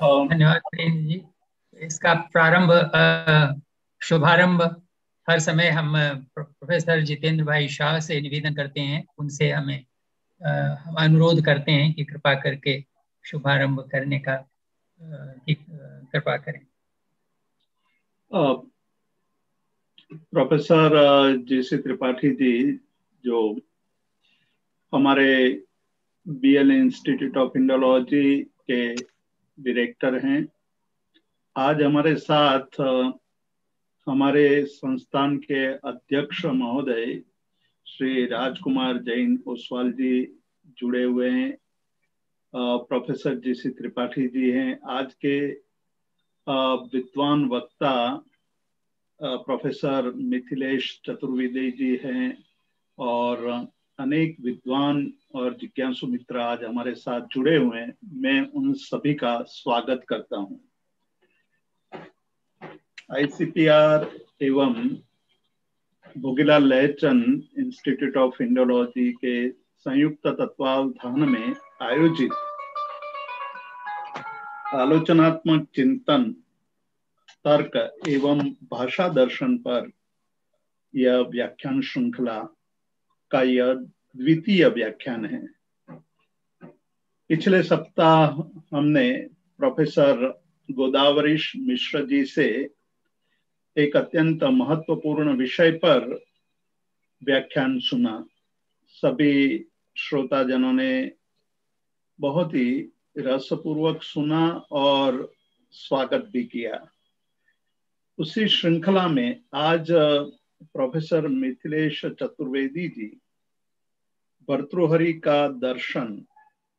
धन्यवाद जी। इसका प्रारंभ शुभारंभ हर समय हम प्रोफेसर जितेंद्र भाई शाह से निवेदन करते हैं। उनसे हमें हम अनुरोध करते हैं कि कृपा करके शुभारंभ करने का कृपा करें। प्रोफेसर जी सी त्रिपाठी जी जो हमारे बीएल इंस्टीट्यूट ऑफ़ इंडोलॉजी के डायरेक्टर हैं। आज हमारे साथ हमारे संस्थान के अध्यक्ष महोदय, श्री राजकुमार जैन ओसवाल जी जुड़े हुए हैं। प्रोफेसर जी सी त्रिपाठी जी हैं। आज के विद्वान वक्ता प्रोफेसर मिथिलेश चतुर्वेदी जी हैं और अनेक विद्वान और जिज्ञासु मित्र आज हमारे साथ जुड़े हुए हैं। मैं उन सभी का स्वागत करता हूँ। आईसीपीआर एवं Bhogilal Leherchand Institute of Indology के संयुक्त तत्वावधान में आयोजित आलोचनात्मक चिंतन, तर्क एवं भाषा दर्शन पर यह व्याख्यान श्रृंखला का यह द्वितीय व्याख्यान है। पिछले सप्ताह हमने प्रोफेसर गोदावरीश मिश्र जी से एक अत्यंत महत्वपूर्ण विषय पर व्याख्यान सुना। सभी श्रोताजनों ने बहुत ही रसपूर्वक सुना और स्वागत भी किया। उसी श्रृंखला में आज प्रोफेसर मिथिलेश चतुर्वेदी जी, भर्तृहरि का दर्शन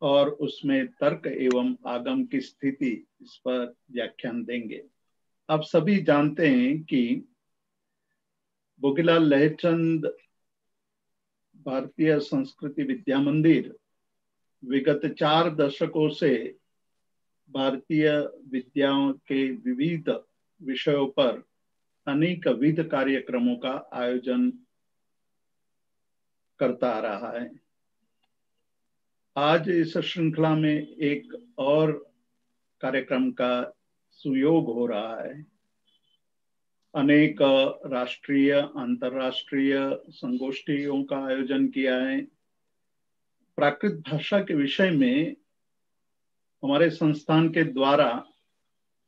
और उसमें तर्क एवं आगम की स्थिति, इस पर व्याख्यान देंगे। आप सभी जानते हैं कि बोगीलाल लहचंद भारतीय संस्कृति विद्या मंदिर विगत चार दशकों से भारतीय विद्याओं के विविध विषयों पर अनेक विध कार्यक्रमों का आयोजन करता आ रहा है। आज इस श्रृंखला में एक और कार्यक्रम का सुयोग हो रहा है। अनेक राष्ट्रीय, अंतरराष्ट्रीय संगोष्ठियों का आयोजन किया है। प्राकृत भाषा के विषय में हमारे संस्थान के द्वारा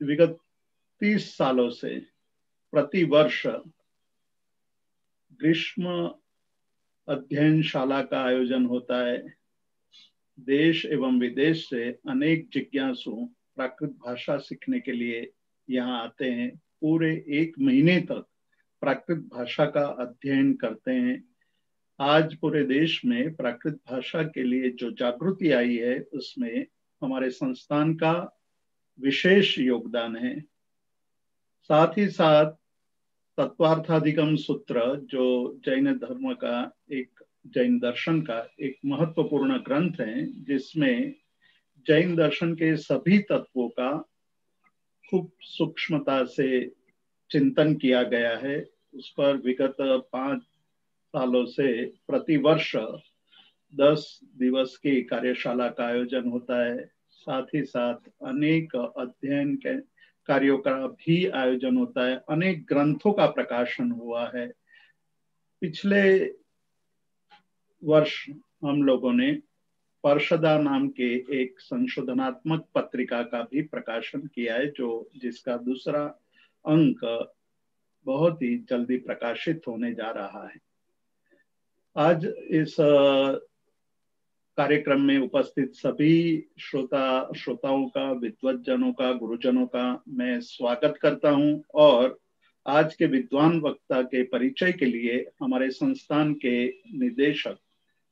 विगत तीस सालों से प्रति वर्ष ग्रीष्म अध्ययन शाला का आयोजन होता है। देश एवं विदेश से अनेक जिज्ञासु प्राकृत भाषा सीखने के लिए यहाँ आते हैं। पूरे एक महीने तक प्राकृत भाषा का अध्ययन करते हैं। आज पूरे देश में प्राकृत भाषा के लिए जो जागृति आई है, उसमें हमारे संस्थान का विशेष योगदान है। साथ ही साथ तत्वार्थाधिगम सूत्र, जो जैन धर्म का एक, जैन दर्शन का एक महत्वपूर्ण ग्रंथ है, जिसमें जैन दर्शन के सभी तत्वों का खूब सूक्ष्मता से चिंतन किया गया है। उस पर विगत पाँच सालों से प्रति वर्ष दस दिवस की कार्यशाला का आयोजन होता है। साथ ही साथ अनेक अध्ययन कार्यों का भी आयोजन होता है। अनेक ग्रंथों का प्रकाशन हुआ है। पिछले वर्ष हम लोगों ने परशदा नाम के एक संशोधनात्मक पत्रिका का भी प्रकाशन किया है, जो जिसका दूसरा अंक बहुत ही जल्दी प्रकाशित होने जा रहा है। आज इस कार्यक्रम में उपस्थित सभी श्रोता, श्रोताओं का विद्वजनों का, गुरुजनों का मैं स्वागत करता हूँ और आज के विद्वान वक्ता के परिचय के लिए हमारे संस्थान के निदेशक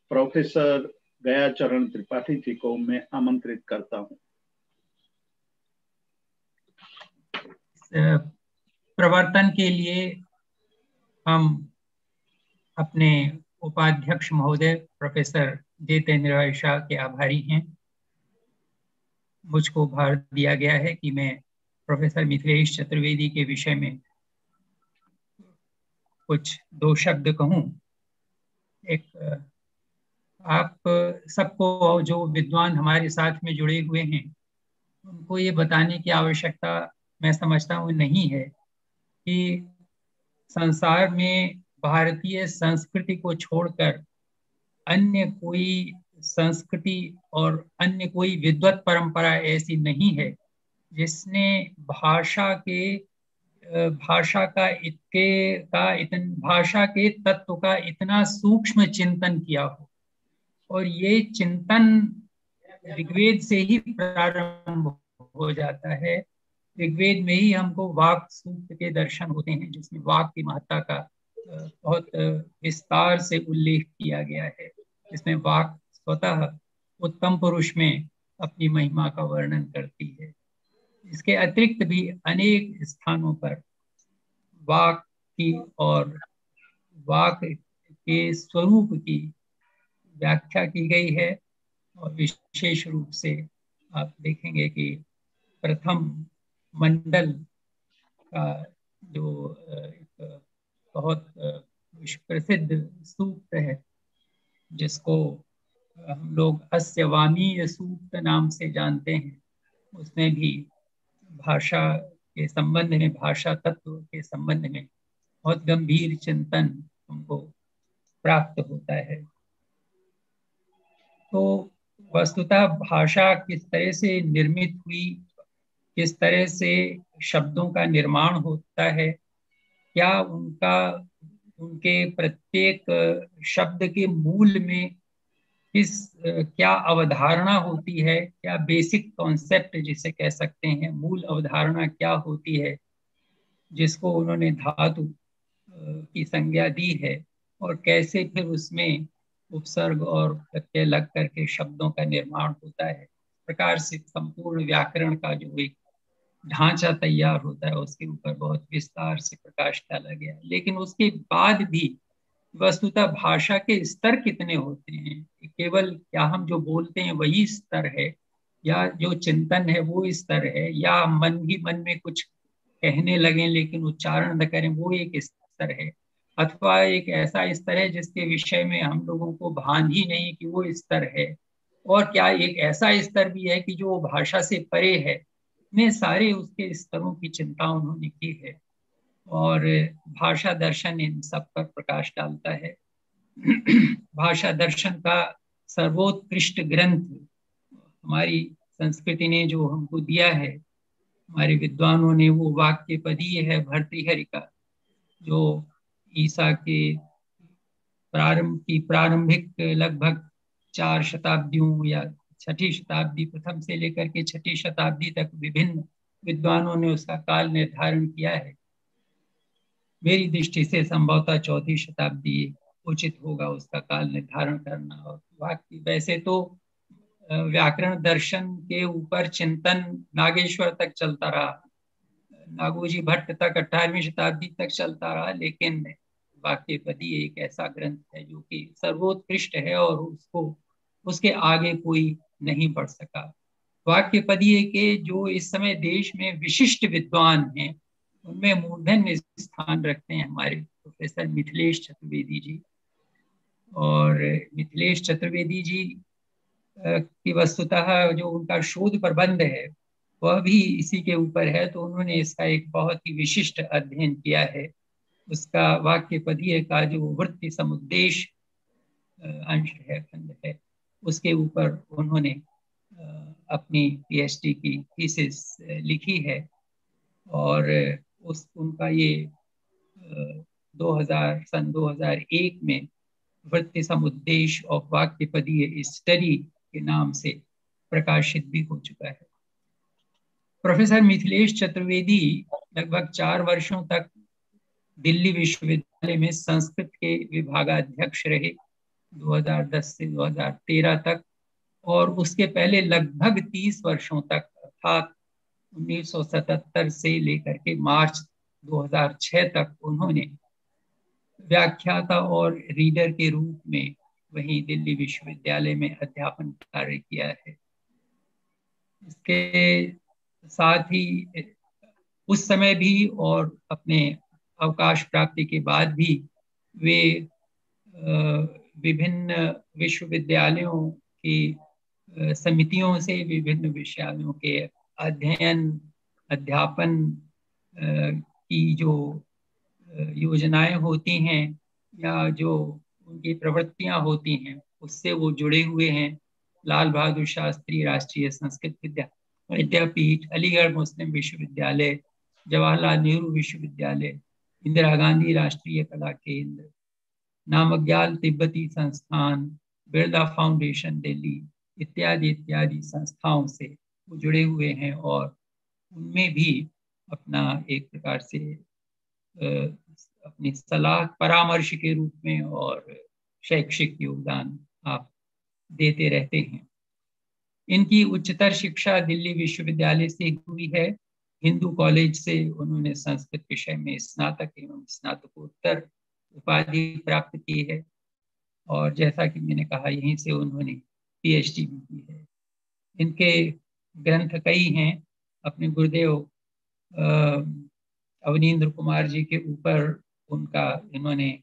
प्रोफेसर गया चरण त्रिपाठी जी को मैं आमंत्रित करता हूँ। प्रवर्तन के लिए हम अपने उपाध्यक्ष महोदय, प्रोफेसर जितेंद्र शाह के आभारी हैं। मुझको भार दिया गया है कि मैं प्रोफेसर मिथिलेश चतुर्वेदी के विषय में कुछ दो शब्द कहूँ। एक, आप सबको जो विद्वान हमारे साथ में जुड़े हुए हैं, उनको ये बताने की आवश्यकता मैं समझता हूँ नहीं है कि संसार में भारतीय संस्कृति को छोड़कर अन्य कोई संस्कृति और अन्य कोई विद्वत परंपरा ऐसी नहीं है, जिसने भाषा के भाषा का इतके, का इतन, भाषा के तत्व का इतना सूक्ष्म चिंतन किया हो। और ये चिंतन ऋग्वेद से ही प्रारंभ हो जाता है। ऋग्वेद में ही हमको वाक सूक्त के दर्शन होते हैं, जिसमें वाक की महत्ता का बहुत विस्तार से उल्लेख किया गया है। इसमें वाक स्वतः उत्तम पुरुष में अपनी महिमा का वर्णन करती है। इसके अतिरिक्त भी अनेक स्थानों पर वाक की और वाक के स्वरूप की व्याख्या की गई है और विशेष रूप से आप देखेंगे कि प्रथम मंडल का जो एक बहुत प्रसिद्ध सूक्त है जिसको हम लोग अस्यवामी सूक्त नाम से जानते हैं, उसमें भी भाषा के संबंध में, भाषा तत्व के संबंध में बहुत गंभीर चिंतन हमको प्राप्त होता है। तो वस्तुतः भाषा किस तरह से निर्मित हुई, किस तरह से शब्दों का निर्माण होता है, क्या उनका उनके प्रत्येक शब्द के मूल में किस क्या अवधारणा होती है, क्या बेसिक कॉन्सेप्ट जिसे कह सकते हैं, मूल अवधारणा क्या होती है, जिसको उन्होंने धातु की संज्ञा दी है और कैसे फिर उसमें उपसर्ग और प्रत्यय लग करके शब्दों का निर्माण होता है। प्रकार से संपूर्ण व्याकरण का जो एक ढांचा तैयार होता है, उसके ऊपर बहुत विस्तार से प्रकाश डाला गया लेकिन उसके बाद भी वस्तुतः भाषा के स्तर कितने होते हैं? केवल क्या हम जो बोलते हैं वही स्तर है? या जो चिंतन है वो स्तर है? या मन ही मन में कुछ कहने लगे, लेकिन उच्चारण न करें, वो एक स्तर है? अथवा एक ऐसा स्तर है जिसके विषय में हम लोगों को भान ही नहीं कि वो स्तर है? और क्या एक ऐसा स्तर भी है कि जो भाषा से परे है? इतने सारे उसके स्तरों की चिंता उन्होंने की है और भाषा दर्शन इन सब पर प्रकाश डालता है। भाषा दर्शन का सर्वोत्कृष्ट ग्रंथ हमारी संस्कृति ने जो हमको दिया है, हमारे विद्वानों ने वो वाक्य पदीय है भर्तृहरि का जो ईसा के प्रारंभ की प्रारंभिक लगभग चार शताब्दियों या छठी शताब्दी, प्रथम से लेकर के छठी शताब्दी तक विभिन्न विद्वानों ने उसका काल निर्धारण किया है। मेरी दृष्टि से संभवतः चौथी शताब्दी उचित होगा उसका काल निर्धारण करना। और वाक्य, वैसे तो व्याकरण दर्शन के ऊपर चिंतन नागेश्वर तक चलता रहा। नागोजी भट्ट तक अठारहवीं शताब्दी तक चलता रहा, लेकिन वाक्य पदी एक ऐसा ग्रंथ है जो कि सर्वोत्कृष्ट है और उसको, उसके आगे कोई नहीं बढ़ सका। वाक्य पदीय के जो इस समय देश में विशिष्ट विद्वान हैं, उनमें मूर्धन्य स्थान रखते हैं हमारे प्रोफेसर मिथिलेश चतुर्वेदी जी। और मिथिलेश चतुर्वेदी जी की वस्तुतः जो उनका शोध प्रबंध है, वह भी इसी के ऊपर है तो उन्होंने इसका एक बहुत ही विशिष्ट अध्ययन किया है। उसका वाक्य पदीय का जो वृत्ति समुद्देश अंश है, खंड है उसके ऊपर उन्होंने अपनी पीएचडी की थीसिस लिखी है। और उस, उनका ये 2000 सन 2001 में वृत्ति समुद्देश ऑफ़ वाक्य पदीय स्टडी के नाम से प्रकाशित भी हो चुका है। प्रोफेसर मिथिलेश चतुर्वेदी लगभग चार वर्षों तक दिल्ली विश्वविद्यालय में संस्कृत के विभागाध्यक्ष रहे। 2010 से 2013 तक और उसके पहले लगभग 30 वर्षों तक, अर्थात 1977 से लेकर के मार्च 2006 तक उन्होंने व्याख्याता और रीडर के रूप में वही दिल्ली विश्वविद्यालय में अध्यापन कार्य किया है। इसके साथ ही उस समय भी और अपने अवकाश प्राप्ति के बाद भी वे विभिन्न विश्वविद्यालयों की समितियों से विभिन्न विश्वविद्यालयों के अध्ययन, अध्यापन की जो योजनाएँ होती हैं या जो उनकी प्रवृत्तियाँ होती हैं, उससे वो जुड़े हुए हैं लाल बहादुर शास्त्री राष्ट्रीय संस्कृत विद्या, विद्यापीठ, अलीगढ़ मुस्लिम विश्वविद्यालय, जवाहरलाल नेहरू विश्वविद्यालय, इंदिरा गांधी राष्ट्रीय कला केंद्र। नामग्याल तिब्बती संस्थान बिरला फाउंडेशन दिल्ली इत्यादि इत्यादि संस्थाओं से वो जुड़े हुए हैं और उनमें भी अपना एक प्रकार से अपनी सलाह, परामर्श के रूप में और शैक्षिक योगदान आप देते रहते हैं। इनकी उच्चतर शिक्षा दिल्ली विश्वविद्यालय से हुई है। हिंदू कॉलेज से उन्होंने संस्कृत विषय में स्नातक एवं स्नातकोत्तर उपाधि प्राप्त की है। और जैसा कि मैंने कहा, यहीं से उन्होंने पीएचडी भी की है। इनके ग्रंथ कई हैं। अपने गुरुदेव अवनीन्द्र कुमार जी के ऊपर उनका इन्होंने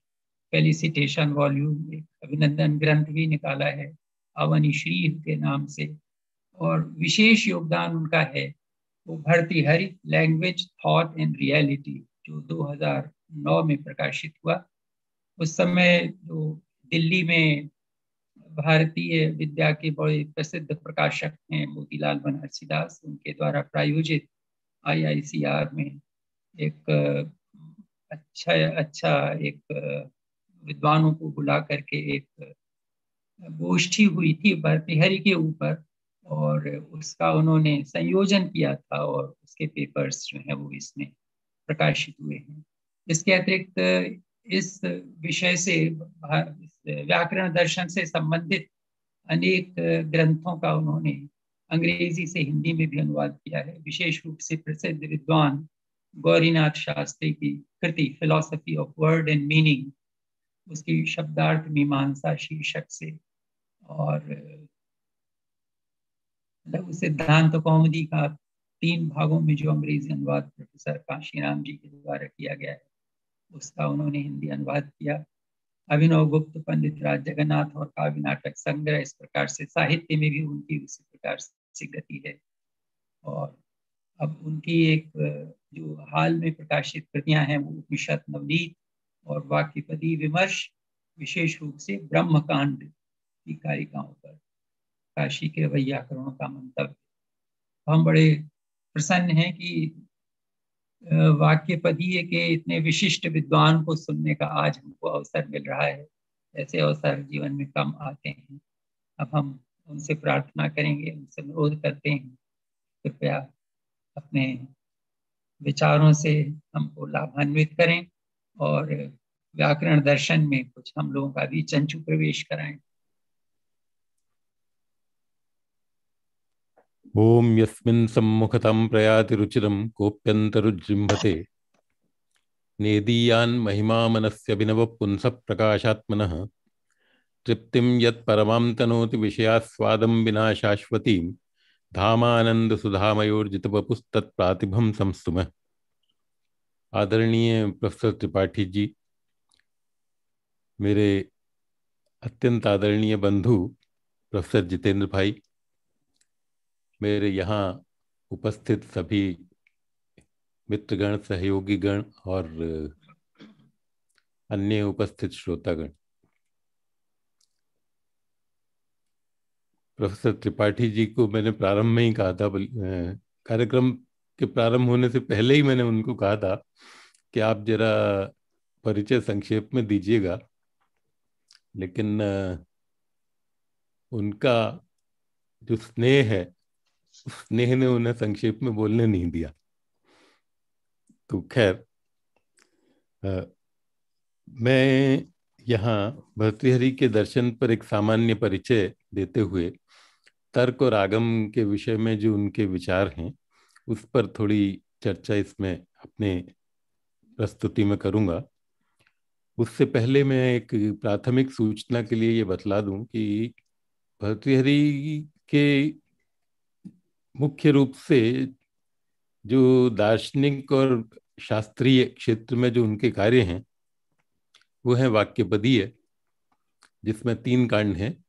फेलिसिटेशन वॉल्यूम एक अभिनंदन ग्रंथ भी निकाला है अवनी श्री के नाम से। और विशेष योगदान उनका है, वो Bhartrihari language thought and reality जो 2009 में प्रकाशित हुआ। उस समय जो दिल्ली में भारतीय विद्या के बड़े प्रसिद्ध प्रकाशक हैं मोतीलाल बनारसी दास उनके द्वारा प्रायोजित आईआईसीआर में एक अच्छा अच्छा एक, विद्वानों को बुला करके एक गोष्ठी हुई थी भरतीहरी के ऊपर और उसका उन्होंने संयोजन किया था और उसके पेपर्स जो हैं वो इसमें प्रकाशित हुए हैं। इसके अतिरिक्त इस विषय से, व्याकरण दर्शन से संबंधित अनेक ग्रंथों का उन्होंने अंग्रेज़ी से हिंदी में भी अनुवाद किया है। विशेष रूप से प्रसिद्ध विद्वान गौरीनाथ शास्त्री की कृति philosophy of word and meaning उसकी शब्दार्थ मीमांसा शीर्षक से और लघु सिद्धांत कौमदी का तीन भागों में जो अंग्रेज़ी अनुवाद, प्रोफेसर काशीराम जी के द्वारा किया गया है। उसका उन्होंने हिंदी अनुवाद किया। अभिनव गुप्त, पंडित राज जगन्नाथ और काव्य नाटक संग्रह इस प्रकार से साहित्य में भी उनकी उसी प्रकार से गति है। और अब उनकी एक, जो हाल में प्रकाशित कृतियाँ हैं, वो उपनिषद, नवनीत और वाक्यपदी विमर्श, विशेष रूप से ब्रह्म कांड की कारिकाओं पर। काशी के वैयाकरणों का मंतव्य। हम बड़े प्रसन्न हैं कि वाक्य पदीय के इतने विशिष्ट विद्वान को सुनने का आज हमको अवसर मिल रहा है। ऐसे अवसर जीवन में कम आते हैं। अब हम उनसे प्रार्थना करेंगे, उनसे अनुरोध करते हैं। कृपया अपने विचारों से हमको लाभान्वित करें और व्याकरण दर्शन में कुछ हम लोगों का भी चंचु प्रवेश कराएँ। ओम यस्मिन् सम्मुखतां प्रयाति रुचिरं कोप्यन्तरुजृम्भते नेदीयान् महिमामनस्यभिनवपुंसप्रकाशात्मनः तृप्तिं यत्परमां तनोति विषयास्वादं विना शाश्वतीं। धामानन्दसुधामयोर्जितवपुस्तत्प्रातिभं संस्तुम। आदरणीय प्रोफेसर त्रिपाठी जी मेरे अत्यंत आदरणीय बंधु प्रोफेसर जितेंद्र भाई मेरे यहाँ उपस्थित सभी मित्रगण सहयोगी गण और अन्य उपस्थित श्रोतागण। प्रोफेसर त्रिपाठी जी को मैंने प्रारंभ में ही कहा था कार्यक्रम के प्रारंभ होने से पहले ही मैंने उनको कहा था कि आप जरा परिचय संक्षेप में दीजिएगा। लेकिन उनका जो स्नेह है स्नेह ने उन्हें संक्षेप में बोलने नहीं दिया। तो खैर मैं यहाँ भर्तृहरि के दर्शन पर एक सामान्य परिचय देते हुए, तर्क और आगम के विषय में जो उनके विचार हैं, उस पर थोड़ी चर्चा इसमें अपने प्रस्तुति में करूँगा। उससे पहले मैं एक प्राथमिक सूचना के लिए ये बतला दूँ कि भर्तृहरि के मुख्य रूप से जो दार्शनिक और शास्त्रीय क्षेत्र में जो उनके कार्य हैं, वो है वाक्यपदीय, जिसमें तीन कांड हैं।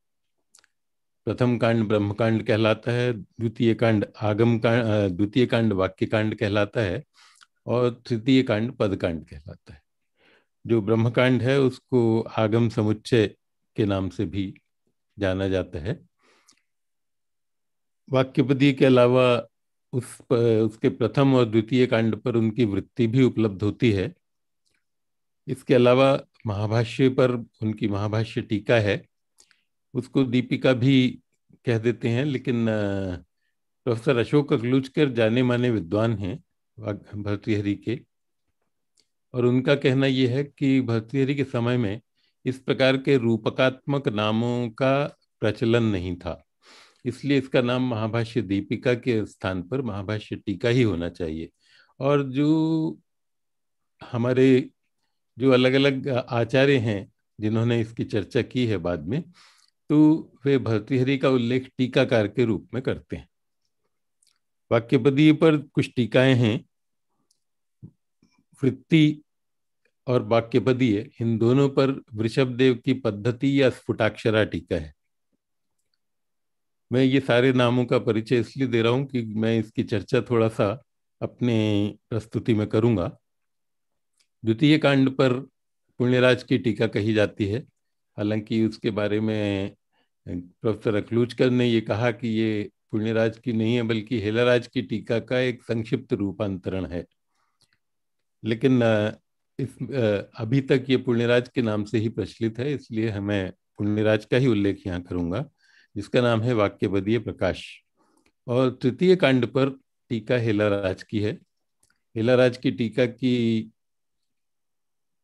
प्रथम कांड ब्रह्मकांड कहलाता है, द्वितीय कांड आगम कांड द्वितीय कांड वाक्य कांड कहलाता है, और तृतीय कांड पद कांड कहलाता है। जो ब्रह्मकांड है, उसको आगम समुच्चय के नाम से भी जाना जाता है। वाक्यपदी के अलावा उस पर, उसके प्रथम और द्वितीय कांड पर उनकी वृत्ति भी उपलब्ध होती है। इसके अलावा महाभाष्य पर उनकी महाभाष्य टीका है। उसको दीपिका भी कह देते हैं लेकिन प्रोफेसर अशोक अकलूचकर जाने माने विद्वान हैं भरतृहरि के। और उनका कहना यह है कि भरतृहरि के समय में इस प्रकार के रूपकात्मक नामों का प्रचलन नहीं था। इसलिए इसका नाम महाभाष्य दीपिका के स्थान पर महाभाष्य टीका ही होना चाहिए। और जो हमारे जो अलग अलग आचार्य हैं, जिन्होंने इसकी चर्चा की है बाद में तो वे भर्तृहरि का उल्लेख टीकाकार के रूप में करते हैं। वाक्यपदी पर कुछ टीकाएँ हैं। वृत्ति और वाक्यपदीय, इन दोनों पर वृषभ देव की पद्धति या स्फुटाक्षरा टीका है। मैं ये सारे नामों का परिचय इसलिए दे रहा हूँ कि मैं इसकी चर्चा थोड़ा सा अपने प्रस्तुति में करूँगा। द्वितीय कांड पर पुण्यराज की टीका कही जाती है। हालाँकि उसके बारे में प्रोफेसर अखलूचकर ने ये कहा कि ये पुण्यराज की नहीं है, बल्कि हेलाराज की टीका का एक संक्षिप्त रूपांतरण है। लेकिन इस अभी तक ये पुण्यराज के नाम से ही प्रचलित है, इसलिए हमें पुण्यराज का ही उल्लेख यहाँ करूँगा। जिसका नाम है वाक्यबदीय प्रकाश। और तृतीय कांड पर टीका हेलाराज की है। हेलाराज की टीका की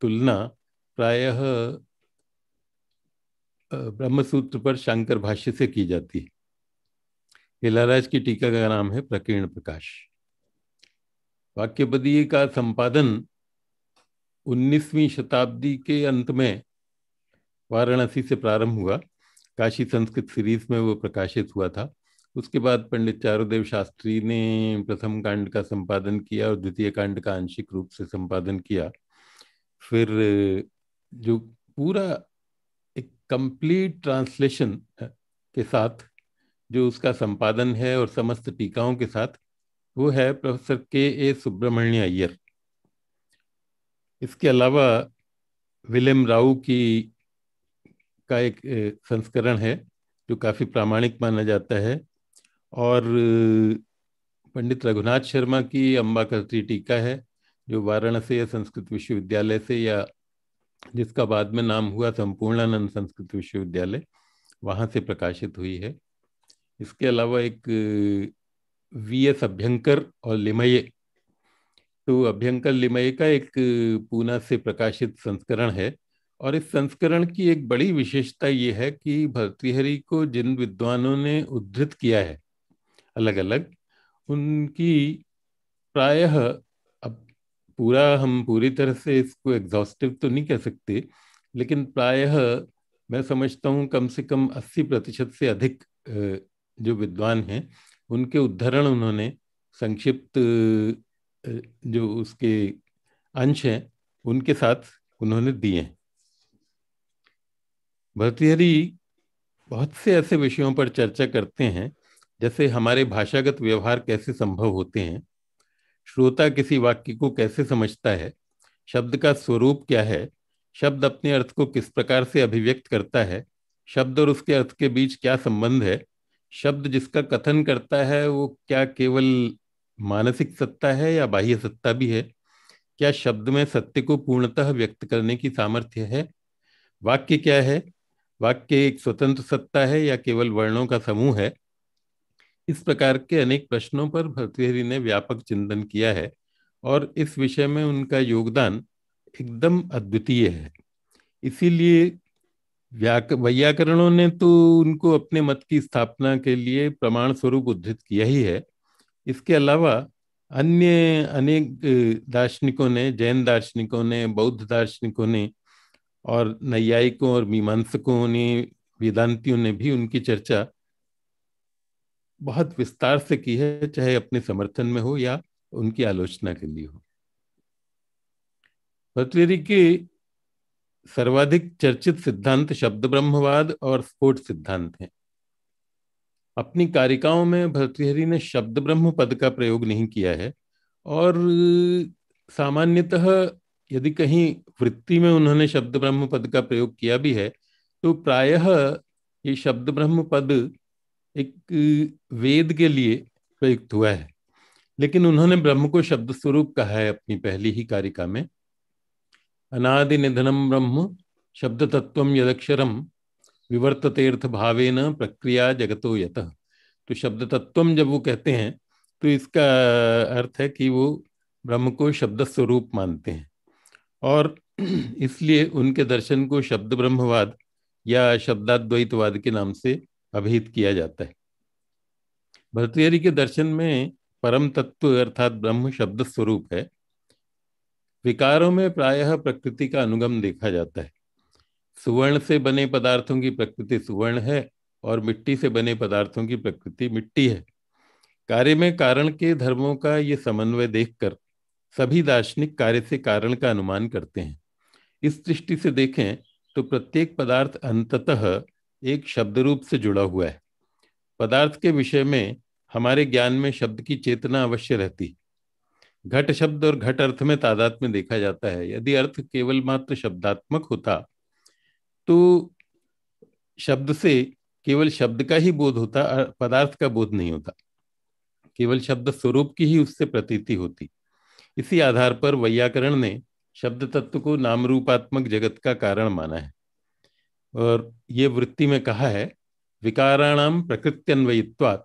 तुलना प्रायः ब्रह्मसूत्र पर शंकर भाष्य से की जाती है। हेलाराज की टीका का नाम है प्रकीर्ण प्रकाश। वाक्यपदीय का संपादन 19वीं शताब्दी के अंत में वाराणसी से प्रारंभ हुआ। काशी संस्कृत सीरीज़ में वो प्रकाशित हुआ था। उसके बाद पंडित चारुदेव शास्त्री ने प्रथम कांड का संपादन किया और द्वितीय कांड का आंशिक रूप से संपादन किया। फिर, जो पूरा एक कंप्लीट ट्रांसलेशन के साथ जो उसका संपादन है और समस्त टीकाओं के साथ, वो है प्रोफेसर के ए सुब्रमण्य अय्यर। इसके अलावा विलियम राउ की का एक संस्करण है, जो काफ़ी प्रामाणिक माना जाता है। और पंडित रघुनाथ शर्मा की अम्बा टीका है, जो वाराणसी या संस्कृत विश्वविद्यालय से या जिसका बाद में नाम हुआ संपूर्णानंद संस्कृत विश्वविद्यालय, वहाँ से प्रकाशित हुई है। इसके अलावा एक वी एस अभ्यंकर और लिमये। तो अभ्यंकर लिमये का एक पूना से प्रकाशित संस्करण है और इस संस्करण की एक बड़ी विशेषता ये है कि भर्तृहरि को जिन विद्वानों ने उद्धृत किया है अलग अलग उनकी प्रायः अब पूरा हम पूरी तरह से इसको एग्जॉस्टिव तो नहीं कह सकते, लेकिन प्रायः मैं समझता हूँ कम से कम 80 प्रतिशत से अधिक जो विद्वान हैं, उनके उद्धरण उन्होंने संक्षिप्त जो उसके अंश हैं, उनके साथ उन्होंने दिए हैं। भर्तृहरि बहुत से ऐसे विषयों पर चर्चा करते हैं, जैसे हमारे भाषागत व्यवहार कैसे संभव होते हैं, श्रोता किसी वाक्य को कैसे समझता है, शब्द का स्वरूप क्या है, शब्द अपने अर्थ को किस प्रकार से अभिव्यक्त करता है, शब्द और उसके अर्थ के बीच क्या संबंध है, शब्द जिसका कथन करता है वो क्या केवल मानसिक सत्ता है या बाह्य सत्ता भी है, क्या शब्द में सत्य को पूर्णतः व्यक्त करने की सामर्थ्य है, वाक्य क्या है वाक्य एक स्वतंत्र सत्ता है या केवल वर्णों का समूह है? इस प्रकार के अनेक प्रश्नों पर भर्तृहरि ने व्यापक चिंतन किया है और इस विषय में उनका योगदान एकदम अद्वितीय है। इसीलिए वैयाकरणों ने तो उनको अपने मत की स्थापना के लिए प्रमाण स्वरूप उद्धृत किया ही है। इसके अलावा अन्य अनेक दार्शनिकों ने, जैन दार्शनिकों ने, बौद्ध दार्शनिकों ने और नैयायिकों और मीमांसकों ने, वेदांतियों ने भी उनकी चर्चा बहुत विस्तार से की है, चाहे अपने समर्थन में हो या उनकी आलोचना के लिए हो। भर्तृहरि के सर्वाधिक चर्चित सिद्धांत शब्द ब्रह्मवाद और स्फोट सिद्धांत हैं। अपनी कारिकाओं में भर्तृहरि ने शब्द ब्रह्म पद का प्रयोग नहीं किया है और सामान्यतः यदि कहीं वृत्ति में उन्होंने शब्द ब्रह्म पद का प्रयोग किया भी है तो प्रायः ये शब्द ब्रह्म पद एक वेद के लिए प्रयुक्त हुआ है। लेकिन उन्होंने ब्रह्म को शब्द स्वरूप कहा है अपनी पहली ही कारिका में। अनादि निधनम ब्रह्म, शब्द तत्व यदक्षरम विवर्त तीर्थ भावे न प्रक्रिया जगतो यत। तो शब्द तत्व जब वो कहते हैं तो इसका अर्थ है कि वो ब्रह्म को शब्द स्वरूप मानते हैं। और इसलिए उनके दर्शन को शब्द ब्रह्मवाद या शब्दाद्वैतवाद के नाम से अभिहित किया जाता है। भरतहरि के दर्शन में परम तत्व अर्थात ब्रह्म शब्द स्वरूप है। विकारों में प्रायः प्रकृति का अनुगम देखा जाता है। सुवर्ण से बने पदार्थों की प्रकृति सुवर्ण है और मिट्टी से बने पदार्थों की प्रकृति मिट्टी है। कार्य में कारण के धर्मों का ये समन्वय देखकर सभी दार्शनिक कार्य से कारण का अनुमान करते हैं। इस दृष्टि से देखें तो प्रत्येक पदार्थ अंततः एक शब्द रूप से जुड़ा हुआ है। पदार्थ के विषय में हमारे ज्ञान में शब्द की चेतना अवश्य रहती। घट शब्द और घट अर्थ में तादाद में देखा जाता है। यदि अर्थ केवल मात्र शब्दात्मक होता तो शब्द से केवल शब्द का ही बोध होता पदार्थ का बोध नहीं होता। केवल शब्द स्वरूप की ही उससे प्रतीति होती। इसी आधार पर वैयाकरण ने शब्द तत्व को नाम रूपात्मक जगत का कारण माना है। और ये वृत्ति में कहा है विकाराणाम प्रकृत्यन्वयित्वात्,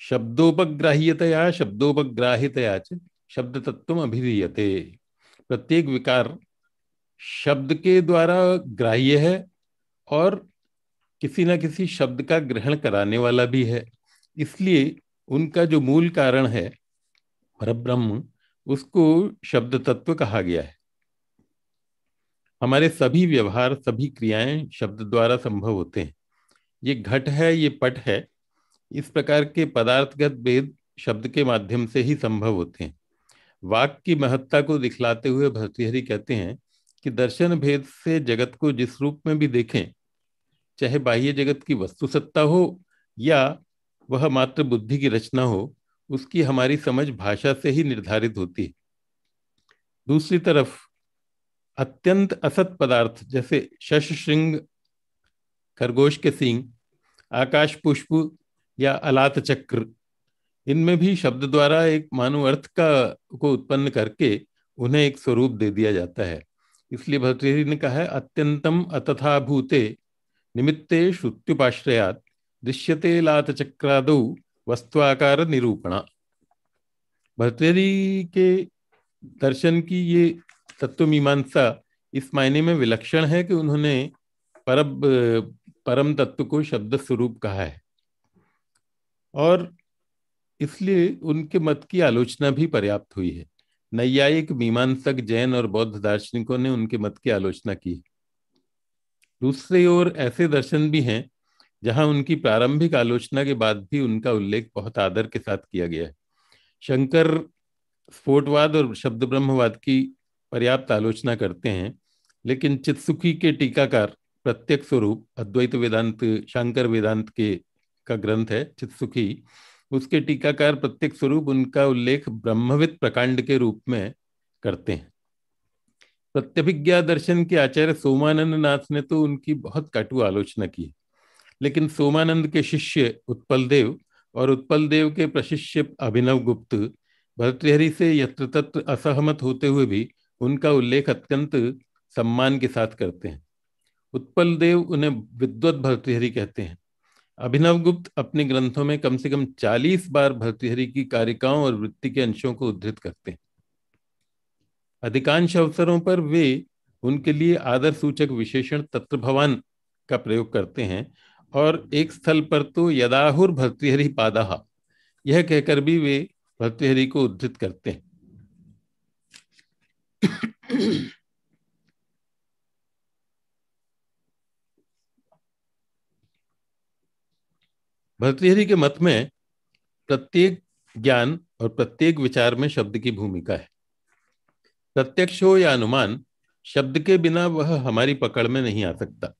शब्दोपग्राह्यतया शब्दोपग्राहितया च शब्द तत्व अभिधीयते। प्रत्येक विकार शब्द के द्वारा ग्राह्य है और किसी न किसी शब्द का ग्रहण कराने वाला भी है। इसलिए उनका जो मूल कारण है, परब्रह्म उसको शब्द तत्व कहा गया है। हमारे सभी व्यवहार, सभी क्रियाएँ शब्द द्वारा संभव होते हैं। ये घट है, ये पट है, इस प्रकार के पदार्थगत भेद शब्द के माध्यम से ही संभव होते हैं। वाक की महत्ता को दिखलाते हुए भर्तृहरि कहते हैं कि दर्शन भेद से जगत को जिस रूप में भी देखें, चाहे बाह्य जगत की वस्तु सत्ता हो या वह मात्र बुद्धि की रचना हो उसकी हमारी समझ भाषा से ही निर्धारित होती है। दूसरी तरफ़, अत्यंत असत पदार्थ, जैसे शश श्रृंग खरगोश के सिंह आकाश पुष्प या अलात चक्र, इनमें भी शब्द द्वारा एक मानव अर्थ का, को उत्पन्न करके उन्हें एक स्वरूप दे दिया जाता है। इसलिए भर्तृहरि ने कहा है, अत्यंतम अतथा भूते निमित्ते श्रुत्युपाश्रयात, दृश्यते लात चक्रादौ वस्तुआकार निरूपणा। भर्तृहरि के दर्शन की ये तत्व मीमांसा इस मायने में विलक्षण है कि उन्होंने परब, परम तत्व को शब्द स्वरूप कहा है। और इसलिए उनके मत की आलोचना भी पर्याप्त हुई है। नैयायिक, मीमांसक, जैन और बौद्ध दार्शनिकों ने उनके मत की आलोचना की। दूसरी ओर ऐसे दर्शन भी हैं जहाँ उनकी प्रारंभिक आलोचना के बाद भी उनका उल्लेख बहुत आदर के साथ किया गया है। शंकर स्फोटवाद और शब्द ब्रह्मवाद की पर्याप्त आलोचना करते हैं, लेकिन चित्सुखी के टीकाकार प्रत्यक्ष स्वरूप, अद्वैत वेदांत, शंकर वेदांत के का ग्रंथ है चित्सुखी, उसके टीकाकार प्रत्येक स्वरूप उनका उल्लेख ब्रह्मविद प्रकांड के रूप में करते हैं। प्रत्यभिज्ञा दर्शन के आचार्य सोमानंद नाथ ने तो उनकी बहुत कटु आलोचना की लेकिन सोमानंद के शिष्य उत्पल देव और उत्पल देव के प्रशिष्य अभिनव गुप्त, भर्तृहरि से यत्र तत्र असहमत होते हुए भी उनका उल्लेख अत्यंत सम्मान के साथ करते हैं। उत्पल देव उन्हें विद्वत भर्तृहरि कहते हैं। अभिनव गुप्त अपने ग्रंथों में कम से कम 40 बार भर्तृहरि की कारिकाओं और वृत्ति के अंशों को उद्धृत करते हैं। अधिकांश अवसरों पर वे उनके लिए आदर सूचक विशेषण तत्व भवान का प्रयोग करते हैं और एक स्थल पर तो यदाहुर भर्तृहरि पादाहा। यह कहकर भी वे भर्तृहरि को उद्धृत करते हैं। भर्तृहरि के मत में प्रत्येक ज्ञान और प्रत्येक विचार में शब्द की भूमिका है। प्रत्यक्ष हो या अनुमान शब्द के बिना वह हमारी पकड़ में नहीं आ सकता।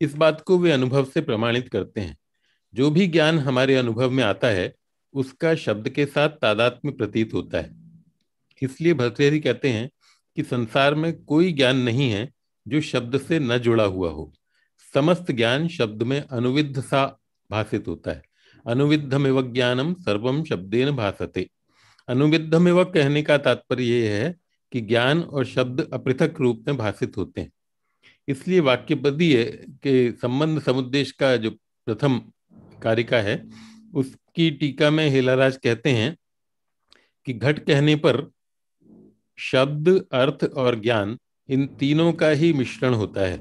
इस बात को वे अनुभव से प्रमाणित करते हैं। जो भी ज्ञान हमारे अनुभव में आता है, उसका शब्द के साथ तादात्म्य प्रतीत होता है। इसलिए भर्तृहरि कहते हैं कि संसार में कोई ज्ञान नहीं है जो शब्द से न जुड़ा हुआ हो। समस्त ज्ञान शब्द में अनुविध सा भाषित होता है। अनुविधमेव ज्ञानम सर्वम शब्देन भाषते अनुविधमेव कहने का तात्पर्य यह है कि ज्ञान और शब्द अपृथक रूप में भाषित होते हैं। इसलिए वाक्यपदीय के संबंध समुद्देश का जो प्रथम कारिका है, उसकी टीका में हेलाराज कहते हैं कि घट कहने पर शब्द, अर्थ और ज्ञान इन तीनों का ही मिश्रण होता है।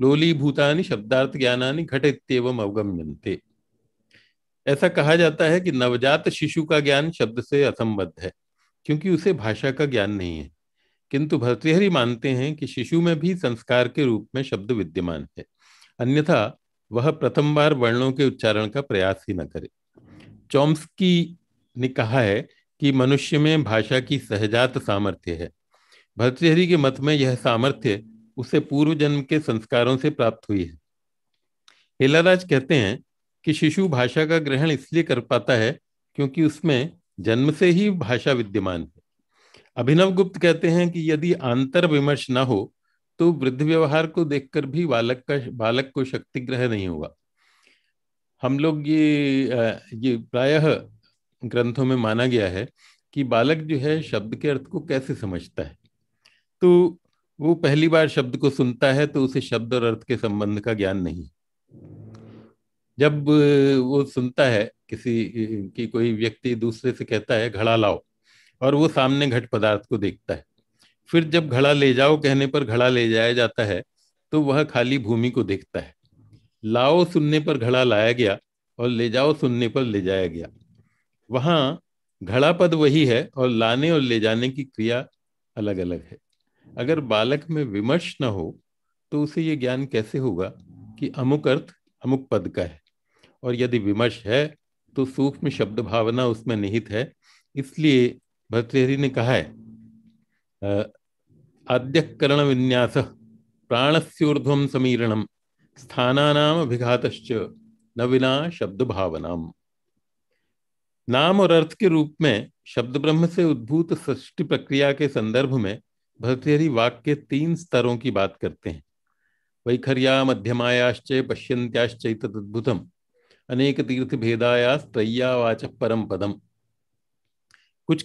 लोली भूतानी शब्दार्थ ज्ञानानि घट इतम अवगम्यंते ऐसा कहा जाता है कि नवजात शिशु का ज्ञान शब्द से असंबद्ध है, क्योंकि उसे भाषा का ज्ञान नहीं है। किंतु भर्तृहरि मानते हैं कि शिशु में भी संस्कार के रूप में शब्द विद्यमान है। अन्यथा वह प्रथम बार वर्णों के उच्चारण का प्रयास ही न करे। चॉम्स्की ने कहा है कि मनुष्य में भाषा की सहजात सामर्थ्य है। भर्तृहरि के मत में यह सामर्थ्य उसे पूर्व जन्म के संस्कारों से प्राप्त हुई है। हेलाराज कहते हैं कि शिशु भाषा का ग्रहण इसलिए कर पाता है क्योंकि उसमें जन्म से ही भाषा विद्यमान है। अभिनव गुप्त कहते हैं कि यदि आंतर विमर्श न हो तो वृद्ध व्यवहार को देखकर भी बालक का, बालक को शक्ति ग्रह नहीं होगा हम लोग ये ये प्रायः ग्रंथों में माना गया है कि बालक जो है शब्द के अर्थ को कैसे समझता है। तो वो पहली बार शब्द को सुनता है तो उसे शब्द और अर्थ के संबंध का ज्ञान नहीं। जब वो सुनता है किसी, की कोई व्यक्ति दूसरे से कहता है, घड़ा लाओ। और वो सामने घट पदार्थ को देखता है। फिर जब घड़ा ले जाओ, कहने पर घड़ा ले जाया जाता है तो वह खाली भूमि को देखता है। लाओ सुनने पर घड़ा लाया गया और ले जाओ सुनने पर ले जाया गया। वहाँ घड़ा पद वही है और लाने और ले जाने की क्रिया अलग अलग है। अगर बालक में विमर्श न हो तो उसे ये ज्ञान कैसे होगा कि अमुक अर्थ अमुक पद का है? और यदि विमर्श है तो सूक्ष्म शब्द भावना उसमें निहित है, इसलिए भर्तृहरि ने कहा है आद्यकरण विन्यास प्राणस्योर्ध्व समीरणम स्थानानाम अभिघात न शब्द भावनाम नाम और अर्थ के रूप में शब्द ब्रह्म से उद्भूत सृष्टि प्रक्रिया के संदर्भ में भर्तृहरि वाक्य के तीन स्तरों की बात करते हैं। वैखरिया, मध्यमायाश्च पश्यंत्याश्चैत अद्भुतम अनेक तीर्थ भेदायास्त्रय्यावाच परम पदम। कुछ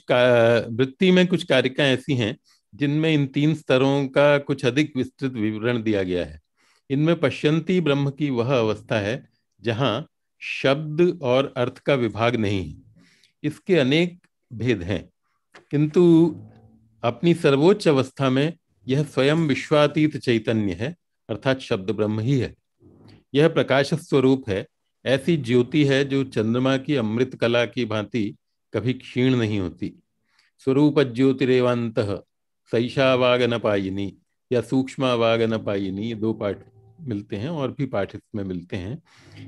वृत्ति में कुछ कारिका ऐसी हैं, जिनमें इन तीन स्तरों का कुछ अधिक विस्तृत विवरण दिया गया है। इनमें पश्यंती ब्रह्म की वह अवस्था है, जहाँ शब्द और अर्थ का विभाग नहीं है। इसके अनेक भेद हैं, किंतु अपनी सर्वोच्च अवस्था में यह स्वयं विश्वातीत चैतन्य है, अर्थात शब्द ब्रह्म ही है। यह प्रकाश स्वरूप है, ऐसी ज्योति है जो चंद्रमा की अमृत कला की भांति कभी क्षीण नहीं होती। स्वरूप ज्योतिरेवांत सैषावागन पायिनी या सूक्ष्म पायिनी दो पाठ मिलते हैं और भी पाठ इसमें मिलते हैं।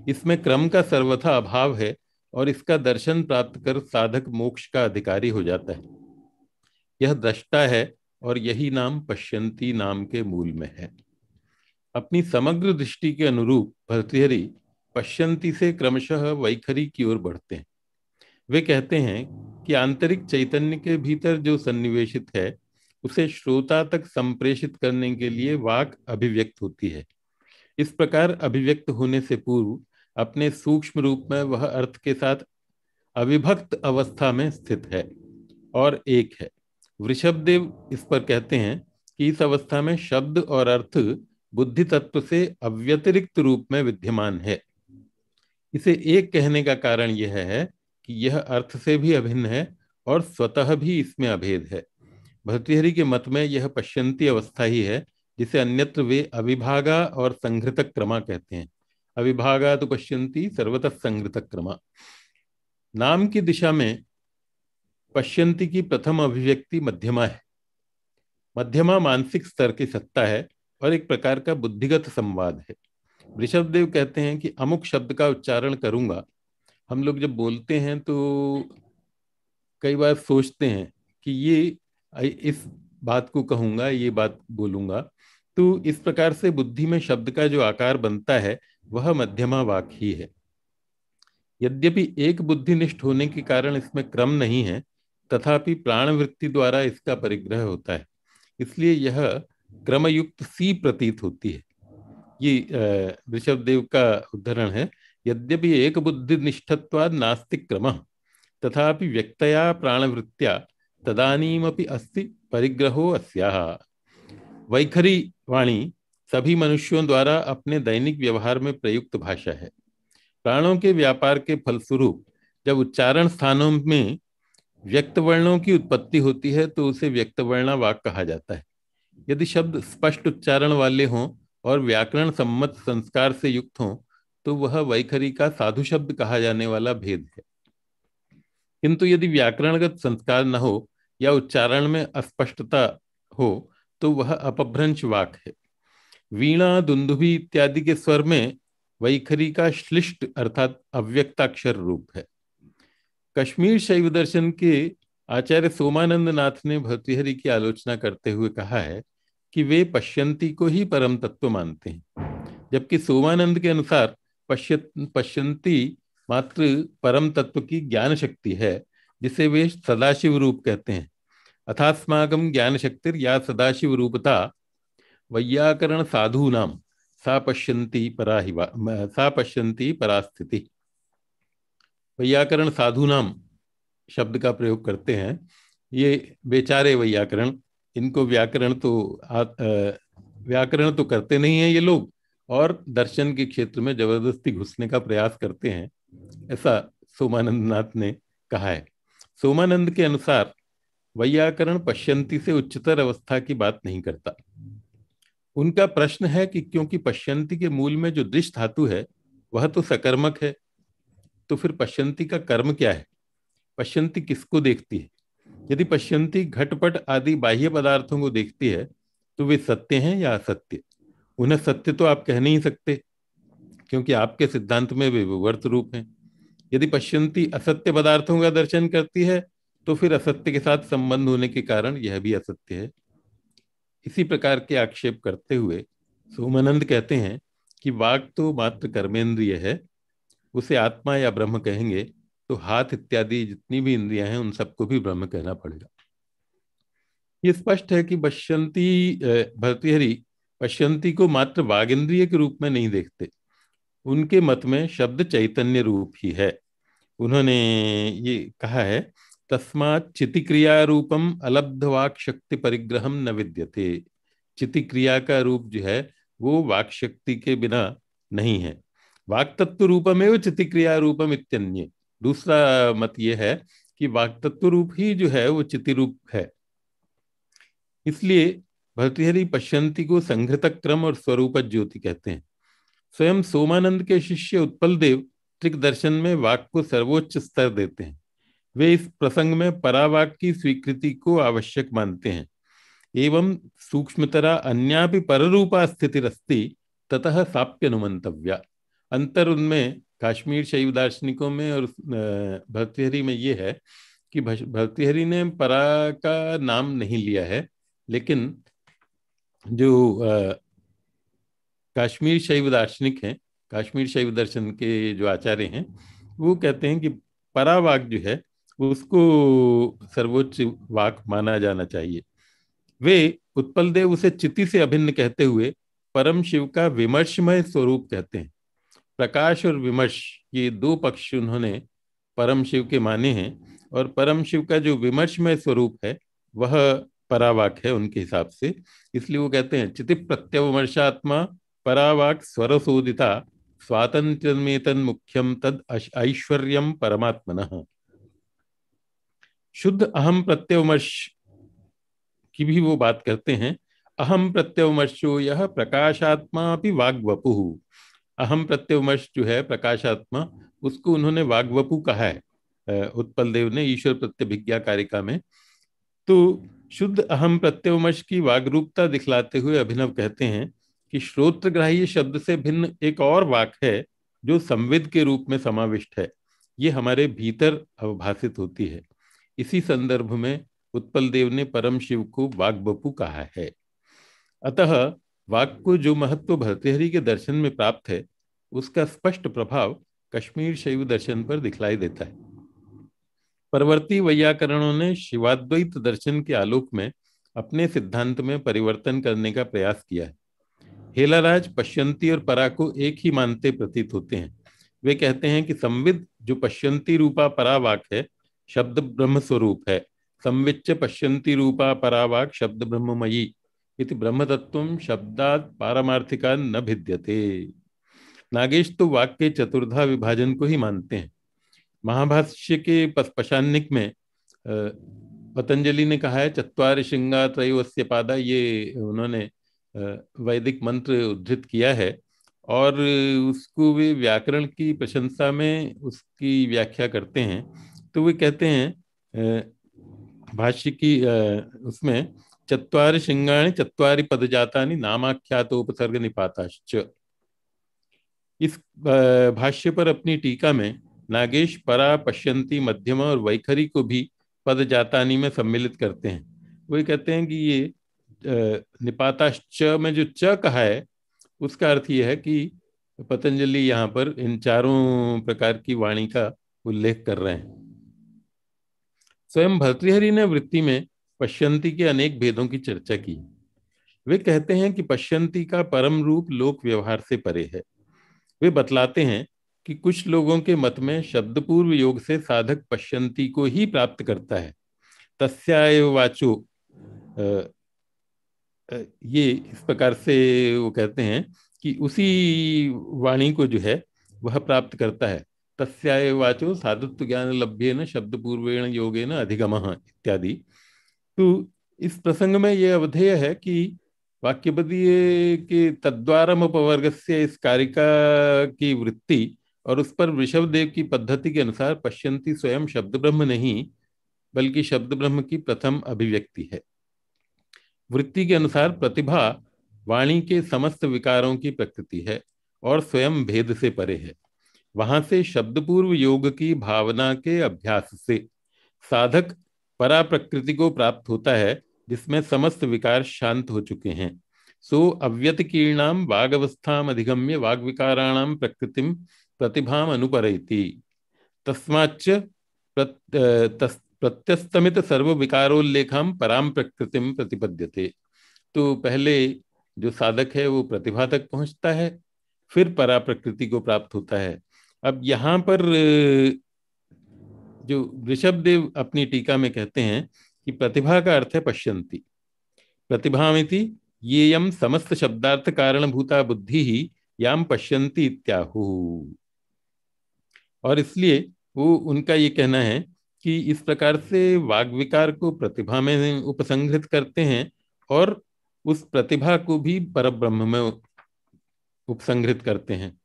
इसमें क्रम का सर्वथा अभाव है और इसका दर्शन प्राप्त कर साधक मोक्ष का अधिकारी हो जाता है। यह दृष्टा है और यही नाम पश्यंती नाम के मूल में है। अपनी समग्र दृष्टि के अनुरूप भर्तृहरि पश्यंती से क्रमशः वैखरी की ओर बढ़ते हैं। वे कहते हैं कि आंतरिक चैतन्य के भीतर जो सन्निवेशित है, उसे श्रोता तक संप्रेषित करने के लिए वाक अभिव्यक्त होती है। इस प्रकार अभिव्यक्त होने से पूर्व अपने सूक्ष्म रूप में वह अर्थ के साथ अविभक्त अवस्था में स्थित है और एक है। वृषभदेव इस पर कहते हैं कि इस अवस्था में शब्द और अर्थ बुद्धि तत्व से अव्यतिरिक्त रूप में विद्यमान है। इसे एक कहने का कारण यह है कि यह अर्थ से भी अभिन्न है और स्वतः भी इसमें अभेद है। भर्तृहरि के मत में यह पश्यंती अवस्था ही है, जिसे अन्यत्र वे अविभागा और संघृतक क्रमा कहते हैं। अविभागा तो पश्यंती, सर्वतः संघृतक क्रमा। नाम की दिशा में पश्यंती की प्रथम अभिव्यक्ति मध्यमा है। मध्यमा मानसिक स्तर की सत्ता है और एक प्रकार का बुद्धिगत संवाद है। ऋषभदेव कहते हैं कि अमुक शब्द का उच्चारण करूँगा हम लोग जब बोलते हैं तो कई बार सोचते हैं कि ये इस बात को कहूँगा, ये बात बोलूँगा। तो इस प्रकार से बुद्धि में शब्द का जो आकार बनता है, वह मध्यमा वाक ही है। यद्यपि एक बुद्धिनिष्ठ होने के कारण इसमें क्रम नहीं है, तथापि प्राणवृत्ति द्वारा इसका परिग्रह होता है। इसलिए यह क्रमयुक्त सी प्रतीत होती है। ये ऋषभ देव का उदाहरण है। यद्यपि एक बुद्धि निष्ठत्वाद नास्तिक क्रम, तथापि व्यक्तया प्राणवृत्त्या तदानीमपि अस्ति परिग्रहो अस्याह वैखरी वाणी सभी मनुष्यों द्वारा अपने दैनिक व्यवहार में प्रयुक्त भाषा है। प्राणों के व्यापार के फलस्वरूप जब उच्चारण स्थानों में व्यक्त वर्णों की उत्पत्ति होती है तो उसे व्यक्त वर्णा वाक कहा जाता है। यदि शब्द स्पष्ट उच्चारण वाले हों और व्याकरण सम्मत संस्कार से युक्त हों तो वह वैखरी का साधु शब्द कहा जाने वाला भेद है। किंतु यदि व्याकरणगत संस्कार न हो या उच्चारण में अस्पष्टता हो तो वह अपभ्रंश वाक है। वीणा, दुंदुभी इत्यादि के स्वर में वैखरी का श्लिष्ट अर्थात अव्यक्ताक्षर रूप है। कश्मीर शैव दर्शन के आचार्य सोमानंद नाथ ने भर्तृहरि की आलोचना करते हुए कहा है कि वे पश्यंती को ही परम तत्व मानते हैं, जबकि सोमानंद के अनुसार पश्य पश्यंती मात्र परम तत्व की ज्ञान शक्ति है, जिसे वे सदाशिव रूप कहते हैं। अथास्मागम ज्ञान शक्ति या सदाशिव रूपता वैयाकरण साधु नाम सा पश्यंती पराहिवा सा पश्यंती परास्थिति। वैयाकरण साधु नाम शब्द का प्रयोग करते हैं। ये बेचारे वैयाकरण, इनको व्याकरण तो व्याकरण तो करते नहीं है ये लोग। और दर्शन के क्षेत्र में ज़बरदस्ती घुसने का प्रयास करते हैं, ऐसा सोमानंद नाथ ने कहा है। सोमानंद के अनुसार, वैयाकरण पश्यंती से उच्चतर अवस्था की बात नहीं करता। उनका प्रश्न है कि क्योंकि पश्यंती के मूल में जो दृष्ट धातु है, वह तो सकर्मक है तो फिर पश्यंती का कर्म क्या है? पश्यंती किसको देखती है? यदि पश्यंती घटपट आदि बाह्य पदार्थों को देखती है तो वे सत्य हैं या असत्य? उन्हें सत्य तो आप कह नहीं सकते, क्योंकि आपके सिद्धांत में वे विवर्त रूप हैं। यदि पश्यंती असत्य पदार्थों का दर्शन करती है तो फिर असत्य के साथ संबंध होने के कारण यह भी असत्य है। इसी प्रकार के आक्षेप करते हुए सोमानंद कहते हैं कि वाक तो मात्र कर्मेंद्रिय है, उसे आत्मा या ब्रह्म कहेंगे तो हाथ इत्यादि जितनी भी इंद्रियाँ हैं, उन सबको भी ब्रह्म कहना पड़ेगा। ये स्पष्ट है कि बश्यंती भरतीहरि पश्यंती को मात्र वागेंद्रिय के रूप में नहीं देखते। उनके मत में शब्द चैतन्य रूप ही है। उन्होंने ये कहा है, तस्मात चितिक्रिया रूपम अलब्ध वाक शक्ति परिग्रह न विद्यते। चितिक्रिया का रूप जो है, वो वाक शक्ति के बिना नहीं है। वाक तत्व रूपमेव चितिक्रिया रूपम इत्यन्य। दूसरा मत ये है कि वाक तत्व रूप ही जो है, वो चिति रूप है। इसलिए भर्तृहरि पश्यंती को संघृत क्रम और स्वरूप ज्योति कहते हैं। स्वयं सोमानंद के शिष्य उत्पल देव त्रिक दर्शन में वाक को सर्वोच्च स्तर देते हैं। वे इस प्रसंग में परावाक की स्वीकृति को आवश्यक मानते हैं। एवं सूक्ष्मतरा अन्या पररूपा स्थितिरस्ति ततः साप्यनुमंतव्या। अंतर उनमें काश्मीर शैव दार्शनिकों में और भर्तृहरि में ये है कि भर्तृहरि ने परा का नाम नहीं लिया है, लेकिन जो काश्मीर शैव दार्शनिक हैं, काश्मीर शैव दर्शन के जो आचार्य हैं, वो कहते हैं कि परावाक जो है, उसको सर्वोच्च वाक माना जाना चाहिए। वे उत्पल देव उसे चिति से अभिन्न कहते हुए परम शिव का विमर्शमय स्वरूप कहते हैं। प्रकाश और विमर्श, ये दो पक्ष उन्होंने परम शिव के माने हैं और परम शिव का जो विमर्शमय स्वरूप है, वह परावाक है उनके हिसाब से। इसलिए वो कहते हैं चिति प्रत्यवमर्शात्मा परावाक स्वरसोदिता स्वातंत्रमेतन मुख्यम तद ऐश्वर्यम परमात्मन। शुद्ध अहम प्रत्यवमर्श की भी वो बात करते हैं अहम प्रत्यवमर्शो यह प्रकाशात्मा वाग वपु अहम प्रत्यवमर्श जो है, प्रकाशात्मा, उसको उन्होंने वाग्वपु कहा है उत्पल देव ने ईश्वर प्रत्यभिज्ञा कारिका में। तो शुद्ध अहम प्रत्यवमर्श की वागरूपता दिखलाते हुए अभिनव कहते हैं कि श्रोत्रग्राह्य शब्द से भिन्न एक और वाक है जो संविद के रूप में समाविष्ट है। ये हमारे भीतर अवभाषित होती है। इसी संदर्भ में उत्पल देव ने परम शिव को वाग्बपु कहा है। अतः वाक को जो महत्व भरतहरि के दर्शन में प्राप्त है, उसका स्पष्ट प्रभाव कश्मीर शैव दर्शन पर दिखलाई देता है। परवर्ती वैयाकरणों ने शिवाद्वैत दर्शन के आलोक में अपने सिद्धांत में परिवर्तन करने का प्रयास किया है। हेलाराज पश्यंती और परा को एक ही मानते प्रतीत होते हैं। वे कहते हैं कि संविद, जो पश्यंती रूपा परावाक है, शब्द ब्रह्म स्वरूप है। संविच्च पश्यंती रूपा परावाक, शब्द ब्रह्ममयी। इति ब्रह्म तत्व शब्दात पारमार्थिका न भिद्यते। नागेश तो वाक्य चतुर्धा विभाजन को ही मानते हैं। महाभाष्य के पशान्निक में पतंजलि ने कहा है, चतवार श्रृंगा त्रयोस्य पादा, ये उन्होंने वैदिक मंत्र उद्धृत किया है। और उसको वे व्याकरण की प्रशंसा में उसकी व्याख्या करते हैं। तो वे कहते हैं भाष्य की उसमें, चतवार श्रृंगाणी चतवारी पद जाता नामाख्यातोपसर्ग निपाताश्च इस भाष्य पर अपनी टीका में नागेश परा पश्यंती मध्यम और वैखरी को भी पद जातानी में सम्मिलित करते हैं। वही कहते हैं कि ये निपाताश्च में जो च कहा है, उसका अर्थ यह है कि पतंजलि यहाँ पर इन चारों प्रकार की वाणी का उल्लेख कर रहे हैं। स्वयं भर्तृहरि ने वृत्ति में पश्यंती के अनेक भेदों की चर्चा की। वे कहते हैं कि पश्यंती का परम रूप लोक व्यवहार से परे है। वे बतलाते हैं कि कुछ लोगों के मत में शब्द पूर्व योग से साधक पश्यंती को ही प्राप्त करता है। तस्याय वाचो। ये इस प्रकार से वो कहते हैं कि उसी वाणी को जो है, वह प्राप्त करता है। तस्याय वाचो साधुत्व ज्ञान लभ्य न शब्द पूर्वेण योगे न अधिगम इत्यादि। तो इस प्रसंग में ये अवधेय है कि वाक्यपदीय के तद्वारम उपवर्ग से इस कारिका की वृत्ति और उस पर वृषभदेव की पद्धति के अनुसार पश्यंती स्वयं शब्द ब्रह्म नहीं, बल्कि शब्द ब्रह्म की प्रथम अभिव्यक्ति है। वृत्ति के अनुसार प्रतिभा वाणी के समस्त विकारों की प्रकृति है और स्वयं भेद से परे है। वहाँ से शब्द पूर्व योग की भावना के अभ्यास से साधक परा प्रकृति को प्राप्त होता है, जिसमें समस्त विकार शांत हो चुके हैं। सो अव्यतिकीर्णाम वागवस्था अधिगम्य वाग विकाराणाम प्रकृतिम प्रतिभाम अनुपरती तस्माच्च प्रत्यस्तमित सर्व विकारोल्लेखम पराम प्रकृतिम प्रतिपद्यते। तो पहले जो साधक है, वो प्रतिभा तक पहुँचता है, फिर परा प्रकृति को प्राप्त होता है। अब यहाँ पर जो ऋषभ देव अपनी टीका में कहते हैं कि प्रतिभा का अर्थ है पश्यंती। प्रतिभामिति ये यम समस्त शब्दार्थ कारणभूता बुद्धि ही याम पश्यंती इत्याहु। और इसलिए वो, उनका ये कहना है कि इस प्रकार से वाग विकार को प्रतिभा में उपसंग्रहित करते हैं और उस प्रतिभा को भी पर ब्रह्म में उपसंग्रहित करते हैं।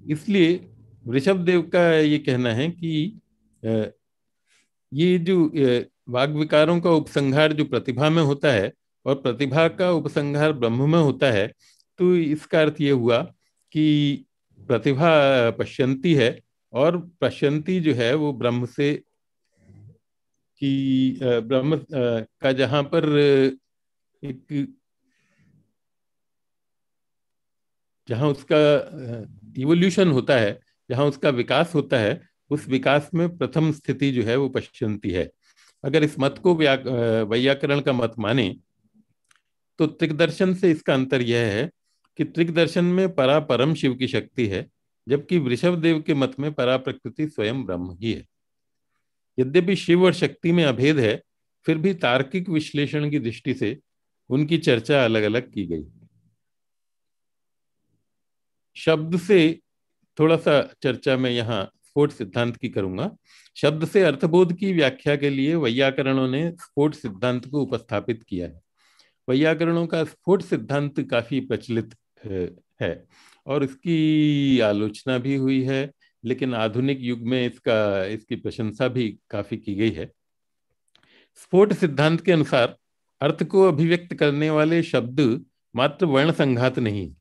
इसलिए ऋषभ देव का ये कहना है कि ये जो वाग विकारों का उपसंहार जो प्रतिभा में होता है और प्रतिभा का उपसंहार ब्रह्म में होता है तो इसका अर्थ ये हुआ कि प्रतिभा पश्यंती है और पश्यंती जो है वो ब्रह्म से कि ब्रह्म का जहाँ पर एक, जहाँ उसका इवोल्यूशन होता है, जहाँ उसका विकास होता है, उस विकास में प्रथम स्थिति जो है वो पश्यंती है। अगर इस मत को वैयाकरण का मत माने तो त्रिकदर्शन से इसका अंतर यह है कि त्रिकदर्शन में परा परम शिव की शक्ति है जबकि वृषभ देव के मत में परा प्रकृति स्वयं ब्रह्म ही है। यद्यपि शिव और शक्ति में अभेद है, फिर भी तार्किक विश्लेषण की दृष्टि से उनकी चर्चा अलग अलग की गई। शब्द से थोड़ा सा चर्चा में यहाँ स्फोट सिद्धांत की करूँगा। शब्द से अर्थबोध की व्याख्या के लिए वैयाकरणों ने स्फोट सिद्धांत को उपस्थापित किया है। वैयाकरणों का स्फोट सिद्धांत काफ़ी प्रचलित है। और इसकी आलोचना भी हुई है, लेकिन आधुनिक युग में इसका, इसकी प्रशंसा भी काफ़ी की गई है। स्फोट सिद्धांत के अनुसार, अर्थ को अभिव्यक्त करने वाले शब्द मात्र वर्ण संघात नहीं।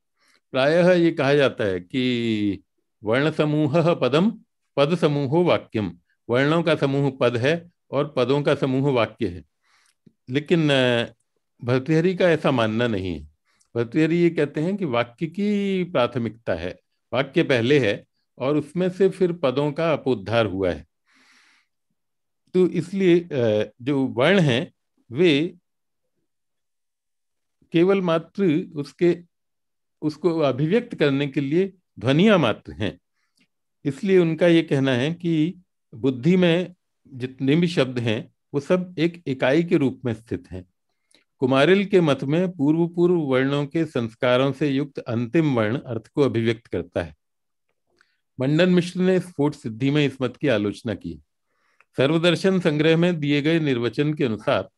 प्रायः ये कहा जाता है कि वर्ण समूह पदम पद समूह वाक्यम। वर्णों का समूह पद है और पदों का समूह वाक्य है। लेकिन, भर्तृहरि का ऐसा मानना नहीं है। भर्तृहरि ये कहते हैं कि वाक्य की प्राथमिकता है, वाक्य पहले है और उसमें से फिर पदों का अपोद्धार हुआ है। तो इसलिए जो वर्ण हैं, वे केवल मात्र उसके, उसको अभिव्यक्त करने के लिए ध्वनिया मात्र हैं। इसलिए उनका ये कहना है कि बुद्धि में जितने भी शब्द हैं, वो सब एक इकाई के रूप में स्थित हैं। कुमारिल के मत में पूर्व पूर्व वर्णों के संस्कारों से युक्त अंतिम वर्ण अर्थ को अभिव्यक्त करता है। मंडन मिश्र ने स्फोट सिद्धि में इस मत की आलोचना की। सर्वदर्शन संग्रह में दिए गए निर्वचन के अनुसार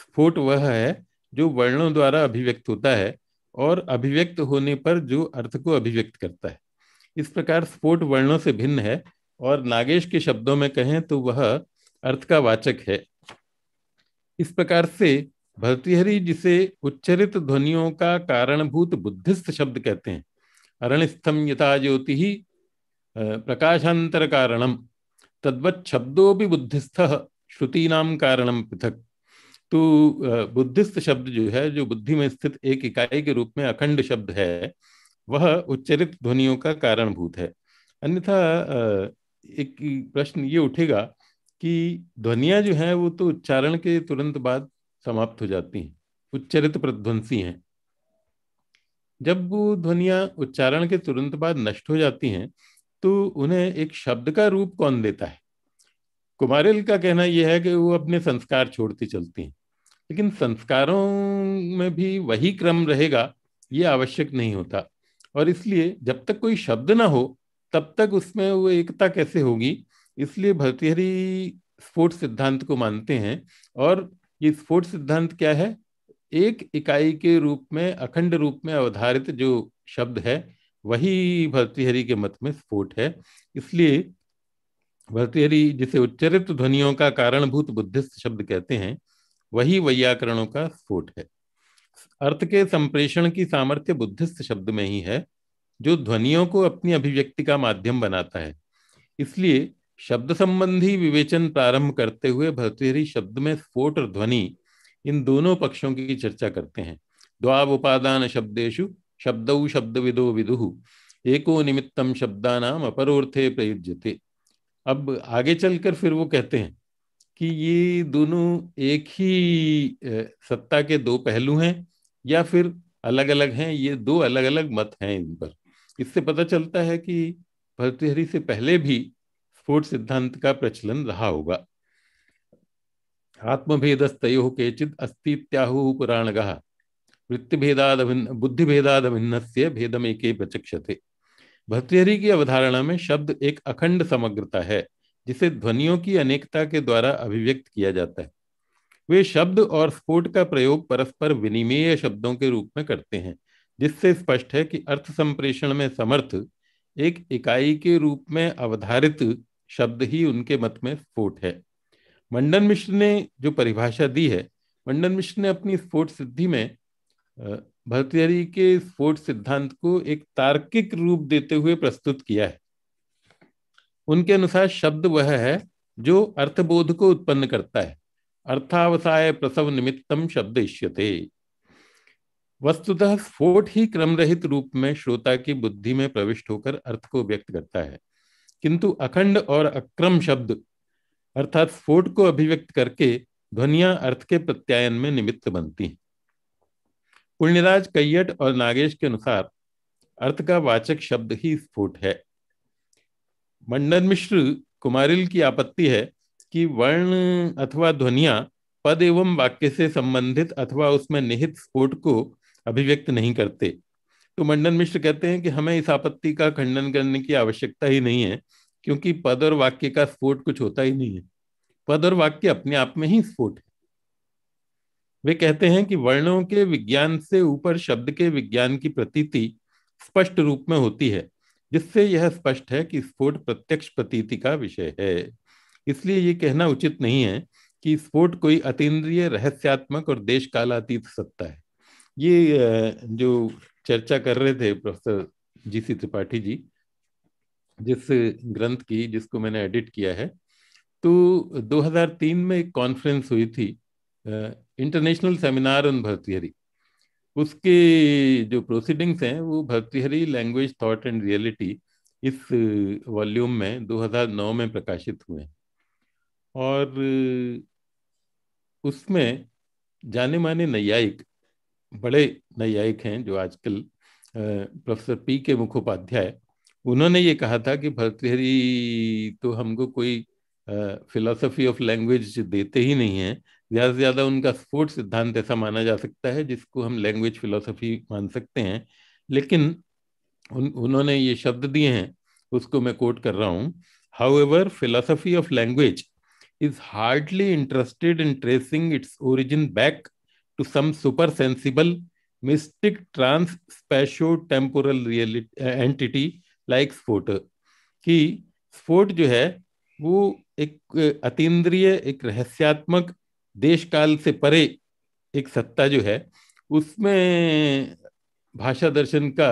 स्फोट वह है जो वर्णों द्वारा अभिव्यक्त होता है और अभिव्यक्त होने पर जो अर्थ को अभिव्यक्त करता है। इस प्रकार स्फोट वर्णों से भिन्न है और नागेश के शब्दों में कहें तो वह अर्थ का वाचक है। इस प्रकार से भर्तृहरि जिसे उच्चरित ध्वनियों का कारणभूत बुद्धिस्त शब्द कहते हैं। अरणस्थम यथा ज्योति ही प्रकाशांतर कारणम तद्वत शब्दों भी बुद्धिस्थ श्रुति नाम कारणम पृथक। तो बुद्धिस्त शब्द जो है, जो बुद्धि में स्थित एक इकाई के रूप में अखंड शब्द है, वह उच्चरित ध्वनियों का कारणभूत है। अन्यथा एक प्रश्न ये उठेगा कि ध्वनिया जो है, वो तो उच्चारण के तुरंत बाद समाप्त हो जाती हैं। उच्चरित प्रध्वंसी हैं। जब वो ध्वनिया उच्चारण के तुरंत बाद नष्ट हो जाती हैं तो उन्हें एक शब्द का रूप कौन देता है? कुमारिल का कहना यह है कि वो अपने संस्कार छोड़ती चलती हैं। लेकिन संस्कारों में भी वही क्रम रहेगा, ये आवश्यक नहीं होता। और इसलिए जब तक कोई शब्द ना हो, तब तक उसमें वो एकता कैसे होगी? इसलिए भर्तृहरि स्फोट सिद्धांत को मानते हैं और ये स्फोट सिद्धांत क्या है? एक इकाई के रूप में, अखंड रूप में अवधारित जो शब्द है, वही भर्तृहरि के मत में स्फोट है। इसलिए भर्तृहरि जिसे उच्चरित ध्वनियों का कारणभूत बुद्धिस्ट शब्द कहते हैं, वही वैयाकरणों का स्फोट है। अर्थ के संप्रेषण की सामर्थ्य बुद्धिस्त शब्द में ही है, जो ध्वनियों को अपनी अभिव्यक्ति का माध्यम बनाता है। इसलिए शब्द संबंधी विवेचन प्रारंभ करते हुए भर्तृहरि शब्द में स्फोट और ध्वनि इन दोनों पक्षों की चर्चा करते हैं। द्वाब उपादान शब्देशु शब्द शब्द विदो विदु एको निमित्तम शब्दानाम अपरोर्थे प्रयुज्यते। अब आगे चलकर फिर वो कहते हैं कि ये दोनों एक ही सत्ता के दो पहलू हैं या फिर अलग अलग हैं? ये दो अलग अलग मत हैं इन पर। इससे पता चलता है कि भर्तृहरि से पहले भी स्फोट सिद्धांत का प्रचलन रहा होगा। आत्मभेदस्तो केचिद अस्तीत्याहु पुराण गहा वृत्तिभेदाद बुद्धिभेदाद भिन्न से भेदमेके प्रचक्षते। भर्तृहरि की अवधारणा में शब्द एक अखंड समग्रता है, जिसे ध्वनियों की अनेकता के द्वारा अभिव्यक्त किया जाता है। वे शब्द और स्फोट का प्रयोग परस्पर विनिमेय शब्दों के रूप में करते हैं, जिससे स्पष्ट है कि अर्थ संप्रेषण में समर्थ एक इकाई के रूप में अवधारित शब्द ही उनके मत में स्फोट है। मंडन मिश्र ने जो परिभाषा दी है, मंडन मिश्र ने अपनी स्फोट सिद्धि में भर्तृहरि के स्फोट सिद्धांत को एक तार्किक रूप देते हुए प्रस्तुत किया है। उनके अनुसार शब्द वह है जो अर्थबोध को उत्पन्न करता है। अर्थावसाय प्रसव निमित्तम शब्द इष्यते वस्तुतः स्फोट ही क्रम रहित रूप में श्रोता की बुद्धि में प्रविष्ट होकर अर्थ को व्यक्त करता है। किंतु अखंड और अक्रम शब्द, अर्थात स्फोट को अभिव्यक्त करके ध्वनिया अर्थ के प्रत्यायन में निमित्त बनती हैं। पुण्यराज कैयट और नागेश के अनुसार, अर्थ का वाचक शब्द ही स्फोट है। मंडन मिश्र कुमारिल की आपत्ति है कि वर्ण अथवा ध्वनिया पद एवं वाक्य से संबंधित अथवा उसमें निहित स्फोट को अभिव्यक्त नहीं करते। तो मंडन मिश्र कहते हैं कि हमें इस आपत्ति का खंडन करने की आवश्यकता ही नहीं है, क्योंकि पद और वाक्य का स्फोट कुछ होता ही नहीं है। पद और वाक्य अपने आप में ही स्फोट है। वे कहते हैं कि वर्णों के विज्ञान से ऊपर शब्द के विज्ञान की प्रतीति स्पष्ट रूप में होती है, जिससे यह स्पष्ट है कि स्फोट प्रत्यक्ष प्रतीति का विषय है। इसलिए ये कहना उचित नहीं है कि स्फोट कोई अतीन्द्रिय, रहस्यात्मक और देश कालातीत सत्ता है। ये जो चर्चा कर रहे थे प्रोफेसर जी सी त्रिपाठी जी, जिस ग्रंथ की, जिसको मैंने एडिट किया है। तो 2003 में एक कॉन्फ्रेंस हुई थी इंटरनेशनल सेमिनार ऑन भर्तृहरि उसके जो प्रोसीडिंग्स हैं, वो Bhartrihari language thought and reality इस वॉल्यूम में 2009 में प्रकाशित हुए। और उसमें जाने माने नैयायिक बड़े नैयायिक हैं जो आजकल प्रोफेसर पी के मुखोपाध्याय उन्होंने ये कहा था कि भर्तृहरि तो हमको कोई फिलोसफी ऑफ़ लैंग्वेज देते ही नहीं है। ज़्यादा से ज़्यादा उनका स्पोर्ट सिद्धांत ऐसा माना जा सकता है जिसको हम लैंग्वेज फिलोसफी मान सकते हैं। लेकिन उन, उन्होंने ये शब्द दिए हैं उसको मैं कोट कर रहा हूँ। However philosophy of language is hardly interested in tracing its origin back to some super sensible mystic trans spatio temporal entity like sphota कि स्फोट जो है वो एक अतीन्द्रिय एक रहस्यात्मक देश काल से परे एक सत्ता जो है उसमें भाषा दर्शन का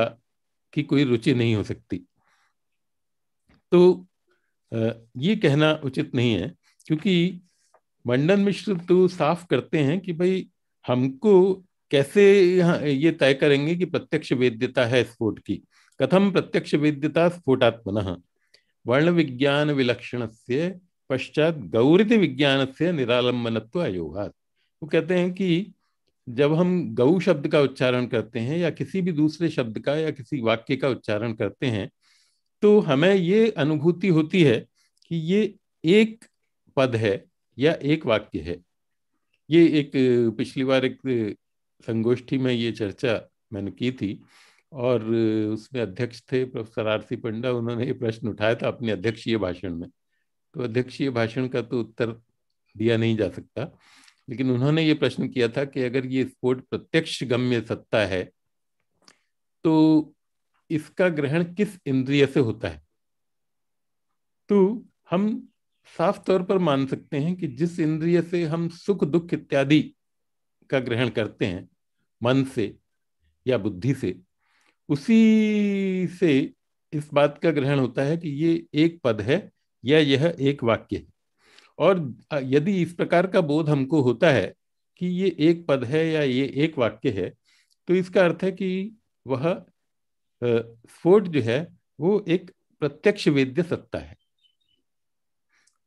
की कोई रुचि नहीं हो सकती तो ये कहना उचित नहीं है क्योंकि मंडन मिश्र तो साफ़ करते हैं कि भाई हमको कैसे ये तय करेंगे कि प्रत्यक्ष वेद्यता है स्फोट की? कथम प्रत्यक्ष वेद्यता स्फोटात्मन। वर्ण विज्ञान विलक्षण से पश्चात गौरित विज्ञान से निरालंबनत्व अयोगात वो कहते हैं कि जब हम गौ शब्द का उच्चारण करते हैं या किसी भी दूसरे शब्द का या किसी वाक्य का उच्चारण करते हैं तो हमें ये अनुभूति होती है कि ये एक पद है या एक वाक्य है। ये एक, पिछली बार एक संगोष्ठी में ये चर्चा मैंने की थी और उसमें अध्यक्ष थे प्रोफेसर आर सी पंडा, उन्होंने ये प्रश्न उठाया था अपने अध्यक्षीय भाषण में। तो अध्यक्षीय भाषण का तो उत्तर दिया नहीं जा सकता, लेकिन उन्होंने ये प्रश्न किया था कि अगर ये स्पोर्ट प्रत्यक्ष गम्य सत्ता है तो इसका ग्रहण किस इंद्रिय से होता है? तो हम साफ़ तौर पर मान सकते हैं कि जिस इंद्रिय से हम सुख, दुख इत्यादि का ग्रहण करते हैं, मन से या बुद्धि से, उसी से इस बात का ग्रहण होता है कि ये एक पद है या यह एक वाक्य है। और यदि इस प्रकार का बोध हमको होता है कि ये एक पद है या ये एक वाक्य है तो इसका अर्थ है कि वह स्फोट जो है, वो एक प्रत्यक्ष वेद्य सत्ता है।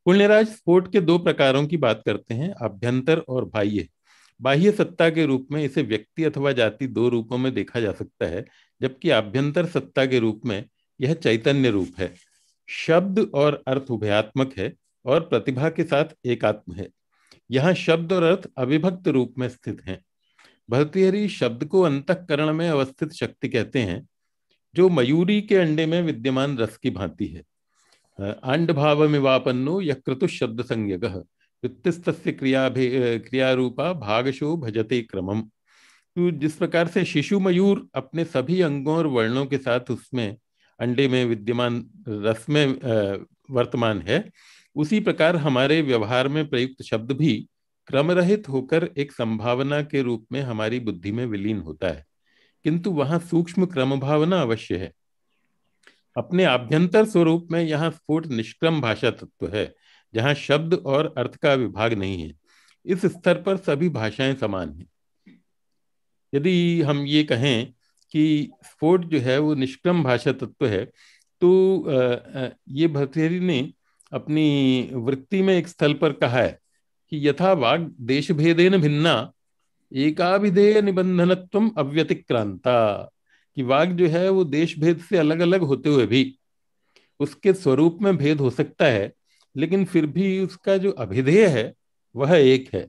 पुण्यराज स्फोट के दो प्रकारों की बात करते हैं, अभ्यंतर और बाह्य। बाह्य सत्ता के रूप में इसे व्यक्ति अथवा जाति दो रूपों में देखा जा सकता है, जबकि आभ्यंतर सत्ता के रूप में यह चैतन्य रूप है। शब्द और अर्थ उभयात्मक है और प्रतिभा के साथ एकात्म है। यहाँ शब्द और अर्थ अविभक्त रूप में स्थित हैं। भरतहरि शब्द को अंतकरण में अवस्थित शक्ति कहते हैं, जो मयूरी के अंडे में विद्यमान रस की भांति है। अंड भाव मिवापन्नो यक्रतु शब्द संज्ञक वृत्तिस्त क्रिया क्रियारूपा भागशो भजते क्रमम। तो जिस प्रकार से शिशु मयूर अपने सभी अंगों और वर्णों के साथ उसमें अंडे में विद्यमान रस में वर्तमान है, उसी प्रकार हमारे व्यवहार में प्रयुक्त शब्द भी क्रम रहित होकर एक संभावना के रूप में हमारी बुद्धि में विलीन होता है। किंतु वहाँ सूक्ष्म क्रम भावना अवश्य है। अपने आभ्यंतर स्वरूप में यहाँ स्फोट निष्क्रम भाषा तत्व है, जहाँ शब्द और अर्थ का विभाग नहीं है। इस स्तर पर सभी भाषाएँ समान हैं। यदि हम ये कहें कि स्फोट जो है वो निष्क्रम भाषा तत्व है तो ये भर्तृहरि ने अपनी वृत्ति में एक स्थल पर कहा है कि यथा वाग देश भेदेन भिन्ना, एकाभिधेय निबंधनत्व अव्यतिक्रांता। कि वाग जो है वो देश भेद से अलग अलग होते हुए भी उसके स्वरूप में भेद हो सकता है, लेकिन फिर भी उसका जो अभिधेय है, वह एक है।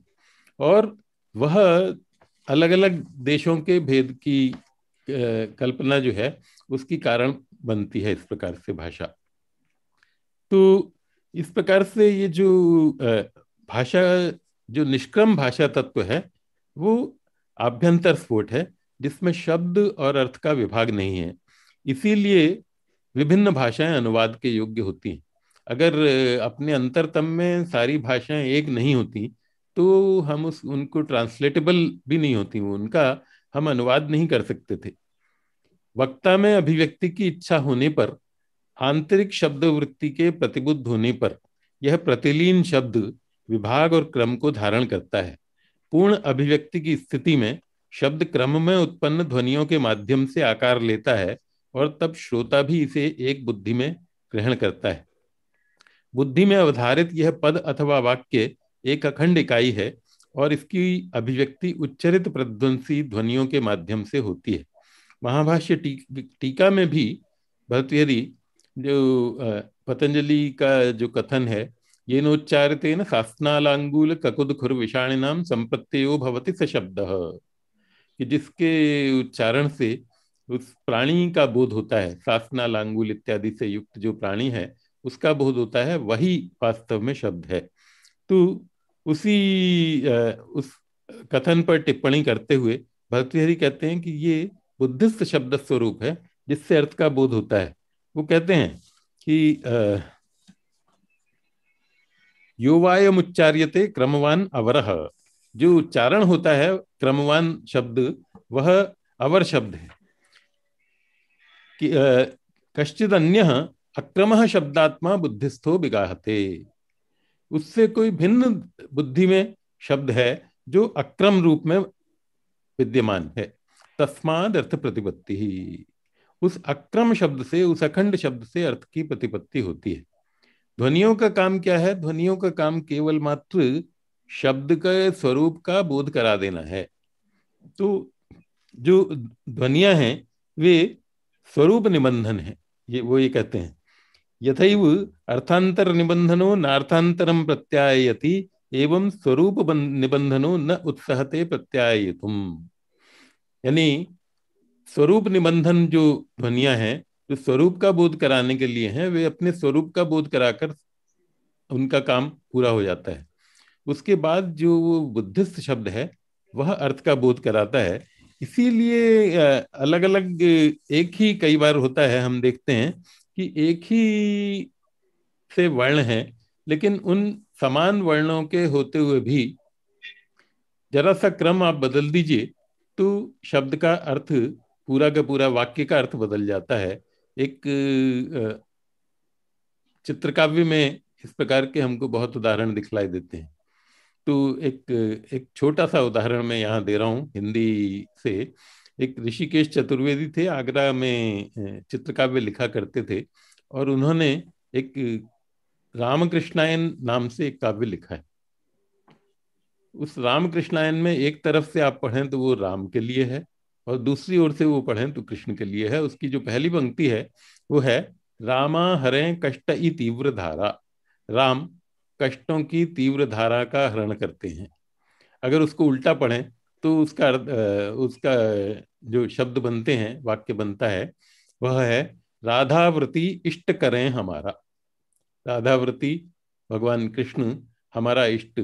और वह अलग अलग देशों के भेद की कल्पना जो है, उसकी कारण बनती है इस प्रकार से भाषा। तो इस प्रकार से ये जो भाषा, जो निष्क्रम भाषा तत्व है, वो आभ्यंतर स्फोट है। जिसमें शब्द और अर्थ का विभाग नहीं है। इसीलिए विभिन्न भाषाएँ अनुवाद के योग्य होती हैं। अगर अपने अंतरतम में सारी भाषाएँ एक नहीं होती तो हम उस, उनको ट्रांसलेटेबल भी नहीं होती उनका हम अनुवाद नहीं कर सकते थे। वक्ता में अभिव्यक्ति की इच्छा होने पर, आंतरिक शब्द वृत्ति के प्रतिबुद्ध होने पर, यह प्रतिलीन शब्द विभाग और क्रम को धारण करता है। पूर्ण अभिव्यक्ति की स्थिति में शब्द क्रम में उत्पन्न ध्वनियों के माध्यम से आकार लेता है और तब श्रोता भी इसे एक बुद्धि में ग्रहण करता है। बुद्धि में अवधारित यह पद अथवा वाक्य एक अखंड इकाई है और इसकी अभिव्यक्ति उच्चरित प्रध्वंसी ध्वनियों के माध्यम से होती है। महाभाष्य टीका में भी भरतहरी जो पतंजलि का जो कथन है, ये नोच्चारित न शास्नालांगूल ककुद खुर विषाणिनाम संप्रत्यो भवती स शब्द। कि जिसके उच्चारण से उस प्राणी का बोध होता है सासना लांगुल इत्यादि से युक्त जो प्राणी है, उसका बोध होता है, वही वास्तव में शब्द है। तो उसी उस कथन पर टिप्पणी करते हुए भर्तृहरि कहते हैं कि ये बुद्धिस्त शब्द स्वरूप है, जिससे अर्थ का बोध होता है। वो कहते हैं कि योवायम उच्चार्यते क्रमवान अवरह। जो उच्चारण होता है, क्रमवान शब्द, वह अवर शब्द है। कश्चित अन्य अक्रम शब्दात्मा बुद्धिस्थो बिगाहते उससे कोई भिन्न बुद्धि में शब्द है, जो अक्रम रूप में विद्यमान है। तस्माद अर्थ प्रतिपत्ति। ही उस अक्रम शब्द से, उस अखंड शब्द से अर्थ की प्रतिपत्ति होती है। ध्वनियों का काम क्या है? ध्वनियों का काम केवल मात्र शब्द के स्वरूप का बोध करा देना है। तो जो ध्वनिया हैं, वे स्वरूप निबंधन है, ये वो ये कहते हैं। यथैव अर्थांतर निबंधनो नार्थांतरम प्रत्यायति, एवं स्वरूप निबंधनो न उत्साहते प्रत्यायतुम। यानी स्वरूप निबंधन जो ध्वनिया है, जो स्वरूप का बोध कराने के लिए हैं, वे अपने स्वरूप का बोध कराकर उनका काम पूरा हो जाता है। उसके बाद जो वो बुद्धिस्ट शब्द है, वह अर्थ का बोध कराता है। इसीलिए अलग अलग एक ही कई बार होता है, हम देखते हैं कि एक ही से वर्ण है, लेकिन उन समान वर्णों के होते हुए भी जरा सा क्रम आप बदल दीजिए तो शब्द का अर्थ, पूरा का पूरा वाक्य का अर्थ बदल जाता है। एक चित्रकाव्य में इस प्रकार के हमको बहुत उदाहरण दिखलाई देते हैं। तो एक एक छोटा सा उदाहरण मैं यहाँ दे रहा हूँ हिंदी से। एक ऋषिकेश चतुर्वेदी थे, आगरा में चित्रकाव्य लिखा करते थे और उन्होंने एक रामकृष्णायन नाम से एक काव्य लिखा है। उस रामकृष्णायन में एक तरफ़ से आप पढ़ें तो वो राम के लिए है और दूसरी ओर से वो पढ़ें तो कृष्ण के लिए है। उसकी जो पहली पंक्ति है वो है, रामा हरें कष्ट ई तीव्र धारा। राम कष्टों की तीव्र धारा का हरण करते हैं। अगर उसको उल्टा पढ़ें तो उसका उसका जो शब्द बनते हैं, वाक्य बनता है, वह है राधावृति इष्ट करें हमारा। राधावृति भगवान कृष्ण, हमारा इष्ट,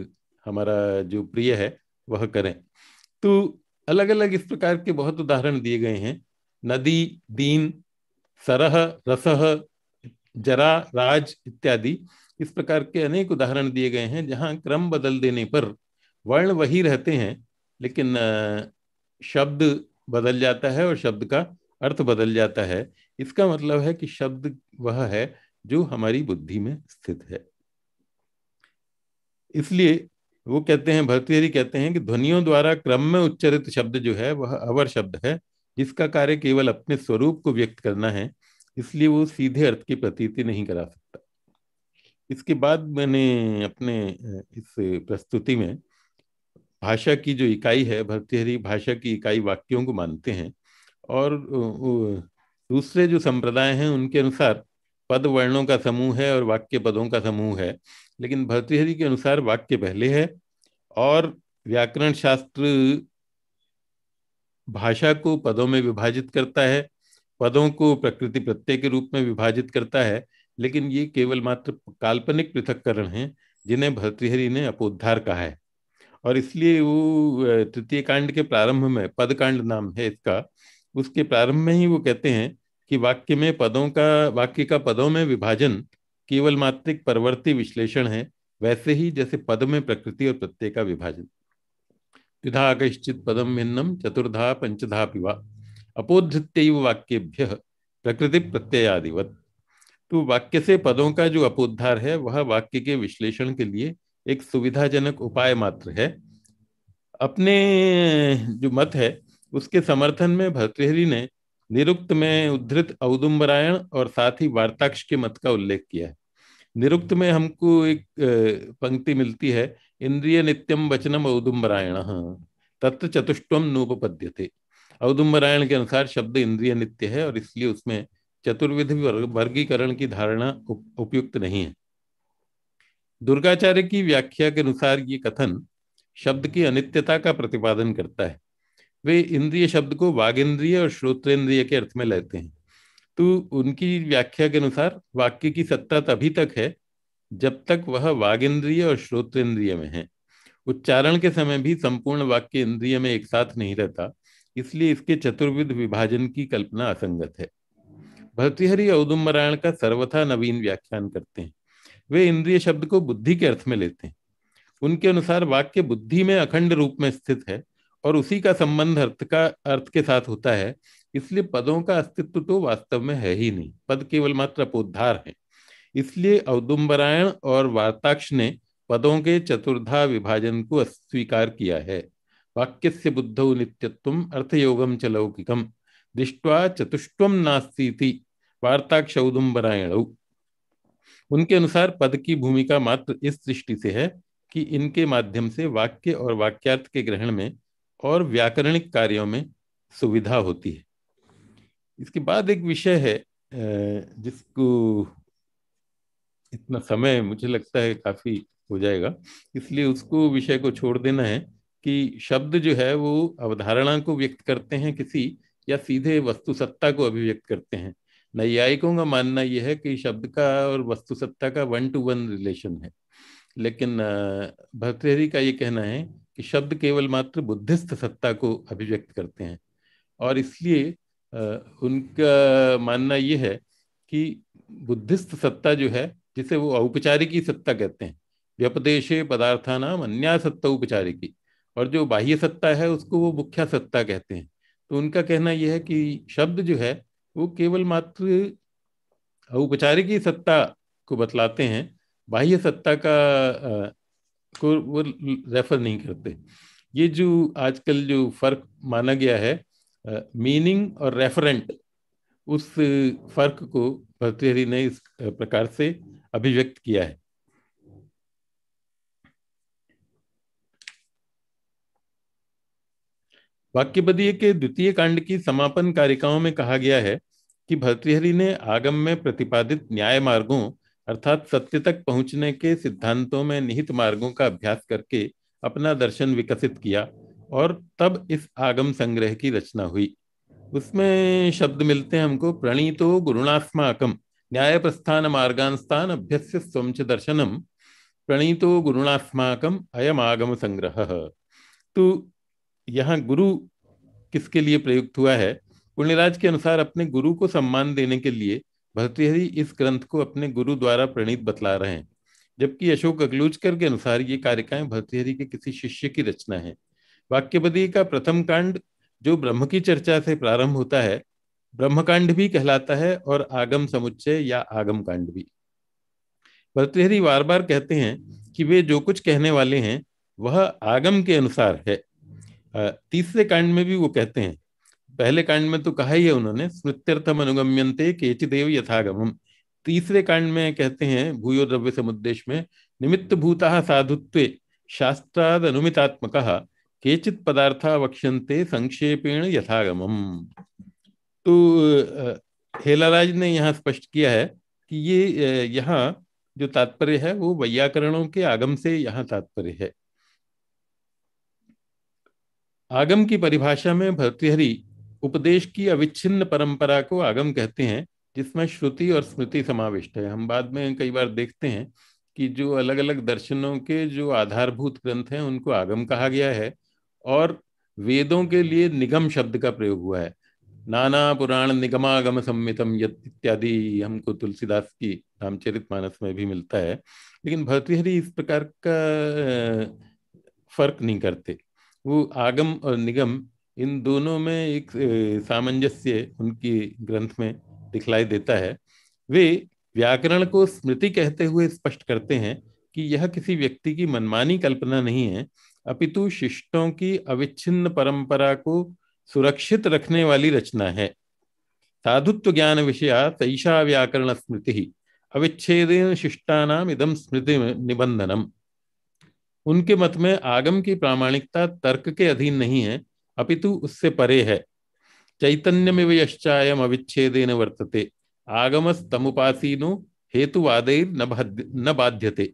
हमारा जो प्रिय है, वह करें। तो अलग अलग इस प्रकार के बहुत उदाहरण दिए गए हैं। नदी, दीन, सरह, रसह, जरा, राज इत्यादि। इस प्रकार के अनेक उदाहरण दिए गए हैं, जहाँ क्रम बदल देने पर वर्ण वही रहते हैं, लेकिन शब्द बदल जाता है और शब्द का अर्थ बदल जाता है। इसका मतलब है कि शब्द वह है जो हमारी बुद्धि में स्थित है। इसलिए वो कहते हैं, भरतहरी कहते हैं कि ध्वनियों द्वारा क्रम में उच्चरित शब्द जो है, वह अवर शब्द है, जिसका कार्य केवल अपने स्वरूप को व्यक्त करना है, इसलिए वो सीधे अर्थ की प्रतीति नहीं करा सकता। इसके बाद मैंने अपने इस प्रस्तुति में भाषा की जो इकाई है, भर्तृहरि भाषा की इकाई वाक्यों को मानते हैं और दूसरे जो संप्रदाय हैं उनके अनुसार पद वर्णों का समूह है और वाक्य पदों का समूह है। लेकिन भर्तृहरि के अनुसार वाक्य पहले है और व्याकरण शास्त्र भाषा को पदों में विभाजित करता है, पदों को प्रकृति प्रत्यय के रूप में विभाजित करता है लेकिन ये केवल मात्र काल्पनिक पृथककरण हैं, जिन्हें भर्तृहरि ने अपोद्धार कहा है। और इसलिए वो तृतीय कांड के प्रारंभ में पद कांड नाम है इसका, उसके प्रारंभ में ही वो कहते हैं कि वाक्य में पदों का, वाक्य का पदों में विभाजन केवल मात्रिक परवर्ती विश्लेषण है, वैसे ही जैसे पद में प्रकृति और प्रत्यय का विभाजन। द्विधा कश्चित पदम भिन्नम चतुर्धा पंचधा पिवा अपोधृत्य वाक्यभ्य प्रकृति प्रत्ययादिवत। तो वाक्य से पदों का जो अपोद्धार है, वह वाक्य के विश्लेषण के लिए एक सुविधाजनक उपाय मात्र है। अपने जो मत है, उसके समर्थन में भर्तृहरि ने निरुक्त में उद्धृत औदुम्बरायण और साथ ही वार्ताक्ष के मत का उल्लेख किया है। निरुक्त में हमको एक पंक्ति मिलती है, इंद्रिय नित्यम वचनम औदुम्बरायण तत्व चतुष्टम नोपद्य थे औदुम्बरायण के अनुसार शब्द इंद्रिय नित्य है और इसलिए उसमें चतुर्विधि वर्गीकरण की धारणा उपयुक्त नहीं है। दुर्गाचार्य की व्याख्या के अनुसार ये कथन शब्द की अनित्यता का प्रतिपादन करता है। वे इंद्रिय शब्द को वागेंद्रिय और श्रोत्रेंद्रिय के अर्थ में लेते हैं। तो उनकी व्याख्या के अनुसार वाक्य की सत्ता तभी तक है जब तक वह वागेंद्रिय और श्रोतेंद्रिय में है। उच्चारण के समय भी संपूर्ण वाक्य इंद्रिय में एक साथ नहीं रहता, इसलिए इसके चतुर्विध विभाजन की कल्पना असंगत है। भर्तृहरि औदुम्बरायण का सर्वथा नवीन व्याख्यान करते हैं। वे इंद्रिय शब्द को बुद्धि के अर्थ में लेते हैं। उनके अनुसार वाक्य बुद्धि में अखंड रूप में स्थित है और उसी का संबंध अर्थ का, अर्थ के साथ होता है, इसलिए पदों का अस्तित्व तो वास्तव में है ही नहीं। पद केवल मात्र अपोद्धार है। इसलिए औदुम्बरायण और वार्ताक्ष ने पदों के चतुर्धा विभाजन को अस्वीकार किया है। वाक्य से बुद्ध नित्यत्व अर्थयोगम च लौकिकम। दृष्टवा चतुष्टम नास्ती वार्ताक्ष औदुम्बरायण उनके अनुसार पद की भूमिका मात्र इस दृष्टि से है कि इनके माध्यम से वाक्य और वाक्यार्थ के ग्रहण में और व्याकरणिक कार्यों में सुविधा होती है। इसके बाद एक विषय है जिसको इतना समय मुझे लगता है काफ़ी हो जाएगा, इसलिए उसको विषय को छोड़ देना है कि शब्द जो है वो अवधारणा को व्यक्त करते हैं किसी या सीधे वस्तु सत्ता को अभिव्यक्त करते हैं। नैयायिकों का मानना यह है कि शब्द का और वस्तु सत्ता का वन टू वन रिलेशन है। लेकिन भर्तृहरि का ये कहना है कि शब्द केवल मात्र बुद्धिस्त सत्ता को अभिव्यक्त करते हैं। और इसलिए उनका मानना यह है कि बुद्धिस्त सत्ता जो है, जिसे वो औपचारिकी सत्ता कहते हैं, व्यपदेशे पदार्थानाम अन्या सत्ता उपचारिकी, और जो बाह्य सत्ता है उसको वो मुख्या सत्ता कहते हैं। तो उनका कहना यह है कि शब्द जो है वो केवल मात्र औपचारिकी सत्ता को बतलाते हैं बाह्य सत्ता का आ, को वो रेफर नहीं करते। ये जो आजकल जो फ़र्क माना गया है मीनिंग और रेफरेंट उस फ़र्क को भर्तृहरि ने इस प्रकार से अभिव्यक्त किया है। वाक्यपदीय के द्वितीय कांड की समापन कारिकाओं में कहा गया है कि भर्तृहरि ने आगम में प्रतिपादित न्याय मार्गों अर्थात सत्य तक पहुँचने के सिद्धांतों में निहित मार्गों का अभ्यास करके अपना दर्शन विकसित किया और तब इस आगम संग्रह की रचना हुई। उसमें शब्द मिलते हैं हमको, प्रणीतो गुरुणास्माकम न्याय प्रस्थान मार्गान्स्तान अभ्यस्य स्वंच दर्शनम, प्रणीतो गुरुणास्माकम अयम आगम संग्रह। तो यहाँ गुरु किसके लिए प्रयुक्त हुआ है? पुण्यराज के अनुसार अपने गुरु को सम्मान देने के लिए भर्तृहरि इस ग्रंथ को अपने गुरु द्वारा प्रणीत बतला रहे हैं। जबकि अशोक अगलूचकर के अनुसार ये कारिकाएँ भर्तृहरि के किसी शिष्य की रचना है। वाक्यपदी का प्रथम कांड जो ब्रह्म की चर्चा से प्रारंभ होता है, ब्रह्मकांड भी कहलाता है और आगम समुच्चय या आगम कांड भी। भर्तृहरि बार बार कहते हैं कि वे जो कुछ कहने वाले हैं, वह आगम के अनुसार है। तीसरे कांड में भी वो कहते हैं। पहले कांड में तो कहा ही है उन्होंने, स्मृत्यर्थम अनुगम्यंते केचिदेव यथागम तीसरे कांड में कहते हैं, भूयो द्रव्य समुद्देश में, निमित्त भूता साधुत्व, शास्त्राद अनुमितात्मक, केचित पदार्था वक्ष्यंते संक्षेपेण यथागम तो हेलाराज ने यहाँ स्पष्ट किया है कि ये यहाँ जो तात्पर्य है, वो वैयाकरणों के आगम से यहाँ तात्पर्य है। आगम की परिभाषा में भर्तृहरि उपदेश की अविच्छिन्न परंपरा को आगम कहते हैं, जिसमें श्रुति और स्मृति समाविष्ट है। हम बाद में कई बार देखते हैं कि जो अलग अलग दर्शनों के जो आधारभूत ग्रंथ हैं, उनको आगम कहा गया है और वेदों के लिए निगम शब्द का प्रयोग हुआ है। नाना पुराण निगमागम सम्मितम इत्यादि हमको तुलसीदास की रामचरित मानस में भी मिलता है, लेकिन भर्तृहरि इस प्रकार का फ़र्क नहीं करते। वो आगम और निगम, इन दोनों में एक सामंजस्य उनकी ग्रंथ में दिखलाई देता है। वे व्याकरण को स्मृति कहते हुए स्पष्ट करते हैं कि यह किसी व्यक्ति की मनमानी कल्पना नहीं है, अपितु शिष्टों की अविच्छिन्न परंपरा को सुरक्षित रखने वाली रचना है। साधुत्व ज्ञान विषया तैषा व्याकरण स्मृति, अविच्छेदेन शिष्टानाम इदम स्मृति निबंधनम उनके मत में आगम की प्रामाणिकता तर्क के अधीन नहीं है, अपितु उससे परे है। चैतन्यमिव यश्चायम अविच्छेदेन वर्तते। आगमस्तमुपासीनो हेतुवादेर न बाध्यते।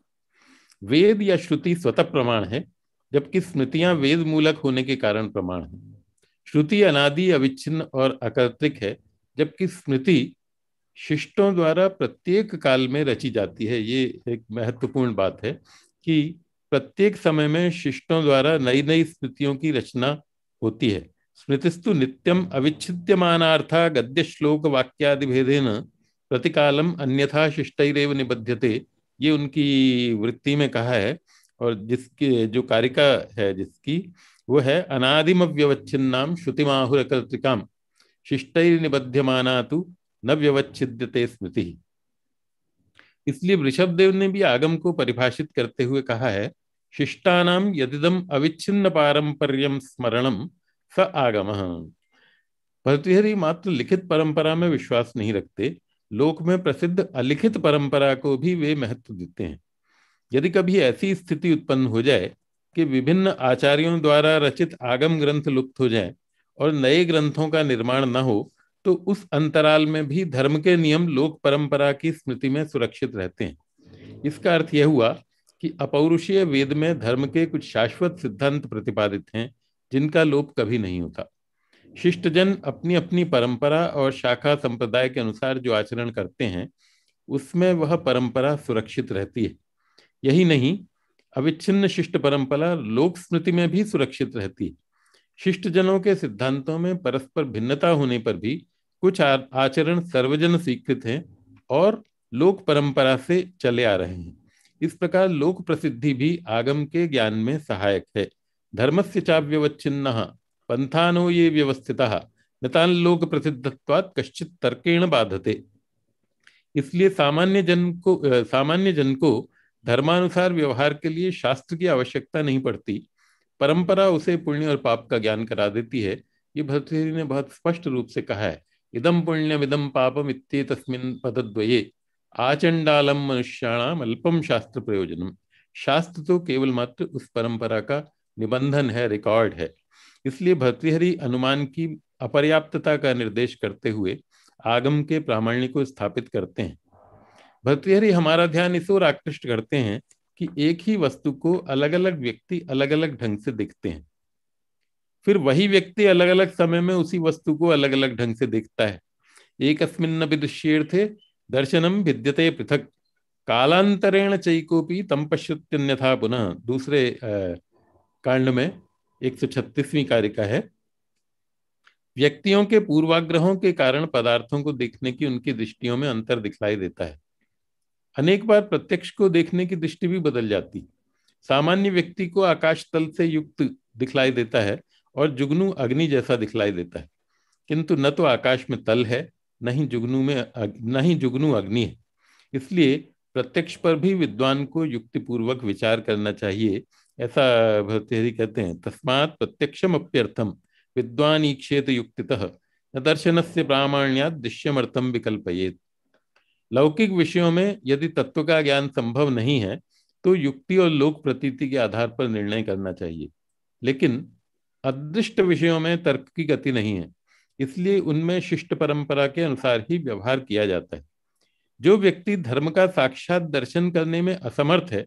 वेद या श्रुति स्वतः प्रमाण है, जबकि स्मृतियाँ वेद मूलक होने के कारण प्रमाण है। श्रुति अनादि, अविच्छिन्न और अकर्तृक है, जबकि स्मृति शिष्टों द्वारा प्रत्येक काल में रची जाती है। ये एक महत्वपूर्ण बात है कि प्रत्येक समय में शिष्टों द्वारा नई नई स्मृतियों की रचना होती है। स्मृतिस्तु नित्यम अविच्छिद्यमानार्था गद्य श्लोक वाक्यादि भेदेन प्रतिकालम अन्यथा शिष्टैरेव निबध्यते। ये उनकी वृत्ति में कहा है और जिसकी जो कारिका है जिसकी, वो है अनादिम व्यवच्छिन्नाम श्रुतिमाहुर कर्तिकाम शिष्टैर निबध्यमाना तो न व्यवच्छिद्यते स्मृति। इसलिए वृषभ देव ने भी आगम को परिभाषित करते हुए कहा है शिष्टानाम यदिदम अविच्छिन्न स्मरणम स आगम। भर्तृहरि मात्र लिखित परंपरा में विश्वास नहीं रखते, लोक में प्रसिद्ध अलिखित परंपरा को भी वे महत्व देते हैं। यदि कभी ऐसी स्थिति उत्पन्न हो जाए कि विभिन्न आचार्यों द्वारा रचित आगम ग्रंथ लुप्त हो जाए और नए ग्रंथों का निर्माण न हो तो उस अंतराल में भी धर्म के नियम लोक परंपरा की स्मृति में सुरक्षित रहते हैं। इसका अर्थ यह हुआ कि अपौरुषीय वेद में धर्म के कुछ शाश्वत सिद्धांत प्रतिपादित हैं, जिनका लोप कभी नहीं होता। शिष्टजन अपनी अपनी परंपरा और शाखा संप्रदाय के अनुसार जो आचरण करते हैं, उसमें वह परंपरा सुरक्षित रहती है। यही नहीं, अविच्छिन्न शिष्ट परंपरा लोक स्मृति में भी सुरक्षित रहती है। शिष्टजनों के सिद्धांतों में परस्पर भिन्नता होने पर भी कुछ आचरण सर्वजन स्वीकृत हैं और लोक परंपरा से चले आ रहे हैं। इस प्रकार लोक प्रसिद्धि भी आगम के ज्ञान में सहायक है। धर्म से चाव्यवच्छिन्न, पंथानो ये व्यवस्थित नतान लोक प्रसिद्धत्वात् कश्चित तर्केण बाधते। इसलिए सामान्य जन को सामान्य जन को धर्मानुसार व्यवहार के लिए शास्त्र की आवश्यकता नहीं पड़ती। परंपरा उसे पुण्य और पाप का ज्ञान करा देती है। ये भर्तृहरि ने बहुत स्पष्ट रूप से कहा है। इदम पुण्यम इदम पापम इत्ते तस्मिन पदद्वये। आचंडालम मनुष्याणाम अल्पम शास्त्र प्रयोजनम शास्त्र तो केवल मात्र उस परंपरा का निबंधन है, रिकॉर्ड है। इसलिए भर्तृहरि अनुमान की अपर्याप्तता का निर्देश करते हुए आगम के प्रामाण्य को स्थापित करते हैं। भर्तृहरि हमारा ध्यान इस ओर आकृष्ट करते हैं कि एक ही वस्तु को अलग अलग व्यक्ति अलग अलग ढंग से देखते हैं। फिर वही व्यक्ति अलग अलग समय में उसी वस्तु को अलग अलग ढंग से देखता है। एक थे दर्शनम विद्यते पृथक। कालांतरेण चैकोपी तम पश्यत्यन्यथा पुनः। दूसरे कांड में एक सौ छत्तीसवीं कारिका है। व्यक्तियों के पूर्वाग्रहों के कारण पदार्थों को देखने की उनकी दृष्टियों में अंतर दिखलाई देता है। अनेक बार प्रत्यक्ष को देखने की दृष्टि भी बदल जाती। सामान्य व्यक्ति को आकाश तल से युक्त दिखलाई देता है और जुगनू अग्नि जैसा दिखलाई देता है। किंतु न तो आकाश में तल है न ही जुगनू में न ही जुगनू अग्नि है। इसलिए प्रत्यक्ष पर भी विद्वान को युक्तिपूर्वक विचार करना चाहिए। ऐसा भर्तृहरि कहते हैं, तस्मात् प्रत्यक्षम अप्यर्थम विद्वान ईक्षेत युक्तितः, न दर्शन से प्रामाण्यात दृश्यमर्थम विकल्पयेत। लौकिक विषयों में यदि तत्व का ज्ञान संभव नहीं है तो युक्ति और लोक प्रतीति के आधार पर निर्णय करना चाहिए। लेकिन अदृष्ट विषयों में तर्क की गति नहीं है। इसलिए उनमें शिष्ट परंपरा के अनुसार ही व्यवहार किया जाता है। जो व्यक्ति धर्म का साक्षात दर्शन करने में असमर्थ है,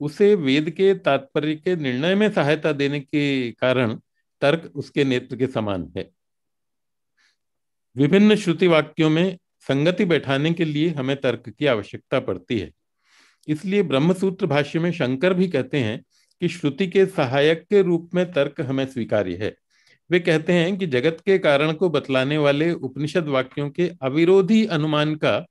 उसे वेद के तात्पर्य के निर्णय में सहायता देने के कारण तर्क उसके नेत्र के समान है। विभिन्न श्रुति वाक्यों में संगति बैठाने के लिए हमें तर्क की आवश्यकता पड़ती है। इसलिए ब्रह्मसूत्र भाष्य में शंकर भी कहते हैं कि श्रुति के सहायक के रूप में तर्क हमें स्वीकार्य है। वे कहते हैं कि जगत के कारण को बतलाने वाले उपनिषद वाक्यों के अविरोधी अनुमान का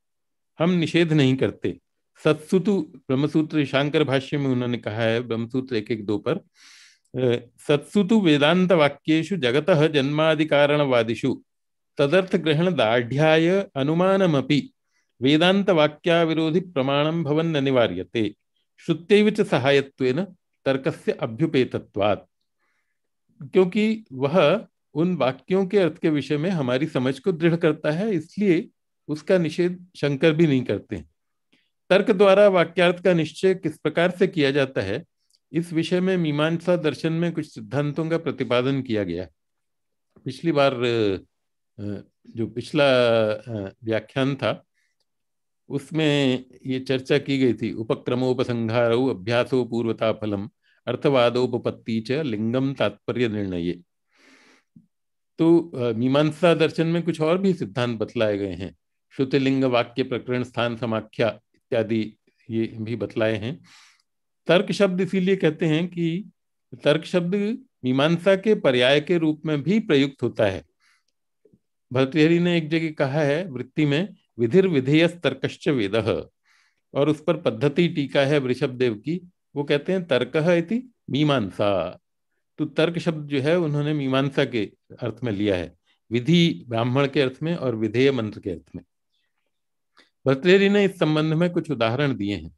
हम निषेध नहीं करते। सत्सुतु ब्रह्मसूत्र शांकर भाष्य में उन्होंने कहा है, ब्रह्मसूत्र एक एक दो पर सत्सुतु वेदांत वाक्यु जगत जन्मादि कारणवादिषु तदर्थ ग्रहण दाढ़ अनुमानमपि वेदांत वाक्याविरोधी प्रमाणम भवन अनिवार्यते। श्रुत्यैव च सहायत्वेन तर्कस्य अभ्युपेतत्वात्। क्योंकि वह उन वाक्यों के अर्थ के विषय में हमारी समझ को दृढ़ करता है, इसलिए उसका निषेध शंकर भी नहीं करते तर्क द्वारा वाक्यार्थ का निश्चय किस प्रकार से किया जाता है, इस विषय में मीमांसा दर्शन में कुछ सिद्धांतों का प्रतिपादन किया गया पिछली बार जो पिछला व्याख्यान था, उसमें ये चर्चा की गई थी, उपक्रमोपसंहारो अभ्यासो पूर्वता फलम अर्थवादोपत्ति च लिंगम तात्पर्य निर्णय तो मीमांसा दर्शन में कुछ और भी सिद्धांत बतलाए गए हैं। श्रुतिलिंग, वाक्य प्रकरण, स्थान समाख्या इत्यादि ये भी बतलाए हैं। तर्क शब्द इसीलिए कहते हैं कि तर्क शब्द मीमांसा के पर्याय के रूप में भी प्रयुक्त होता है। भरतहरि ने एक जगह कहा है, वृत्ति में विधिर विधेय तर्कश्च वेद, और उस पर पद्धति टीका है वृषभ देव की। वो कहते हैं तर्क इति मीमांसा। तो तर्क शब्द जो है, उन्होंने मीमांसा के अर्थ में लिया है। विधि ब्राह्मण के अर्थ में और विधेय मंत्र के अर्थ में। भर्तृहरि ने इस संबंध में कुछ उदाहरण दिए हैं।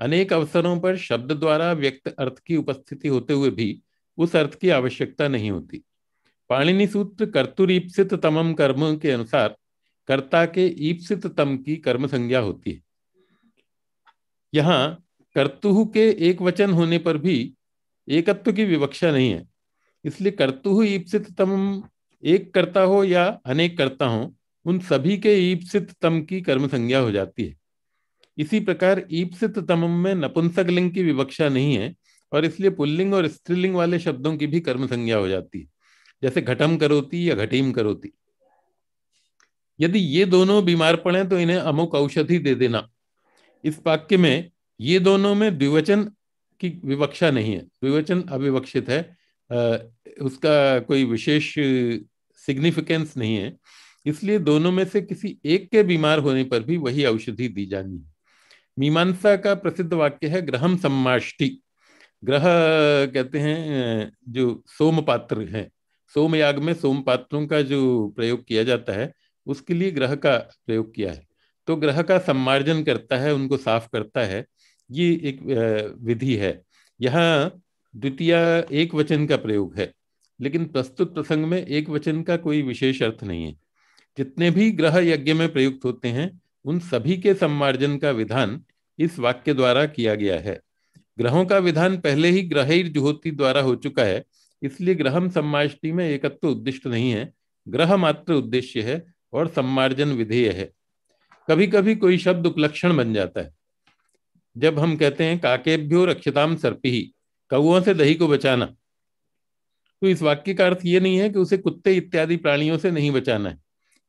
अनेक अवसरों पर शब्द द्वारा व्यक्त अर्थ की उपस्थिति होते हुए भी उस अर्थ की आवश्यकता नहीं होती। पाणिनि सूत्र कर्तुरीप्सित तमम कर्म के अनुसार कर्ता के ईप्सित तम की कर्म संज्ञा होती है। यहाँ कर्तुह के एक वचन होने पर भी एकत्व की विवक्षा नहीं है। इसलिए कर्तुह ईप्सित तम एक कर्ता हो या अनेक कर्ता हो, उन सभी के ईप्सित तम की कर्म संज्ञा हो जाती है। इसी प्रकार ईप्सित में नपुंसक लिंग की विवक्षा नहीं है और इसलिए पुल्लिंग और स्त्रीलिंग वाले शब्दों की भी कर्म संज्ञा हो जाती है। जैसे घटम करोती या घटीम करोती। यदि ये दोनों बीमार पड़े तो इन्हें अमुक औषधि दे देना। इस वाक्य में ये दोनों में द्विवचन की विवक्षा नहीं है। द्विवचन अविवक्षित है। उसका कोई विशेष सिग्निफिकेंस नहीं है। इसलिए दोनों में से किसी एक के बीमार होने पर भी वही औषधि दी जानी है। मीमांसा का प्रसिद्ध वाक्य है ग्रहम सम्माष्टि। ग्रह कहते हैं जो सोम पात्र है। सोमयाग में सोम पात्रों का जो प्रयोग किया जाता है, उसके लिए ग्रह का प्रयोग किया है। तो ग्रह का सम्मार्जन करता है, उनको साफ़ करता है। ये एक विधि है। यहाँ द्वितीय एक वचन का प्रयोग है, लेकिन प्रस्तुत प्रसंग में एक वचन का कोई विशेष अर्थ नहीं है। जितने भी ग्रह यज्ञ में प्रयुक्त होते हैं, उन सभी के सम्मार्जन का विधान इस वाक्य द्वारा किया गया है। ग्रहों का विधान पहले ही ग्रह जुहोती द्वारा हो चुका है, इसलिए ग्रहम सम्माष्टि में एकत्व उद्दिष्ट नहीं है। ग्रह मात्र उद्देश्य है और सम्मार्जन विधेय है। कभी कभी कोई शब्द उपलक्षण बन जाता है। जब हम कहते हैं, काकेभ्यो रक्षताम सर्पी कौओं से दही को बचाना। तो इस वाक्य का अर्थ ये नहीं है कि उसे कुत्ते इत्यादि प्राणियों से नहीं बचाना है।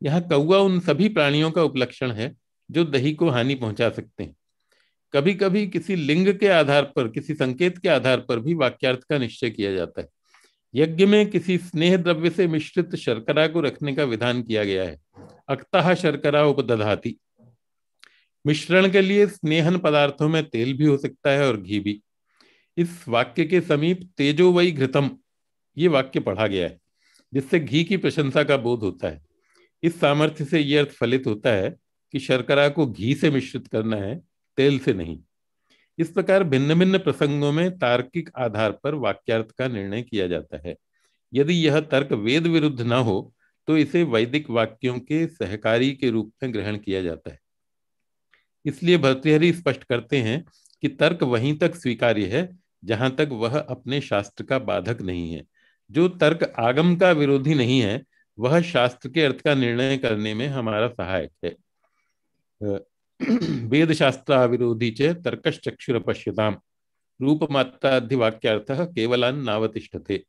यहाँ कौआ उन सभी प्राणियों का उपलक्षण है जो दही को हानि पहुँचा सकते हैं। कभी कभी किसी लिंग के आधार पर, किसी संकेत के आधार पर भी वाक्यार्थ का निश्चय किया जाता है। यज्ञ में किसी स्नेह द्रव्य से मिश्रित शर्करा को रखने का विधान किया गया है। अक्ता शर्करा उपदधाती। मिश्रण के लिए स्नेहन पदार्थों में तेल भी हो सकता है और घी भी। इस वाक्य के समीप तेजो वही घृतम, ये वाक्य पढ़ा गया है, जिससे घी की प्रशंसा का बोध होता है। इस सामर्थ्य से यह अर्थ फलित होता है कि शर्करा को घी से मिश्रित करना है, तेल से नहीं। इस प्रकार भिन्न भिन्न प्रसंगों में तार्किक आधार पर वाक्यार्थ का निर्णय किया जाता है। यदि यह तर्क वेद विरुद्ध न हो तो इसे वैदिक वाक्यों के सहकारी के रूप में ग्रहण किया जाता है। इसलिए भर्तृहरि स्पष्ट करते हैं कि तर्क वहीं तक स्वीकार्य है, जहाँ तक वह अपने शास्त्र का बाधक नहीं है। जो तर्क आगम का विरोधी नहीं है, वह शास्त्र के अर्थ का निर्णय करने में हमारा सहायक है। वेद शास्त्र विरोधी च तर्कश्चक्षुर पश्यताम रूप मात्राधिवाक्यार्थ केवलान नावतिष्ठते।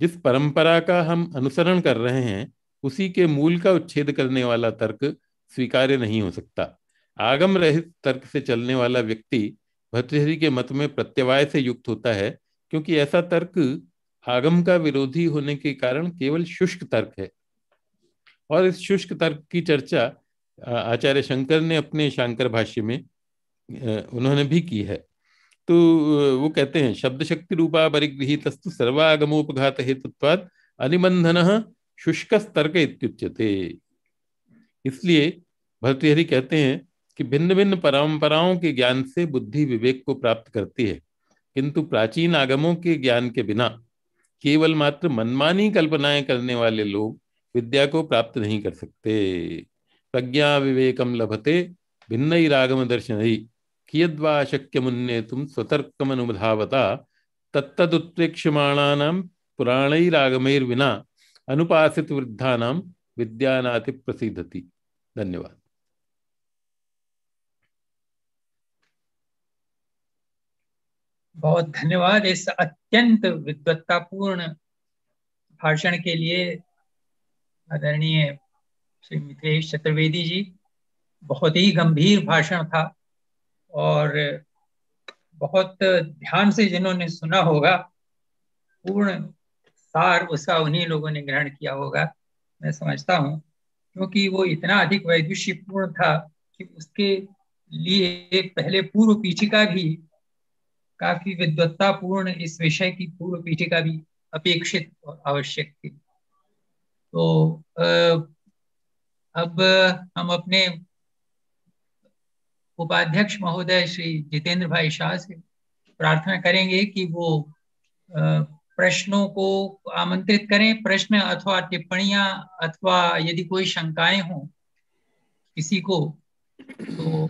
जिस परंपरा का हम अनुसरण कर रहे हैं, उसी के मूल का उच्छेद करने वाला तर्क स्वीकार्य नहीं हो सकता। आगम रहित तर्क से चलने वाला व्यक्ति भर्तृहरि के मत में प्रत्यवाय से युक्त होता है, क्योंकि ऐसा तर्क आगम का विरोधी होने के कारण केवल शुष्क तर्क है। और इस शुष्क तर्क की चर्चा आचार्य शंकर ने अपने शांकर भाष्य में उन्होंने भी की है। तो वो कहते हैं शब्द शक्ति रूपा परिगृहित सर्वागमोपघात हेतुत्वाद अनिबंधन शुष्क तर्क इत्युच्यते। इसलिए भर्तृहरि कहते हैं कि भिन्न भिन्न परंपराओं के ज्ञान से बुद्धि विवेक को प्राप्त करती है। किंतु प्राचीन आगमों के ज्ञान के बिना केवल मात्र मनमानी कल्पनाएँ करने वाले लोग विद्या को प्राप्त नहीं कर सकते। प्रज्ञा विवेकम लभते भिन्न रागम दर्शन ही कियद्वा शक्य मुन्ने तुम स्वतर्कम अनुधावता तत्तदुत्प्रेक्षमाणानां पुराणैरागमैर्विना अनुपासित वृद्धानां विद्यानाति प्रसिद्धति धन्यवाद। बहुत धन्यवाद इस अत्यंत विद्वत्तापूर्ण भाषण के लिए आदरणीय श्री मिथेश चतुर्वेदी जी। बहुत ही गंभीर भाषण था और बहुत ध्यान से जिन्होंने सुना होगा, पूर्ण सार उसका उन्हीं लोगों ने ग्रहण किया होगा। मैं समझता हूँ, क्योंकि वो इतना अधिक वैदुष्यपूर्ण था कि उसके लिए पहले पूर्व पीठिका भी काफ़ी विद्वत्तापूर्ण इस विषय की पूर्व पीठिका भी अपेक्षित और आवश्यक थी। तो अब हम अपने उपाध्यक्ष महोदय श्री जितेंद्र भाई शाह से प्रार्थना करेंगे कि वो प्रश्नों को आमंत्रित करें, प्रश्न अथवा टिप्पणियाँ अथवा यदि कोई शंकाएँ हो किसी को तो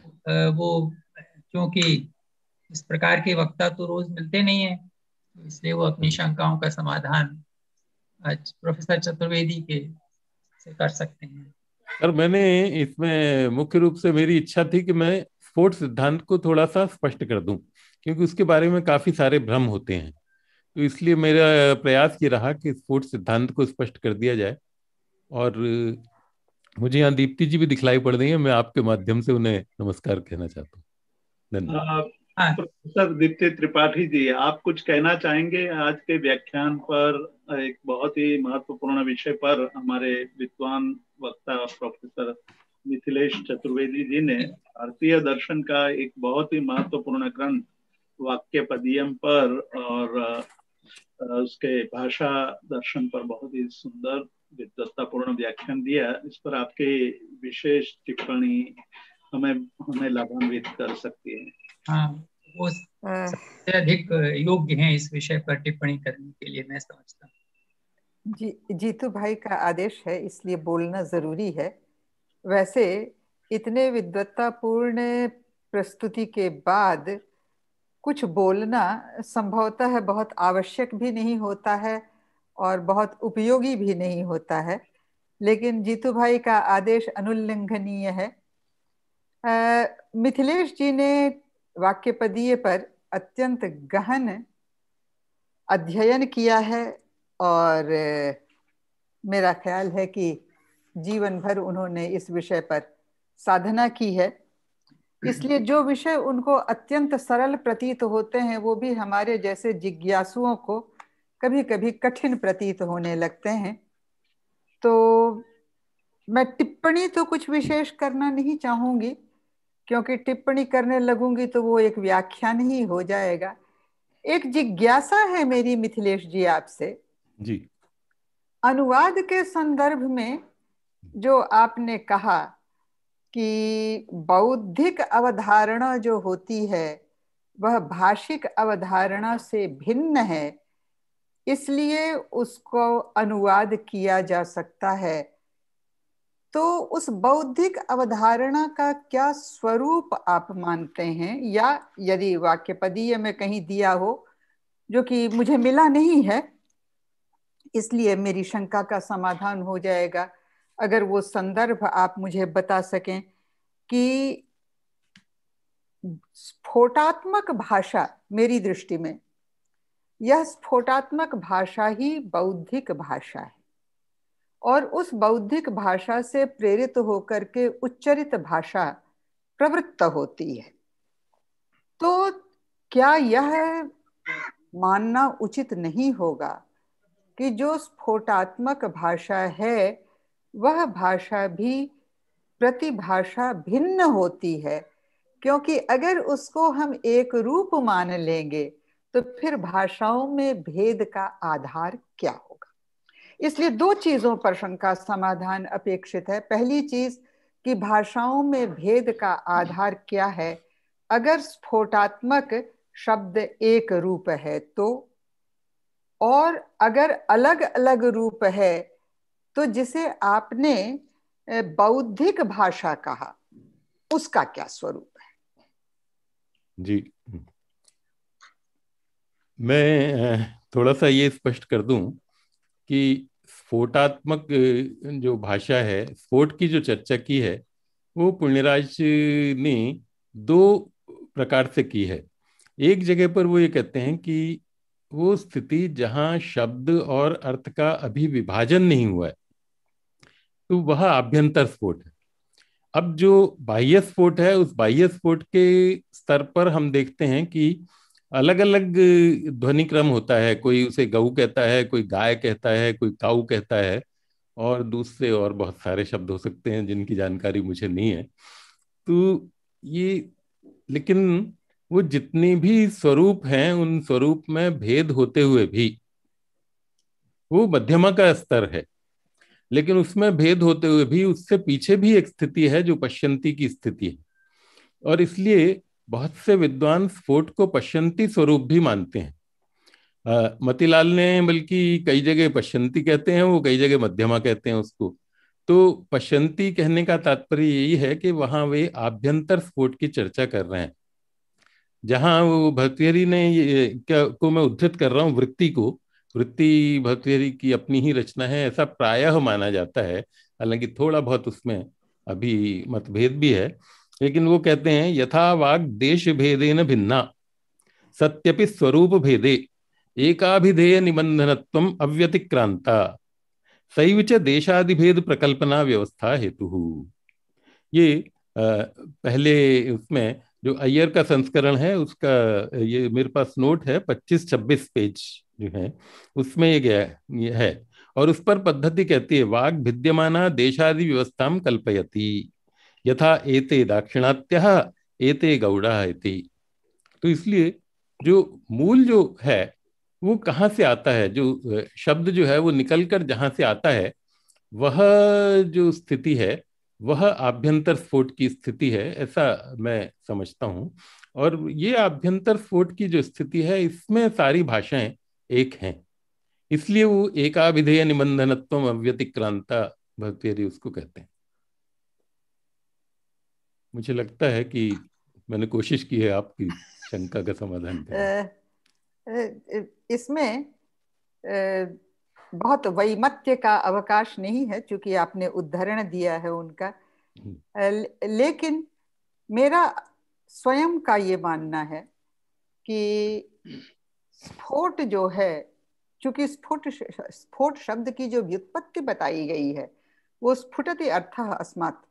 वो क्योंकि इस प्रकार के वक्ता तो रोज मिलते नहीं है तो इसलिए वो अपनी शंकाओं का समाधान आज प्रोफेसर चतुर्वेदी के से कर सकते हैं। सर मैंने इसमें मुख्य रूप से मेरी इच्छा थी कि मैं स्पोर्ट्स सिद्धांत को थोड़ा सा स्पष्ट कर दूँ क्योंकि उसके बारे में काफ़ी सारे भ्रम होते हैं। तो इसलिए मेरा प्रयास ये रहा कि स्पोर्ट्स सिद्धांत को स्पष्ट कर दिया जाए। और मुझे यहाँ दीप्ति जी भी दिखलाई पड़ रही है मैं आपके माध्यम से उन्हें नमस्कार कहना चाहता हूँ। धन्यवाद। हाँ। प्रोफेसर दीप्ति त्रिपाठी जी, आप कुछ कहना चाहेंगे आज के व्याख्यान पर, एक बहुत ही महत्वपूर्ण विषय पर हमारे विद्वान वक्ता प्रोफेसर मिथिलेश चतुर्वेदी जी ने भारतीय दर्शन का एक बहुत ही महत्वपूर्ण ग्रंथ वाक्य पदियम पर और उसके भाषा दर्शन पर बहुत ही सुंदर विद्वत्तापूर्ण व्याख्यान दिया। इस पर आपके विशेष टिप्पणी हमें हमें लाभान्वित कर सकती है। हाँ वो सबसे अधिक योग्य हैं इस विषय पर टिप्पणी करने के लिए मैं समझता हूँ। जी जीतू भाई का आदेश है इसलिए बोलना ज़रूरी है। वैसे इतने विद्वत्तापूर्ण प्रस्तुति के बाद कुछ बोलना संभवतः है बहुत आवश्यक भी नहीं होता है और बहुत उपयोगी भी नहीं होता है। लेकिन जीतू भाई का आदेश अनुल्लंघनीय है। मिथिलेश जी ने वाक्यपदीय पर अत्यंत गहन अध्ययन किया है और मेरा ख्याल है कि जीवन भर उन्होंने इस विषय पर साधना की है। इसलिए जो विषय उनको अत्यंत सरल प्रतीत होते हैं, वो भी हमारे जैसे जिज्ञासुओं को कभी कभी कठिन प्रतीत होने लगते हैं। तो मैं टिप्पणी तो कुछ विशेष करना नहीं चाहूँगी क्योंकि टिप्पणी करने लगूँगी तो वो एक व्याख्यान ही हो जाएगा। एक जिज्ञासा है मेरी मिथिलेश जी आपसे। जी। अनुवाद के संदर्भ में जो आपने कहा कि बौद्धिक अवधारणा जो होती है वह भाषिक अवधारणा से भिन्न है इसलिए उसको अनुवाद किया जा सकता है। तो उस बौद्धिक अवधारणा का क्या स्वरूप आप मानते हैं? या यदि वाक्यपदीय में कहीं दिया हो, जो कि मुझे मिला नहीं है, इसलिए मेरी शंका का समाधान हो जाएगा। अगर वो संदर्भ आप मुझे बता सकें कि स्फोटात्मक भाषा मेरी दृष्टि में, यह स्फोटात्मक भाषा ही बौद्धिक भाषा है। और उस बौद्धिक भाषा से प्रेरित होकर के उच्चरित भाषा प्रवृत्त होती है। तो क्या यह मानना उचित नहीं होगा कि जो स्फोटात्मक भाषा है, वह भाषा भी प्रतिभाषा भिन्न होती है? क्योंकि अगर उसको हम एक रूप मान लेंगे तो फिर भाषाओं में भेद का आधार क्या होगा इसलिए दो चीज़ों पर शंका समाधान अपेक्षित है। पहली चीज़ कि भाषाओं में भेद का आधार क्या है? अगर स्फोटात्मक शब्द एक रूप है तो और अगर अलग अलग रूप है तो जिसे आपने बौद्धिक भाषा कहा, उसका क्या स्वरूप है? जी। मैं थोड़ा सा ये स्पष्ट कर दूँ कि स्फोटात्मक जो भाषा है, स्फोट की जो चर्चा की है, वो पुण्यराज ने दो प्रकार से की है। एक जगह पर वो ये कहते हैं कि वो स्थिति जहाँ शब्द और अर्थ का अभी विभाजन नहीं हुआ है तो वह आभ्यंतर स्फोट है। अब जो बाह्य स्फोट है, उस बाह्य स्फोट के स्तर पर हम देखते हैं कि अलग अलग ध्वनि क्रम होता है। कोई उसे गऊ कहता है, कोई गाय कहता है, कोई काऊ कहता है और दूसरे और बहुत सारे शब्द हो सकते हैं जिनकी जानकारी मुझे नहीं है। तो ये लेकिन वो जितने भी स्वरूप हैं, उन स्वरूप में भेद होते हुए भी वो मध्यमा का स्तर है। लेकिन उसमें भेद होते हुए भी उससे पीछे भी एक स्थिति है जो पश्यंती की स्थिति है। और इसलिए बहुत से विद्वान स्फोट को पश्यंती स्वरूप भी मानते हैं। मतीलाल ने बल्कि कई जगह पश्यंती कहते हैं, वो कई जगह मध्यमा कहते हैं उसको। तो पश्यंती कहने का तात्पर्य यही है कि वहाँ वे आभ्यंतर स्फोट की चर्चा कर रहे हैं। जहाँ वो भर्तृहरि ने क्या, को मैं उद्धृत कर रहा हूँ, वृत्ति को, वृत्ति भर्तृहरि की अपनी ही रचना है, ऐसा प्रायः माना जाता है, हालाँकि थोड़ा बहुत उसमें अभी मतभेद भी है। लेकिन वो कहते हैं, यथा वाग देश भेदेन भिन्ना, सत्यपि स्वरूप भेदे एकाभिधेय निबंधनत्व अव्यतिक्रांता सैव च देशादिभेद प्रकल्पना व्यवस्था हेतु। ये पहले उसमें जो अय्यर का संस्करण है, उसका, ये मेरे पास नोट है, पच्चीस छब्बीस पेज जो है, उसमें ये गया, ये है। और उस पर पद्धति कहती है वाग भिद्यमाना देशादि व्यवस्था कल्पयती। यथा एते दाक्षिणात्य एते गौड़ा इति। तो इसलिए जो मूल जो है, वो कहाँ से आता है? जो शब्द जो है वो निकल कर जहाँ से आता है, वह जो स्थिति है, वह आभ्यंतर स्फोट की स्थिति है, ऐसा मैं समझता हूँ। और ये आभ्यंतर स्फोट की जो स्थिति है, इसमें सारी भाषाएँ एक हैं। इसलिए वो एकाभिधेय निबंधनत्व अव्यतिक्रांता भक्ति उसको कहते हैं। मुझे लगता है कि मैंने कोशिश की है आपकी शंका का समाधान करने इसमें बहुत वैमत्य का अवकाश नहीं है क्योंकि आपने उदाहरण दिया है उनका हम्म। लेकिन मेरा स्वयं का ये मानना है कि स्फोट जो है क्योंकि स्फोट स्फोट शब्द की जो व्युत्पत्ति बताई गई है वो स्फुटति अर्थ अस्मात्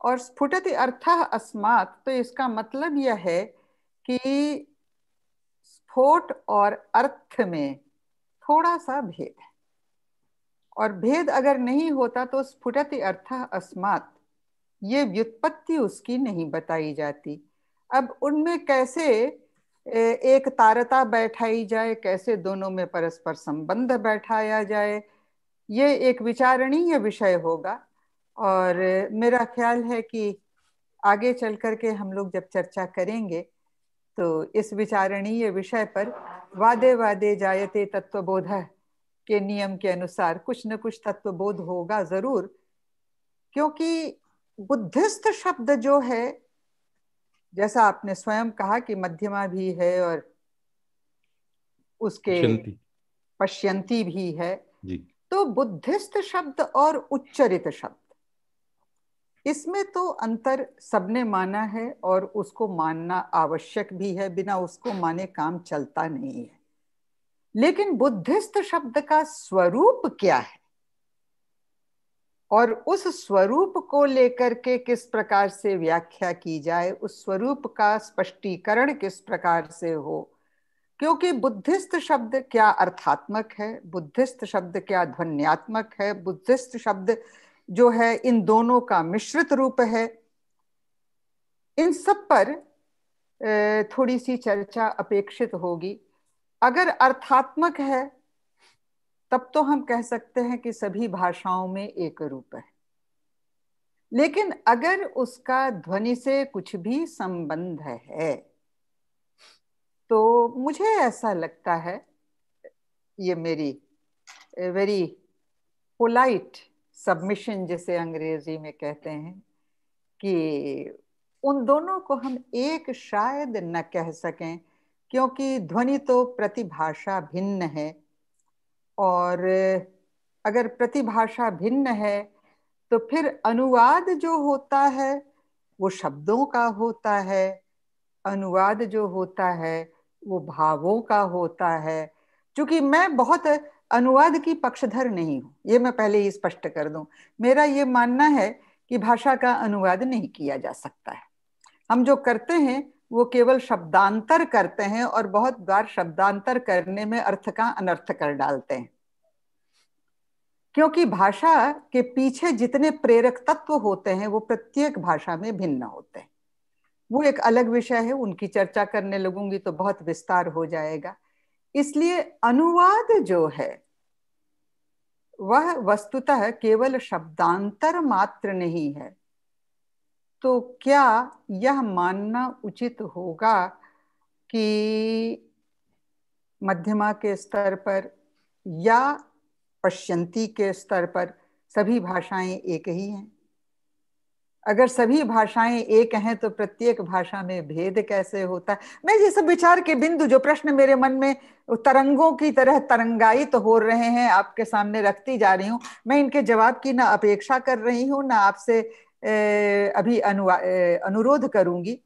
और स्फुटति अर्थ अस्मात् तो इसका मतलब यह है कि स्फोट और अर्थ में थोड़ा सा भेद है। और भेद अगर नहीं होता तो स्फुटति अर्थ अस्मात्, ये व्युत्पत्ति उसकी नहीं बताई जाती। अब उनमें कैसे एक तारता बैठाई जाए, कैसे दोनों में परस्पर संबंध बैठाया जाए, ये एक विचारणीय विषय होगा। और मेरा ख्याल है कि आगे चल करके हम लोग जब चर्चा करेंगे तो इस विचारणीय विषय पर वादे वादे जायते तत्वबोध के नियम के अनुसार कुछ न कुछ तत्वबोध होगा ज़रूर क्योंकि बुद्धिस्ट शब्द जो है जैसा आपने स्वयं कहा कि मध्यमा भी है और उसके पश्यंती भी है जी। तो बुद्धिस्ट शब्द और उच्चरित शब्द इसमें तो अंतर सबने माना है और उसको मानना आवश्यक भी है, बिना उसको माने काम चलता नहीं है। लेकिन बुद्धिस्ट शब्द का स्वरूप क्या है? और उस स्वरूप को लेकर के किस प्रकार से व्याख्या की जाए? उस स्वरूप का स्पष्टीकरण किस प्रकार से हो? क्योंकि बुद्धिस्ट शब्द क्या अर्थात्मक है? बुद्धिस्ट शब्द क्या ध्वन्यात्मक है? बुद्धिस्ट शब्द जो है, इन दोनों का मिश्रित रूप है। इन सब पर थोड़ी सी चर्चा अपेक्षित होगी। अगर अर्थात्मक है, तब तो हम कह सकते हैं कि सभी भाषाओं में एक रूप है। लेकिन अगर उसका ध्वनि से कुछ भी संबंध है तो मुझे ऐसा लगता है, ये मेरी वेरी पोलाइट सबमिशन जिसे अंग्रेज़ी में कहते हैं, कि उन दोनों को हम एक शायद न कह सकें, क्योंकि ध्वनि तो प्रतिभाषा भिन्न है। और अगर प्रतिभाषा भिन्न है तो फिर अनुवाद जो होता है, वो शब्दों का होता है। अनुवाद जो होता है, वो भावों का होता है। क्योंकि मैं बहुत अनुवाद की पक्षधर नहीं हूँ। ये मैं पहले ही स्पष्ट कर दूँ। मेरा ये मानना है कि भाषा का अनुवाद नहीं किया जा सकता है। हम जो करते हैं, वो केवल शब्दांतर करते हैं और बहुत बार शब्दांतर करने में अर्थ का अनर्थ कर डालते हैं। क्योंकि भाषा के पीछे जितने प्रेरक तत्व होते हैं, वो प्रत्येक भाषा में भिन्न होते हैं। वो एक अलग विषय है, उनकी चर्चा करने लगूँगी तो बहुत विस्तार हो जाएगा। इसलिए अनुवाद जो है, वह वस्तुतः केवल शब्दांतर मात्र नहीं है। तो क्या यह मानना उचित होगा कि मध्यमा के स्तर पर या पश्यंती के स्तर पर सभी भाषाएँ एक ही हैं? अगर सभी भाषाएँ एक हैं तो प्रत्येक भाषा में भेद कैसे होता? है मैं ये सब विचार के बिंदु जो प्रश्न मेरे मन में तरंगों की तरह तरंगायित तो हो रहे हैं, आपके सामने रखती जा रही हूँ। मैं इनके जवाब की ना अपेक्षा कर रही हूँ, ना आपसे अभी अनुरोध करूँगी।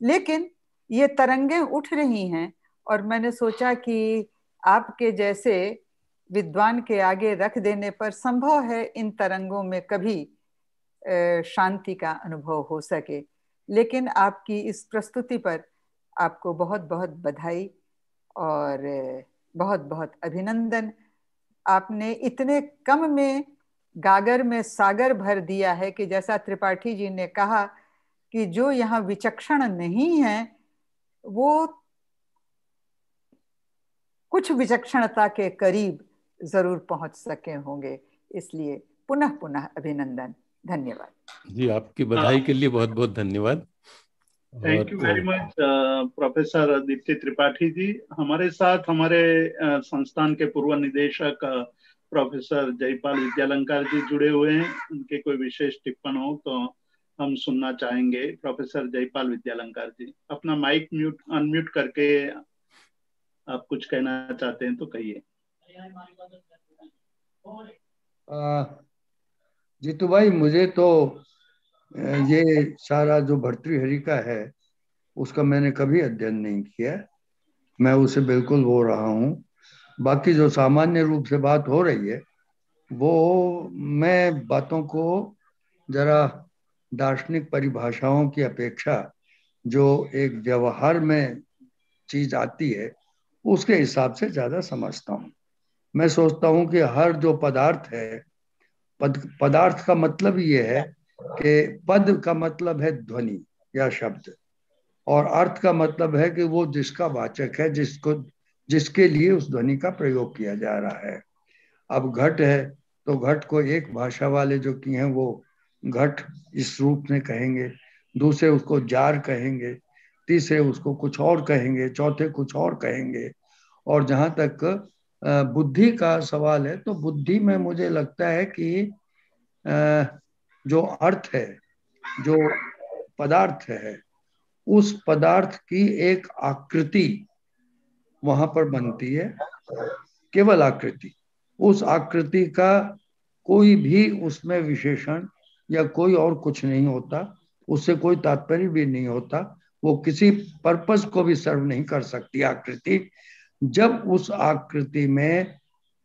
लेकिन ये तरंगे उठ रही हैं और मैंने सोचा कि आपके जैसे विद्वान के आगे रख देने पर संभव है इन तरंगों में कभी शांति का अनुभव हो सके। लेकिन आपकी इस प्रस्तुति पर आपको बहुत बहुत बधाई और बहुत बहुत अभिनंदन। आपने इतने कम में गागर में सागर भर दिया है कि जैसा त्रिपाठी जी ने कहा कि जो यहाँ विचक्षण नहीं है, वो कुछ विचक्षणता के करीब ज़रूर पहुँच सके होंगे। इसलिए पुनः पुनः अभिनंदन। धन्यवाद। जी आपकी बधाई के लिए बहुत बहुत धन्यवाद thank you very much professor Deepti Tripathi ji हमारे साथ हमारे uh, संस्थान के पूर्व निदेशक प्रोफेसर जयपाल विद्यालंकार जी जुड़े हुए हैं। उनके कोई विशेष टिप्पण हो तो हम सुनना चाहेंगे। प्रोफेसर जयपाल विद्यालंकार जी अपना माइक म्यूट अनम्यूट करके आप कुछ कहना चाहते हैं तो कहिए। जीतू भाई, मुझे तो ये सारा जो भर्तृहरि का है, उसका मैंने कभी अध्ययन नहीं किया। मैं उसे बिल्कुल वो रहा हूँ। बाकी जो सामान्य रूप से बात हो रही है, वो मैं बातों को जरा दार्शनिक परिभाषाओं की अपेक्षा जो एक व्यवहार में चीज़ आती है, उसके हिसाब से ज़्यादा समझता हूँ। मैं सोचता हूँ कि हर जो पदार्थ है पद, पदार्थ का मतलब ये है कि पद का मतलब है ध्वनि या शब्द। और अर्थ का मतलब है कि वो जिसका वाचक है, जिसको, जिसके लिए उस ध्वनि का प्रयोग किया जा रहा है। अब घट है तो घट को एक भाषा वाले जो की हैं, वो घट इस रूप में कहेंगे, दूसरे उसको जार कहेंगे, तीसरे उसको कुछ और कहेंगे, चौथे कुछ और कहेंगे। और जहाँ तक बुद्धि का सवाल है तो बुद्धि में मुझे लगता है कि जो अर्थ है, जो पदार्थ है, उस पदार्थ की एक आकृति वहाँ पर बनती है, केवल आकृति। उस आकृति का कोई भी उसमें विशेषण या कोई और कुछ नहीं होता, उससे कोई तात्पर्य भी नहीं होता, वो किसी पर्पस को भी सर्व नहीं कर सकती आकृति। जब उस आकृति में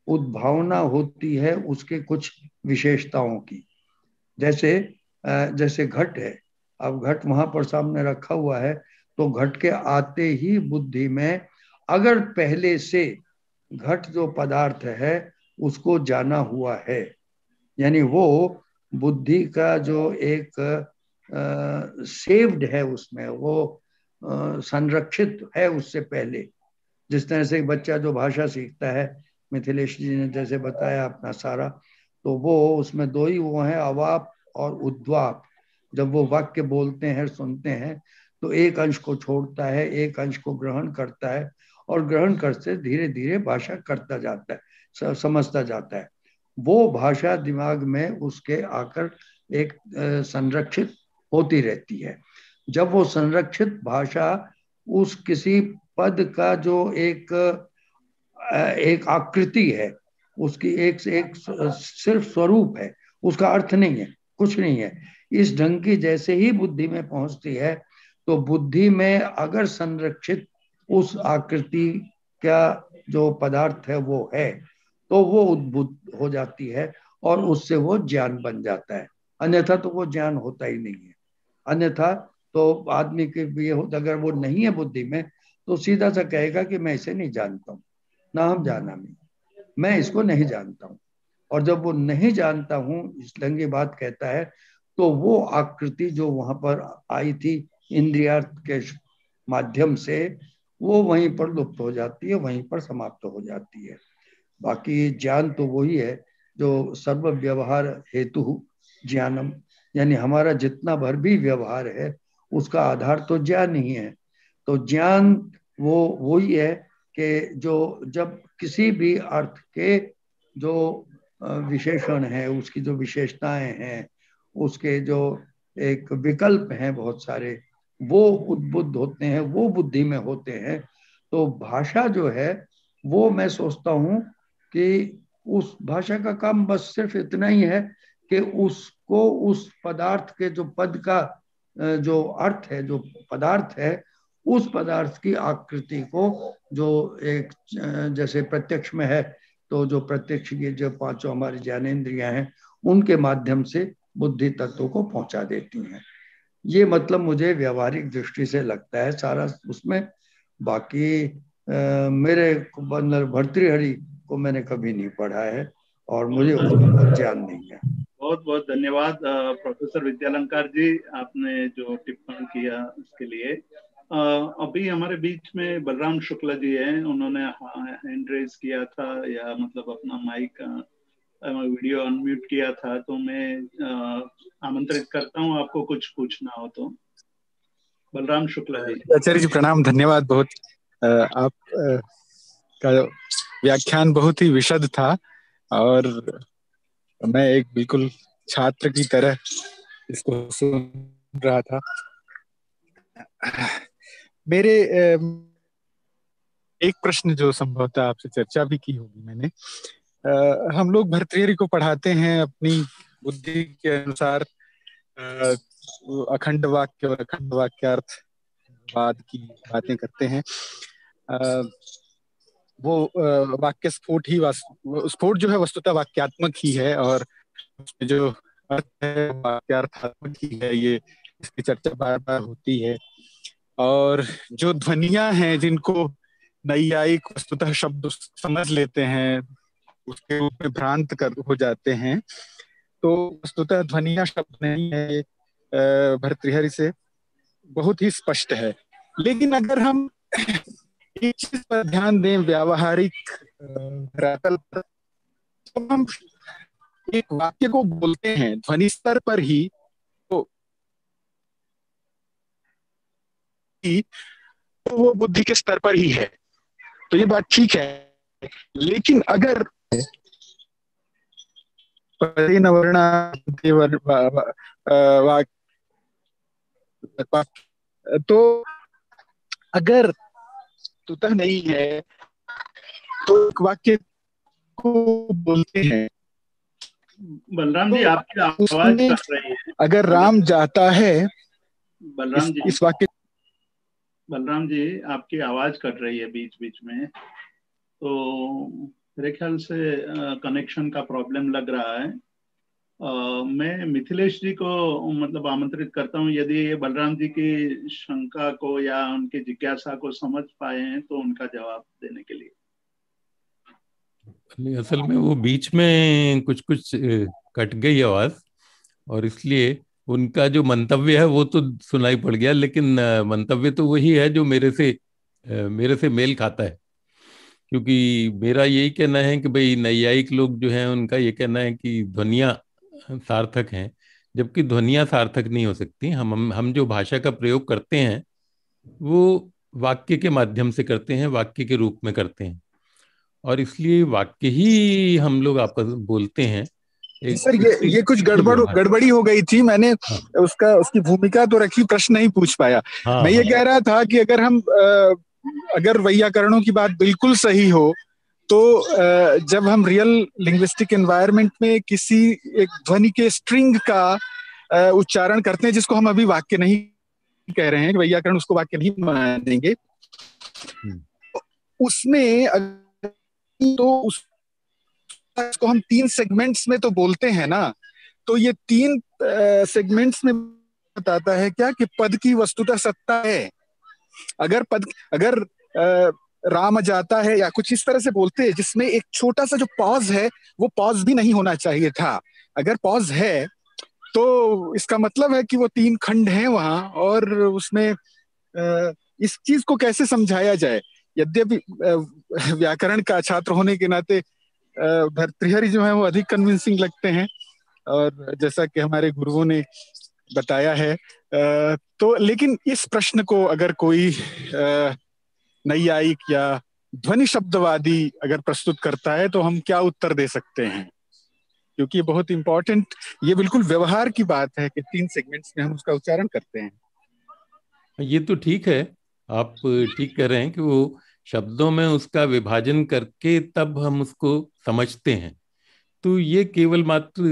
उद्भावना होती है उसके कुछ विशेषताओं की। जैसे जैसे घट है। अब घट वहाँ पर सामने रखा हुआ है तो घट के आते ही बुद्धि में अगर पहले से घट जो पदार्थ है, उसको जाना हुआ है, यानी वो बुद्धि का जो एक सेव्ड है उसमें, वो संरक्षित है उससे पहले जिस तरह से बच्चा जो भाषा सीखता है, मिथिलेश जी ने जैसे बताया अपना सारा तो वो उसमें दो ही वो हैं, अवाप और उद्वाप। जब वो वाक्य बोलते हैं, सुनते हैं तो एक अंश को छोड़ता है, एक अंश को ग्रहण करता है और ग्रहण करते धीरे धीरे भाषा करता जाता है समझता जाता है। वो भाषा दिमाग में उसके आकर एक संरक्षित होती रहती है। जब वो संरक्षित भाषा उस किसी पद का जो एक एक आकृति है, उसकी एक से एक सिर्फ़ स्वरूप है, उसका अर्थ नहीं है, कुछ नहीं है। इस ढंग की जैसे ही बुद्धि में पहुँचती है तो बुद्धि में अगर संरक्षित उस आकृति का जो पदार्थ है, वो है तो वो उद्भुत हो जाती है और उससे वो ज्ञान बन जाता है। अन्यथा तो वो ज्ञान होता ही नहीं है। अन्यथा तो आदमी के ये अगर वो नहीं है बुद्धि में तो सीधा सा कहेगा कि मैं इसे नहीं जानता हूँ ना हम जाना नहीं मैं इसको नहीं जानता हूँ। और जब वो नहीं जानता हूँ, इस लंगी बात कहता है तो वो आकृति जो वहाँ पर आई थी इंद्रिया के माध्यम से, वो वहीं पर लुप्त हो जाती है, वहीं पर समाप्त हो जाती है। बाकी ज्ञान तो वही है जो सर्व व्यवहार हेतु ज्ञानम, यानी हमारा जितना भर भी व्यवहार है, उसका आधार तो ज्ञान ही है। तो ज्ञान वो वही है कि जो, जब किसी भी अर्थ के जो विशेषण है, उसकी जो विशेषताएँ हैं, उसके जो एक विकल्प हैं बहुत सारे, वो उद्बुद्ध होते हैं, वो बुद्धि में होते हैं तो भाषा जो है, वो मैं सोचता हूँ कि उस भाषा का काम बस सिर्फ़ इतना ही है कि उसको उस पदार्थ के जो पद का जो अर्थ है, जो पदार्थ है उस पदार्थ की आकृति को जो एक जैसे प्रत्यक्ष में है तो जो प्रत्यक्ष की जो पाँचों हमारी ज्ञानेन्द्रिया हैं उनके माध्यम से बुद्धि तत्व को पहुँचा देती हैं। ये मतलब मुझे व्यवहारिक दृष्टि से लगता है सारा उसमें बाकी आ, मेरे मतलब भर्तृहरि को मैंने कभी नहीं पढ़ा है और मुझे उसका ज्ञान नहीं है। बहुत बहुत धन्यवाद प्रोफेसर विद्यालंकार जी आपने जो टिप्पण किया उसके लिए। अभी हमारे बीच में बलराम शुक्ला जी हैं, उन्होंने हैंड रेज किया था या मतलब अपना माइक वीडियो अनम्यूट किया था तो मैं आमंत्रित करता हूँ, आपको कुछ पूछना हो तो। बलराम शुक्ला जी। आचार्य जी, प्रणाम, धन्यवाद बहुत। आप का व्याख्यान बहुत ही विशद था और मैं एक बिल्कुल छात्र की तरह इसको सुन रहा था। मेरे एक प्रश्न जो संभवतः आपसे चर्चा भी की होगी मैंने हम लोग भर्तृहरि को पढ़ाते हैं अपनी बुद्धि के अनुसार अखंड वाक्य और अखंड वाक्यार्थ बाद की बातें करते हैं। वो वाक्य स्फोट ही स्फोट जो है वस्तुतः वाक्यात्मक ही है और जो अर्थ है, वाक्यार्थात्मक ही है, ये इसकी चर्चा बार बार होती है। और जो ध्वनिया हैं जिनको नैयायिक वस्तुतः शब्द समझ लेते हैं, उसके रूप में भ्रांत कर हो जाते हैं। तो वस्तुतः ध्वनिया शब्द नहीं है भर्तृहरि से। बहुत ही स्पष्ट है। लेकिन अगर हम एक चीज़ पर ध्यान दें व्यावहारिक पर तो हम एक वाक्य को बोलते हैं। ध्वनि स्तर पर ही तो वो बुद्धि के स्तर पर ही है। तो ये बात ठीक है। लेकिन अगर तो अगर तुतः नहीं है तो एक वाक्य को बोलते हैं। बलराम जी तो आपकी आवाज़ रही है। अगर राम जाता है बलराम जी। इस वाक्य बलराम जी आपकी आवाज़ कट रही है बीच बीच में। तो मेरे ख्याल से कनेक्शन का प्रॉब्लम लग रहा है। आ, मैं मिथिलेश जी को मतलब आमंत्रित करता हूँ। यदि ये बलराम जी की शंका को या उनकी जिज्ञासा को समझ पाए हैं तो उनका जवाब देने के लिए। असल में वो बीच में कुछ कुछ कट गई आवाज़। और इसलिए उनका जो मंतव्य है, वो तो सुनाई पड़ गया, लेकिन मंतव्य तो वही है जो मेरे से मेरे से मेल खाता है। क्योंकि मेरा यही कहना है कि भाई नैयायिक लोग जो हैं, उनका ये कहना है कि ध्वनिया सार्थक हैं, जबकि ध्वनिया सार्थक नहीं हो सकती। हम हम हम जो भाषा का प्रयोग करते हैं, वो वाक्य के माध्यम से करते हैं, वाक्य के रूप में करते हैं। और इसलिए वाक्य ही हम लोग आपस बोलते हैं सर ये ये कुछ गड़बड़ गड़बड़ी हो गई थी मैंने हाँ। उसका उसकी भूमिका तो रखी प्रश्न नहीं पूछ पाया हाँ, मैं ये हाँ, कह रहा था कि अगर हम अगर वैयाकरणों की बात बिल्कुल सही हो तो जब हम रियल लिंग्विस्टिक एनवायरनमेंट में किसी एक ध्वनि के स्ट्रिंग का उच्चारण करते हैं जिसको हम अभी वाक्य नहीं कह रहे हैं वैयाकरण उसको वाक्य नहीं मानेंगे हम्म। उसमें तो उस को हम तीन सेगमेंट्स में तो बोलते हैं ना तो ये तीन सेगमेंट्स में बताता है क्या कि पद की वस्तुतः सत्ता है। अगर पद अगर आ, राम जाता है या कुछ इस तरह से बोलते हैं जिसमें एक छोटा सा जो पॉज है वो पॉज भी नहीं होना चाहिए था। अगर पॉज है तो इसका मतलब है कि वो तीन खंड हैं वहाँ और उसमें इस चीज़ को कैसे समझाया जाए? यद्यपि व्याकरण का छात्र होने के नाते भर्तृहरि जो है वो अधिक कन्विंसिंग लगते हैं। और जैसा कि हमारे गुरुओं ने बताया है तो लेकिन इस प्रश्न को अगर कोई नैयायिक या ध्वनि शब्दवादी अगर प्रस्तुत करता है तो हम क्या उत्तर दे सकते हैं? क्योंकि ये बहुत इंपॉर्टेंट ये बिल्कुल व्यवहार की बात है कि तीन सेगमेंट्स में हम उसका उच्चारण करते हैं। ये तो ठीक है। आप ठीक कह रहे हैं कि वो शब्दों में उसका विभाजन करके तब हम उसको समझते हैं। तो ये केवल मात्र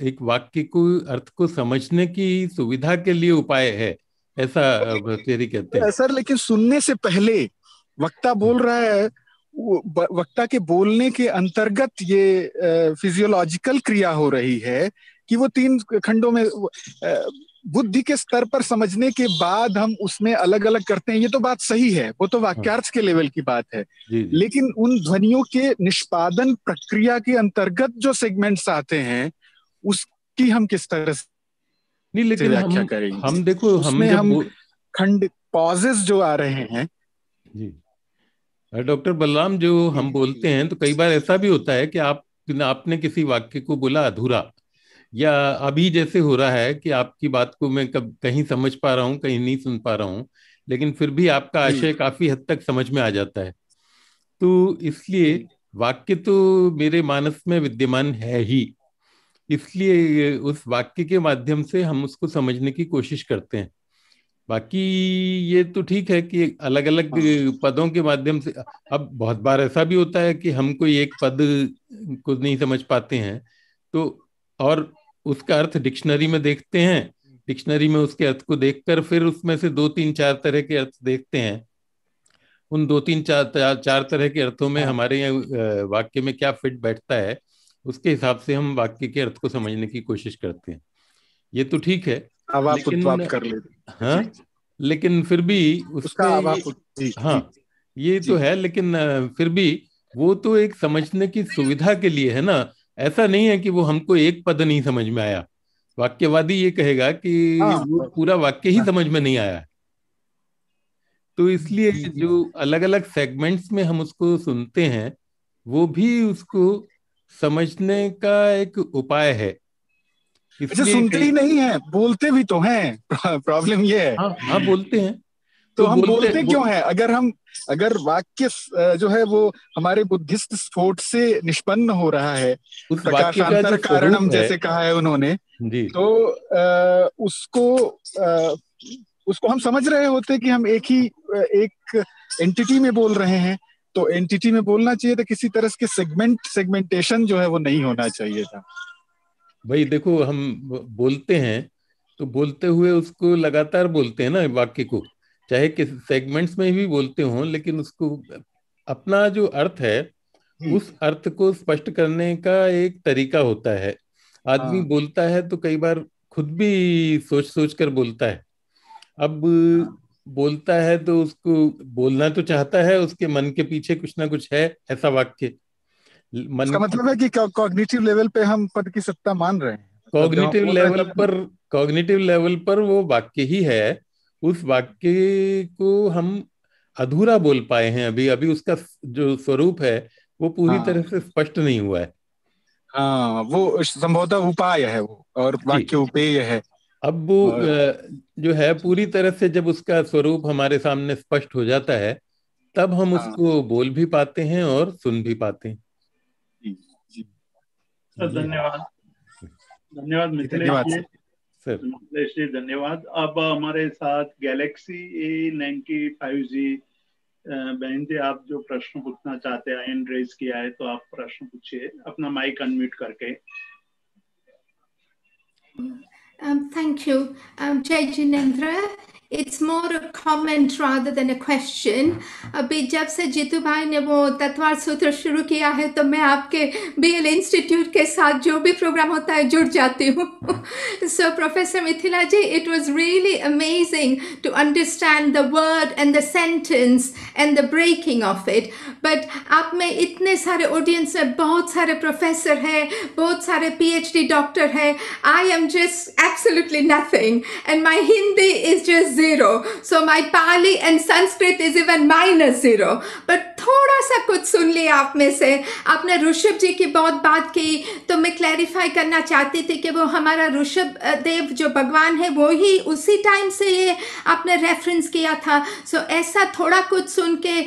एक वाक्य को, अर्थ को समझने की सुविधा के लिए उपाय है, ऐसा कहते हैं। सर, लेकिन सुनने से पहले वक्ता बोल रहा है वक्ता के बोलने के अंतर्गत ये फिजियोलॉजिकल क्रिया हो रही है कि वो तीन खंडों में बुद्धि के स्तर पर समझने के बाद हम उसमें अलग अलग करते हैं। ये तो बात सही है वो तो वाक्यार्थ के लेवल की बात है। लेकिन उन ध्वनियों के निष्पादन प्रक्रिया के अंतर्गत जो सेगमेंट्स आते हैं उसकी हम किस तरह से नहीं लेकिन हम, करेंगे? हम देखो हम हम खंड पॉजेस जो आ रहे हैं। जी। डॉक्टर बलराम जो हम बोलते हैं तो कई बार ऐसा भी होता है कि आप आपने किसी वाक्य को बोला अधूरा या अभी जैसे हो रहा है कि आपकी बात को मैं कब कहीं समझ पा रहा हूँ कहीं नहीं सुन पा रहा हूँ लेकिन फिर भी आपका आशय काफ़ी हद तक समझ में आ जाता है। तो इसलिए वाक्य तो मेरे मानस में विद्यमान है ही। इसलिए उस वाक्य के माध्यम से हम उसको समझने की कोशिश करते हैं। बाकी ये तो ठीक है कि अलग अलग हाँ। पदों के माध्यम से अब बहुत बार ऐसा भी होता है कि हम कोई एक पद को नहीं समझ पाते हैं तो और उसका अर्थ डिक्शनरी में देखते हैं। डिक्शनरी में उसके अर्थ को देखकर फिर उसमें से दो तीन चार तरह के अर्थ देखते हैं। उन दो तीन चार चार तरह के अर्थों में हाँ। हमारे यहाँ वाक्य में क्या फिट बैठता है उसके हिसाब से हम वाक्य के अर्थ को समझने की कोशिश करते हैं। ये तो ठीक है अब आप लेकिन कर लेते हाँ। लेकिन फिर भी उसका हाँ ये तो है लेकिन फिर भी वो तो एक समझने की सुविधा के लिए है ना ऐसा नहीं है कि वो हमको एक पद नहीं समझ में आया। वाक्यवादी ये कहेगा कि हाँ, वो पूरा वाक्य ही हाँ। समझ में नहीं आया। तो इसलिए जो अलग अलग सेगमेंट्स में हम उसको सुनते हैं वो भी उसको समझने का एक उपाय है। अच्छा सुनते ही नहीं है बोलते भी तो हैं। प्रॉब्लम ये है। हाँ हाँ बोलते हैं। तो, तो हम बोलते, बोलते क्यों है? अगर हम अगर वाक्य जो है वो हमारे बुद्धिस्ट स्फोट से निष्पन्न हो रहा है प्रकाशांतर कारणम जैसे कहा है उन्होंने तो आ, उसको आ, उसको हम समझ रहे होते कि हम एक ही एक एंटिटी में बोल रहे हैं तो एंटिटी में बोलना चाहिए था किसी तरह के सेगमेंट सेगमेंटेशन जो है वो नहीं होना चाहिए था। भाई देखो हम बोलते हैं तो बोलते हुए उसको लगातार बोलते हैं ना वाक्य को। चाहे किस सेगमेंट्स में भी बोलते हो लेकिन उसको अपना जो अर्थ है हम्म। उस अर्थ को स्पष्ट करने का एक तरीका होता है आदमी हाँ। बोलता है तो कई बार खुद भी सोच सोच कर बोलता है अब हाँ। बोलता है तो उसको बोलना तो चाहता है उसके मन के पीछे कुछ ना कुछ है ऐसा वाक्य मन का मतलब है कि कॉग्निटिव लेवल पे हम पद की सत्ता मान रहे हैं कॉग्निटिव लेवल पर कॉग्निटिव लेवल पर वो वाक्य ही है उस वाक्य को हम अधूरा बोल पाए हैं अभी। अभी उसका जो स्वरूप है वो पूरी हाँ। तरह से स्पष्ट नहीं हुआ है। हाँ वो संभवतः उपाय है वो और वाक्य उपेय है। अब वो जो है पूरी तरह से जब उसका स्वरूप हमारे सामने स्पष्ट हो जाता है तब हम हाँ। उसको बोल भी पाते हैं और सुन भी पाते हैं। धन्यवाद। धन्यवाद मिथिलेश मिथिलेश जी धन्यवाद। अब हमारे साथ Galaxy A ninety five G बहन जी आप जो प्रश्न पूछना चाहते हैं एंड रेज किया है तो आप प्रश्न पूछिए अपना माइक अनम्यूट करके। Um, thank you. Um, Jai Jinendra, it's more a comment rather than a question अभी जब से जीतू भाई ने वो तत्वार सूत्र शुरू किया है तो मैं आपके बी एल इंस्टीट्यूट के साथ जो भी प्रोग्राम होता है, जुड़ जाती हूँ। सो professor Mithila ji it was really amazing to understand the word and the sentence and the breaking of it but आप में इतने सारे ऑडियंस में बहुत सारे प्रोफेसर हैं, बहुत सारे पीएचडी डॉक्टर हैं। I am just absolutely nothing and my Hindi is just zero. So my Pali and Sanskrit is even minus zero. But थोड़ा सा कुछ सुन लिया आप में से आपने ऋषभ जी की बहुत बात की तो मैं क्लैरिफाई करना चाहती थी कि वो हमारा ऋषभ देव जो भगवान है वो ही उसी टाइम से ये आपने रेफरेंस किया था सो so, ऐसा थोड़ा कुछ सुन के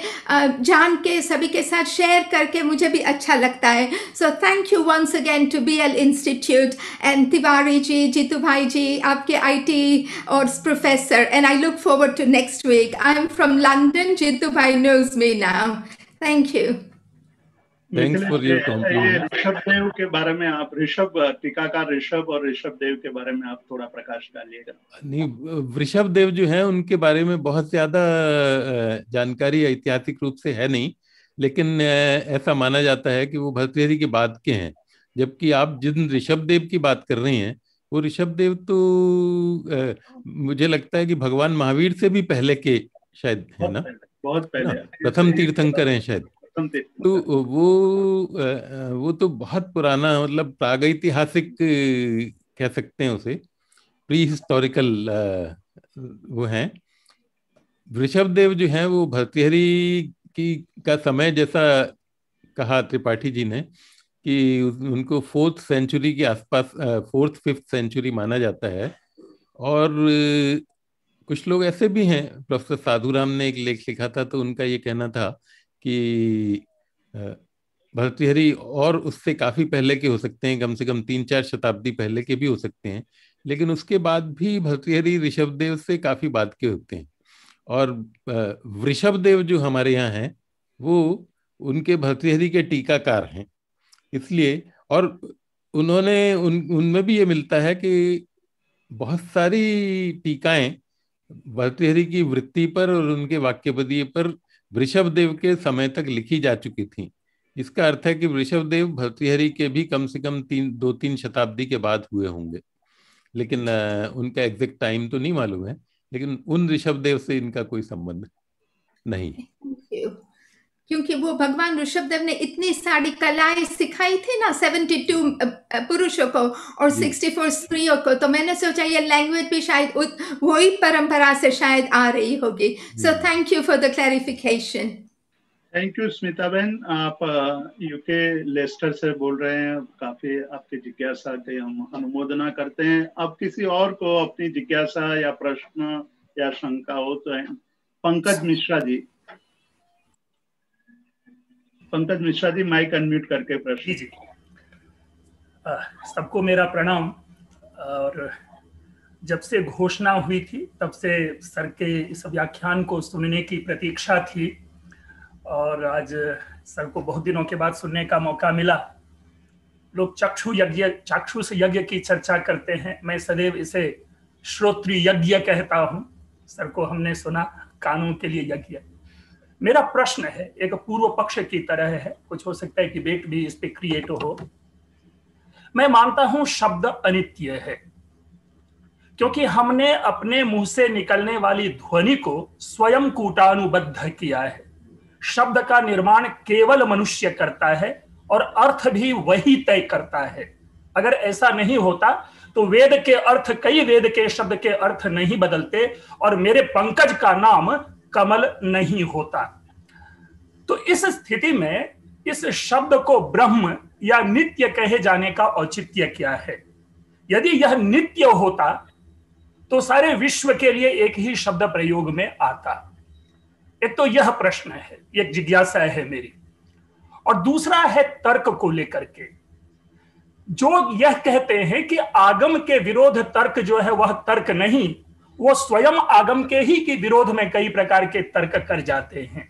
जान के सभी के साथ शेयर करके मुझे भी अच्छा लगता है so thank you once again to B L institute and Tiwari ji Jeetu bhai ji आपके आईटी और professor and I look forward to next week. I'm from London. Jitu knows me now. Thank you. Thanks for your compliment. Rishabh Dev के बारे में आप ऋषभ टीकाकार ऋषभ और ऋषभ देव के बारे में आप थोड़ा प्रकाश डालिएगा नहीं ऋषभ देव जो है उनके बारे में बहुत ज़्यादा जानकारी ऐतिहासिक रूप से है नहीं लेकिन ऐसा माना जाता है कि वो भरतहरी के बाद के हैं जबकि आप जिन ऋषभ देव की बात कर रही हैं वो ऋषभ देव तो आ, मुझे लगता है कि भगवान महावीर से भी पहले के शायद है ना? बहुत पहले। प्रथम तीर्थंकर हैं शायद। तो वो वो तो बहुत पुराना मतलब प्रागैतिहासिक कह सकते हैं उसे प्री हिस्टोरिकल वो हैं। ऋषभ देव जो है वो भरतहरी की का समय जैसा कहा त्रिपाठी जी ने कि उनको फोर्थ सेंचुरी के आसपास फोर्थ, फिफ्थ सेंचुरी माना जाता है। और, कुछ लोग ऐसे भी हैं, प्रोफेसर साधुराम ने एक लेख लिखा था तो उनका ये कहना था कि भरतहरी और उससे काफ़ी पहले के हो सकते हैं, कम से कम तीन चार शताब्दी पहले के भी हो सकते हैं, लेकिन उसके बाद भी भरतहरी ऋषभदेव से काफ़ी बाद के होते हैं। और वृषभ देव जो हमारे यहाँ हैं, वो, उनके भरतहरी के टीकाकार हैं। इसलिए और उन्होंने उन, उनमें भी ये मिलता है कि बहुत सारी टीकाएँ भर्तृहरि की वृत्ति पर और उनके वाक्यपदीय पर वृषभ देव के समय तक लिखी जा चुकी थी। इसका अर्थ है कि वृषभ देव भर्तृहरि के भी कम से कम तीन, दो तीन शताब्दी के बाद हुए होंगे। लेकिन उनका एग्जैक्ट टाइम तो नहीं मालूम है, लेकिन उन ऋषभ देव से इनका कोई संबंध नहीं। क्योंकि वो भगवान ऋषभदेव ने इतनी सारी कलाएँ सिखाई थी ना 72 पुरुषों को और 64 स्त्रियों को तो मैंने सोचा ये लैंग्वेज भी शायद वही परंपरा से शायद आ रही होगी। So thank you for the clarification thank you Smita बहन आप यूके लेस्टर से बोल रहे हैं काफ़ी आपकी जिज्ञासा के हम अनुमोदना करते हैं। अब किसी और को अपनी जिज्ञासा या प्रश्न या शंका हो तो पंकज मिश्रा जी। पंकज मिश्रा जी माइक अनम्यूट करके प्रश्न। जी सबको मेरा प्रणाम। और जब से घोषणा हुई थी, तब से सर के इस व्याख्यान को सुनने की प्रतीक्षा थी। और आज सर को बहुत दिनों के बाद सुनने का मौका मिला। लोग चक्षु यज्ञ, चाक्षुष यज्ञ की चर्चा करते हैं। मैं सदैव इसे श्रोत्र यज्ञ कहता हूँ। सर को हमने सुना, कानों के लिए यज्ञ। मेरा प्रश्न है, एक पूर्व पक्ष की तरह है, कुछ हो सकता है कि बेट भी इस पे क्रिएट हो। मैं मानता हूँ शब्द अनित्य है, क्योंकि हमने अपने मुँह से निकलने वाली ध्वनि को स्वयं कूटानुबद्ध किया है। शब्द का निर्माण केवल मनुष्य करता है और अर्थ भी वही तय करता है। अगर ऐसा नहीं होता तो वेद के अर्थ, कई वेद के शब्द के अर्थ नहीं बदलते और मेरे पंकज का नाम कमल नहीं होता। तो इस स्थिति में इस शब्द को ब्रह्म या नित्य कहे जाने का औचित्य क्या है? यदि यह नित्य होता तो सारे विश्व के लिए एक ही शब्द प्रयोग में आता। एक तो यह प्रश्न है, एक जिज्ञासा है मेरी। और दूसरा है तर्क को लेकर के। जो यह कहते हैं कि आगम के विरोध तर्क जो है, वह तर्क नहीं वो स्वयं आगम के ही के विरोध में कई प्रकार के तर्क कर जाते हैं।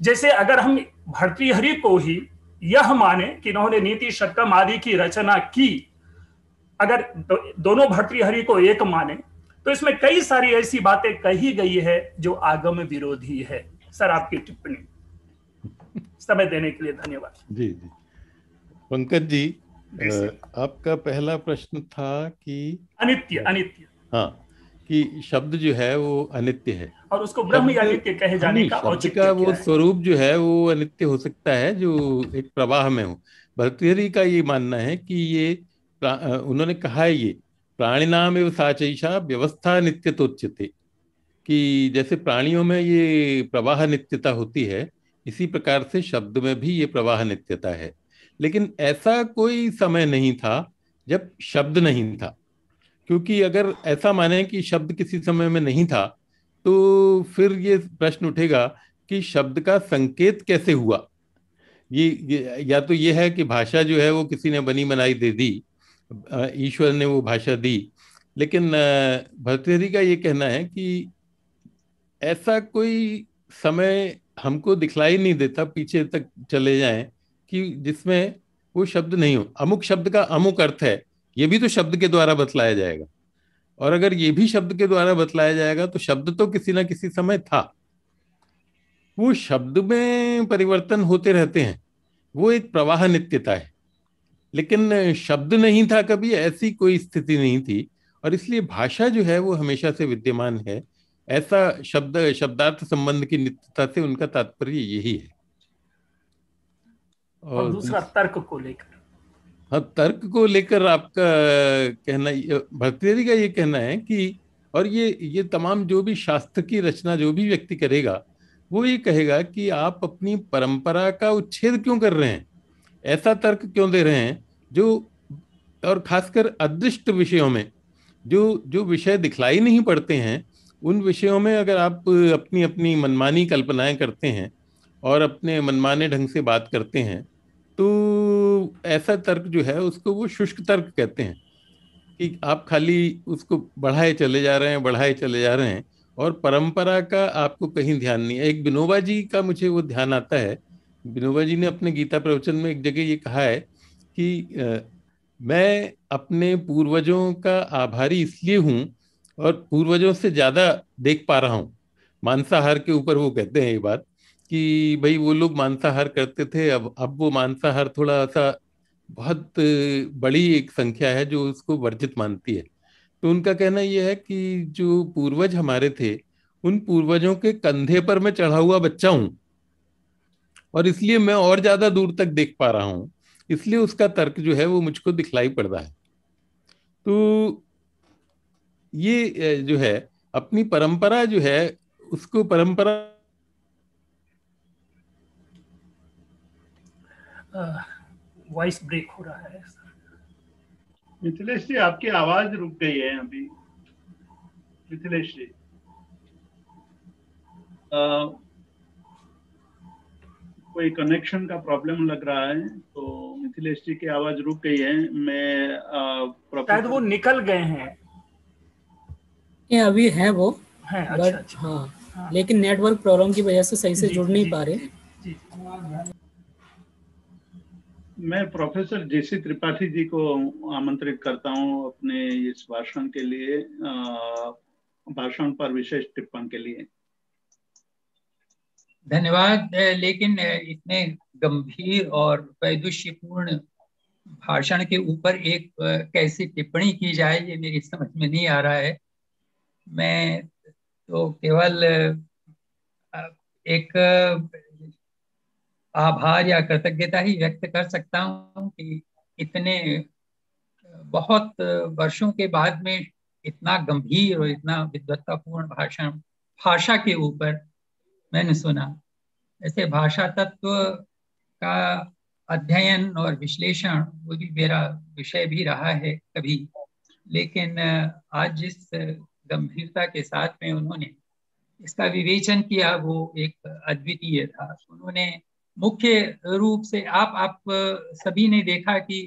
जैसे अगर हम भर्तृहरि को ही यह माने कि इन्होंने नीति शतकम आदि की रचना की अगर दो, दोनों भर्तृहरि को एक माने तो इसमें कई सारी ऐसी बातें कही गई है जो आगम विरोधी है। सर आपकी टिप्पणी। समय देने के लिए धन्यवाद। जी जी। पंकज जी आपका पहला प्रश्न था कि अनित्य अनित्य। हाँ। कि शब्द जो है वो अनित्य है। और उसको ब्रह्म या नित्य कहे जाने का शब्द का वो स्वरूप जो है वो अनित्य हो सकता है जो एक प्रवाह में हो। भर्तृहरि का ये मानना है कि ये उन्होंने कहा है ये प्राणिनाम एवं साचैषा व्यवस्था नित्य नित्यतोच्यते। कि जैसे प्राणियों में ये प्रवाह नित्यता होती है इसी प्रकार से शब्द में भी ये प्रवाह नित्यता है। लेकिन ऐसा कोई समय नहीं था जब शब्द नहीं था। क्योंकि अगर ऐसा माने कि शब्द किसी समय में नहीं था तो फिर ये प्रश्न उठेगा कि शब्द का संकेत कैसे हुआ? ये, ये या तो ये है कि भाषा जो है वो किसी ने बनी बनाई दे दी ईश्वर ने वो भाषा दी। लेकिन भरतहरी का ये कहना है कि ऐसा कोई समय हमको दिखलाई नहीं देता पीछे तक चले जाएँ कि जिसमें वो शब्द नहीं हो। अमुक शब्द का अमुक अर्थ है ये भी तो शब्द के द्वारा बतलाया जाएगा। और अगर ये भी शब्द के द्वारा बतलाया जाएगा तो शब्द तो किसी ना किसी समय था। वो शब्द में परिवर्तन होते रहते हैं। वो एक प्रवाह नित्यता है। लेकिन शब्द नहीं था कभी ऐसी कोई स्थिति नहीं थी। और इसलिए भाषा जो है वो हमेशा से विद्यमान है। ऐसा शब्द शब्दार्थ संबंध की नित्यता से उनका तात्पर्य यही है। और, और दूसरा तर्क को लेकर। हाँ तर्क को लेकर आपका कहना भर्तृहरि का ये कहना है कि, और ये ये तमाम जो भी शास्त्र की रचना जो भी व्यक्ति करेगा, वो ये कहेगा कि आप अपनी परंपरा का उच्छेद क्यों कर रहे हैं? ऐसा तर्क क्यों दे रहे हैं? जो, और खासकर अदृष्ट विषयों में, जो जो विषय दिखलाई नहीं पड़ते हैं, उन विषयों में अगर आप अपनी अपनी मनमानी कल्पनाएँ करते हैं, और अपने मनमाने ढंग से बात करते हैं तो ऐसा तर्क जो है उसको वो शुष्क तर्क कहते हैं कि आप खाली उसको बढ़ाए चले जा रहे हैं, बढ़ाए चले जा रहे हैं और परंपरा का आपको कहीं ध्यान नहीं है। एक विनोबा जी का मुझे वो ध्यान आता है। विनोबा जी ने अपने गीता प्रवचन में एक जगह ये कहा है कि मैं अपने पूर्वजों का आभारी इसलिए हूँ और पूर्वजों से ज़्यादा देख पा रहा हूँ। मांसाहार के ऊपर वो कहते हैं ये बात। कि भाई वो लोग मांसाहार करते थे, अब अब वो मांसाहार थोड़ा सा बहुत बड़ी एक संख्या है जो उसको वर्जित मानती है। तो उनका कहना यह है कि जो पूर्वज हमारे थे, उन पूर्वजों के कंधे पर मैं चढ़ा हुआ बच्चा हूँ। और इसलिए मैं और ज़्यादा दूर तक देख पा रहा हूँ। इसलिए उसका तर्क जो है वो मुझको दिखलाई पड़ रहा है। तो ये जो है, अपनी परंपरा जो है, उसको परंपरा वॉइस ब्रेक हो रहा है मिथिलेश जी आपकी आवाज़ रुक गई है अभी। मिथिलेश जी। कोई कनेक्शन का प्रॉब्लम लग रहा है तो मिथिलेश जी की आवाज़ रुक गई है। मैं शायद वो निकल गए हैं। ये अभी है वो है अच्छा, अच्छा, हाँ, हाँ। लेकिन नेटवर्क प्रॉब्लम की वजह से सही से जुड़ नहीं पा रहे। मैं प्रोफेसर जेसी त्रिपाठी जी को आमंत्रित करता हूँ अपने इस भाषण के लिए भाषण पर विशेष टिप्पण के लिए। धन्यवाद, लेकिन इतने गंभीर और वैदुष्यपूर्ण भाषण के ऊपर एक कैसी टिप्पणी की जाए, ये मेरी समझ में नहीं आ रहा है। मैं तो केवल एक आभार या कृतज्ञता ही व्यक्त कर सकता हूँ कि इतने, बहुत वर्षों के बाद में इतना गंभीर और इतना विद्वत्तापूर्ण भाषण, भाषा के ऊपर मैंने सुना। ऐसे भाषा तत्व का अध्ययन और विश्लेषण वो भी मेरा विषय भी रहा है कभी। लेकिन, आज जिस गंभीरता के साथ में उन्होंने इसका विवेचन किया, वो एक अद्वितीय था। उन्होंने मुख्य रूप से आप आप सभी ने देखा कि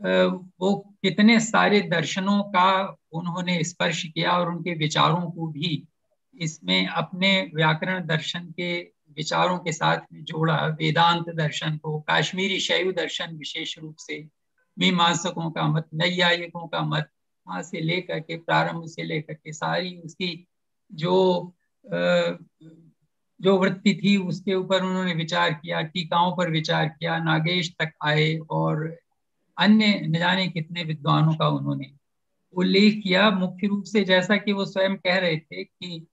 वो कितने सारे दर्शनों का उन्होंने स्पर्श किया और उनके विचारों को भी इसमें अपने व्याकरण दर्शन के विचारों के साथ में जोड़ा। वेदांत दर्शन को, काश्मीरी शैव दर्शन विशेष रूप से, मीमांसकों का मत, नैयायिकों का मत, वहाँ से लेकर के प्रारंभ से लेकर के सारी उसकी जो जो वृत्ति थी, उसके ऊपर उन्होंने विचार किया, टीकाओं पर विचार किया, नागेश तक आए और अन्य न जाने कितने विद्वानों का उन्होंने उल्लेख किया। मुख्य रूप से जैसा कि वो स्वयं कह रहे थे कि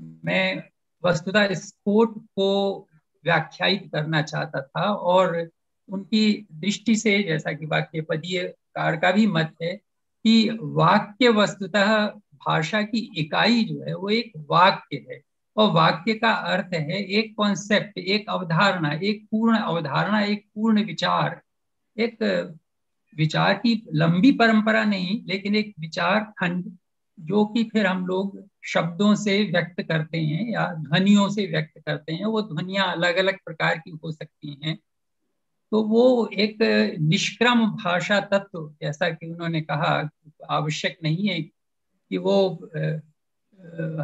मैं वस्तुतः स्पोर्ट को व्याख्यायित करना चाहता था और उनकी दृष्टि से जैसा कि वाक्य पदीय कार का भी मत है कि वाक्य वस्तुतः भाषा की इकाई जो है, वो एक वाक्य है। और वाक्य का अर्थ है एक कॉन्सेप्ट एक अवधारणा, एक पूर्ण अवधारणा, एक पूर्ण विचार। एक, विचार की लंबी परंपरा नहीं, लेकिन एक विचार खंड, जो कि फिर हम लोग शब्दों से व्यक्त करते हैं या ध्वनियों से व्यक्त करते हैं, वो ध्वनिया अलग अलग प्रकार की हो सकती हैं। तो वो एक निष्क्रम भाषा तत्व, जैसा कि उन्होंने कहा, आवश्यक नहीं है कि वो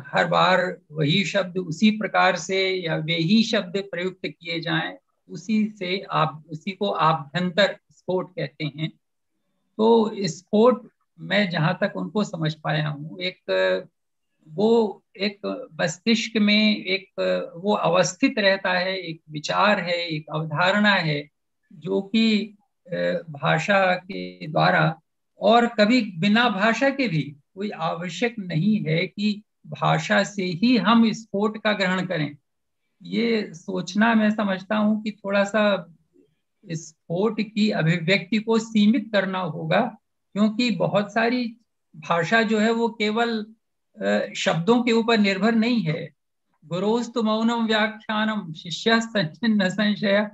हर बार वही शब्द उसी प्रकार से या वे ही शब्द प्रयुक्त किए जाएँ, उसी से आप, उसी को आभ्यंतर स्फोट कहते हैं। तो स्फोट मैं जहाँ तक उनको समझ पाया हूँ, एक, वो एक मस्तिष्क में एक, वो अवस्थित रहता है, एक विचार है, एक अवधारणा है, जो कि भाषा के द्वारा और कभी बिना भाषा के भी कोई आवश्यक नहीं है कि भाषा से ही हम स्पोर्ट का ग्रहण करें। ये सोचना मैं समझता हूँ कि थोड़ा सा स्पोर्ट की अभिव्यक्ति को सीमित करना होगा, क्योंकि बहुत सारी भाषा जो है वो केवल शब्दों के ऊपर निर्भर नहीं है। गुरोस्तु मौनम व्याख्यानम शिष्य न संशय।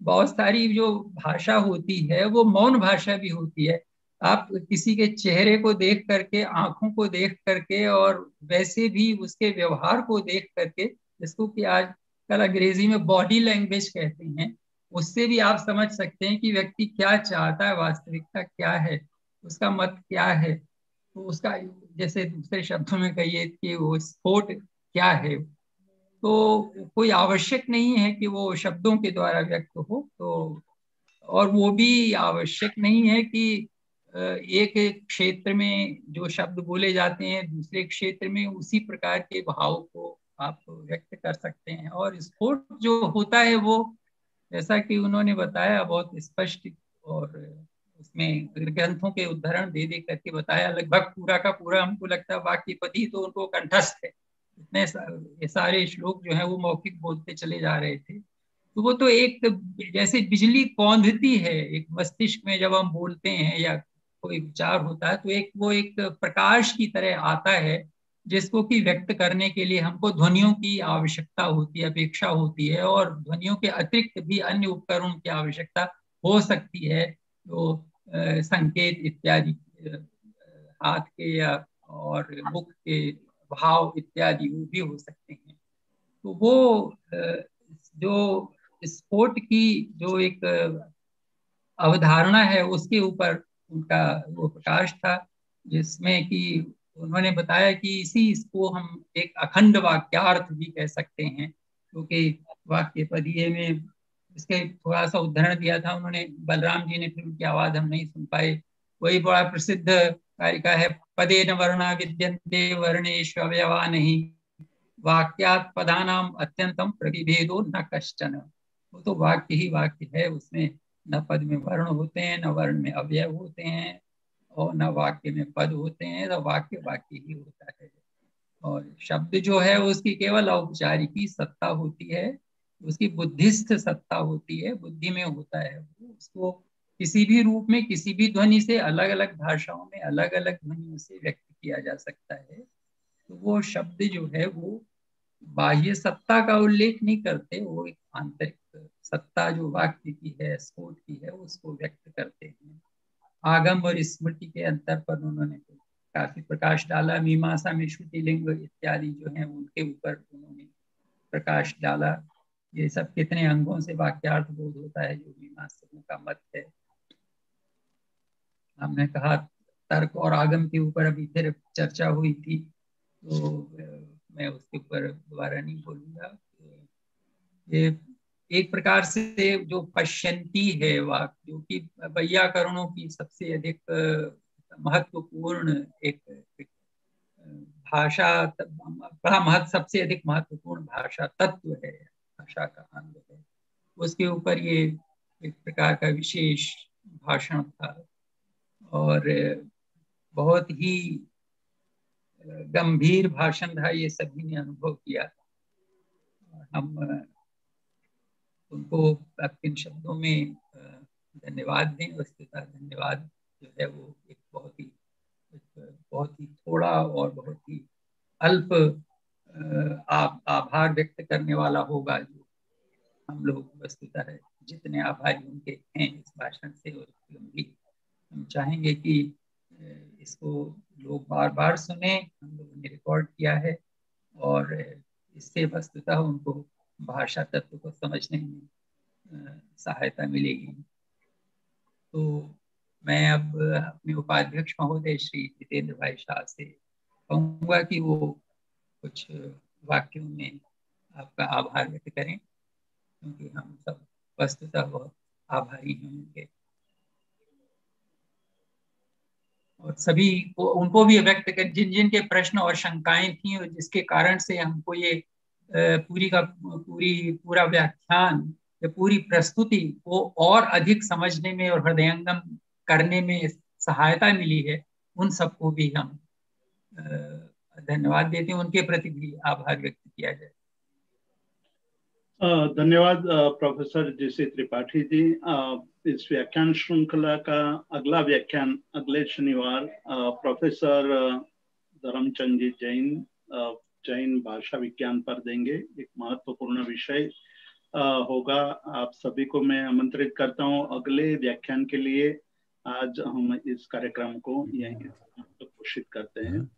बहुत सारी जो भाषा होती है वो मौन भाषा भी होती है। आप किसी के चेहरे को देख करके, आँखों को देख करके और वैसे भी उसके व्यवहार को देख करके जिसको कि आजकल अंग्रेज़ी में बॉडी लैंग्वेज कहते हैं, उससे भी आप समझ सकते हैं कि व्यक्ति क्या चाहता है, वास्तविकता क्या है, उसका मत क्या है। तो उसका जैसे दूसरे शब्दों में कहिए कि वो स्पोर्ट क्या है। तो कोई आवश्यक नहीं है कि वो शब्दों के द्वारा व्यक्त हो तो और वो भी आवश्यक नहीं है कि एक क्षेत्र में जो शब्द बोले जाते हैं, दूसरे क्षेत्र में उसी प्रकार के भाव को आप व्यक्त कर सकते हैं। और स्फोट जो होता है वो, जैसा कि उन्होंने बताया, बहुत स्पष्ट और उसमें ग्रंथों के उदाहरण दे दे करके बताया। लगभग पूरा का पूरा हमको लगता है वाक्य पति तो उनको कंठस्थ है। इतने ये सारे श्लोक जो है वो मौखिक बोलते चले जा रहे थे। तो वो तो एक जैसे बिजली कौंधती है, एक मस्तिष्क में जब हम बोलते हैं या कोई विचार होता है तो एक, वो एक प्रकाश की तरह आता है, जिसको कि व्यक्त करने के लिए हमको ध्वनियों की आवश्यकता होती है, अपेक्षा होती है, और ध्वनियों के अतिरिक्त भी अन्य उपकरणों की आवश्यकता हो सकती है तो संकेत इत्यादि हाथ के या, और मुख के भाव इत्यादि वो भी हो सकते हैं। तो वो जो स्पोर्ट की जो एक अवधारणा है, उसके ऊपर उनका वो प्रकाश था, जिसमें कि उन्होंने बताया कि इसी इसको हम एक अखंड वाक्यार्थ भी कह सकते हैं, क्योंकि तो वाक्य पदिये में इसके थोड़ा सा उदाहरण दिया था उन्होंने, बलराम जी ने फिर उनकी आवाज़ हम नहीं सुन पाए। वही बड़ा प्रसिद्ध कारिका है पदे न वर्णा विद्यंते वर्णेश अवयवा नहीं, वाक्यात पदानाम अत्यंतम प्रतिभेदो न कश्चन। वो तो वाक्य ही वाक्य है, उसमें न पद में वर्ण होते हैं, न वर्ण में अवयव होते हैं और न वाक्य में पद होते हैं तो वाक्य वाक्य ही होता है। और शब्द जो है, उसकी केवल औपचारिकी सत्ता होती है, उसकी बुद्धिस्थ सत्ता होती है, बुद्धि में होता है उसको किसी भी रूप में, किसी भी ध्वनि से अलग अलग भाषाओं में अलग अलग ध्वनियों से व्यक्त किया जा सकता है। तो वो शब्द जो है, वो बाह्य सत्ता का उल्लेख नहीं करते, वो एक आंतरिक सत्ता जो वाक्य की है, स्फोट की है, उसको व्यक्त करते हैं। आगम और स्मृति के अंतर पर उन्होंने काफ़ी प्रकाश डाला। मीमांसा में श्रुति लिंग इत्यादि जो है, उनके ऊपर उन्होंने प्रकाश डाला। ये सब कितने अंगों से वाक्यार्थ बोध होता है, जो मीमांसकों का मत है। हमने कहा, तर्क और आगम के ऊपर अभी फिर चर्चा हुई थी तो मैं उसके ऊपर दोबारा नहीं बोलूँगा। ये एक प्रकार से जो पश्यंती है वाक जो कि वैयाकरणों की सबसे अधिक महत्वपूर्ण एक, भाषा बड़ा महत्व सबसे अधिक महत्वपूर्ण भाषा तत्व है भाषा का अंग है। उसके ऊपर ये एक प्रकार का विशेष भाषण था। और बहुत ही गंभीर भाषण था ये सभी ने अनुभव किया। हम उनको किन शब्दों में धन्यवाद दें वस्तुतः धन्यवाद जो है वो एक बहुत ही बहुत ही थोड़ा और बहुत ही अल्प आभार व्यक्त करने वाला होगा जो हम लोग वस्तुतः जितने आभारी उनके हैं इस भाषण से और गंभीर हम चाहेंगे कि इसको लोग बार बार सुने, हम लोगों ने रिकॉर्ड किया है और इससे वस्तुतः उनको भाषा तत्व को समझने में सहायता मिलेगी। तो मैं अब अपने उपाध्यक्ष महोदय श्री जितेंद्र भाई शाह से कहूँगा कि वो कुछ वाक्यों में आपका आभार व्यक्त करें, क्योंकि हम सब वस्तुतः बहुत आभारी हैं उनके। और सभी को, उनको भी व्यक्त कर जिन जिन के प्रश्न और शंकाएँ थी और जिसके कारण से हमको ये पूरी का, पूरी, पूरा व्याख्यान या पूरी प्रस्तुति को और अधिक समझने में और हृदयंगम करने में सहायता मिली है, उन सबको भी हम धन्यवाद देते हैं। उनके प्रति भी आभार व्यक्त किया जाए। धन्यवाद प्रोफेसर जी त्रिपाठी जी। इस व्याख्यान श्रृंखला का अगला व्याख्यान अगले शनिवार प्रोफेसर धर्मचंद जी जैन जैन भाषा विज्ञान पर देंगे। एक महत्वपूर्ण विषय होगा। आप सभी को मैं आमंत्रित करता हूँ अगले व्याख्यान के लिए। आज हम इस कार्यक्रम को यहीं घोषित करते हैं।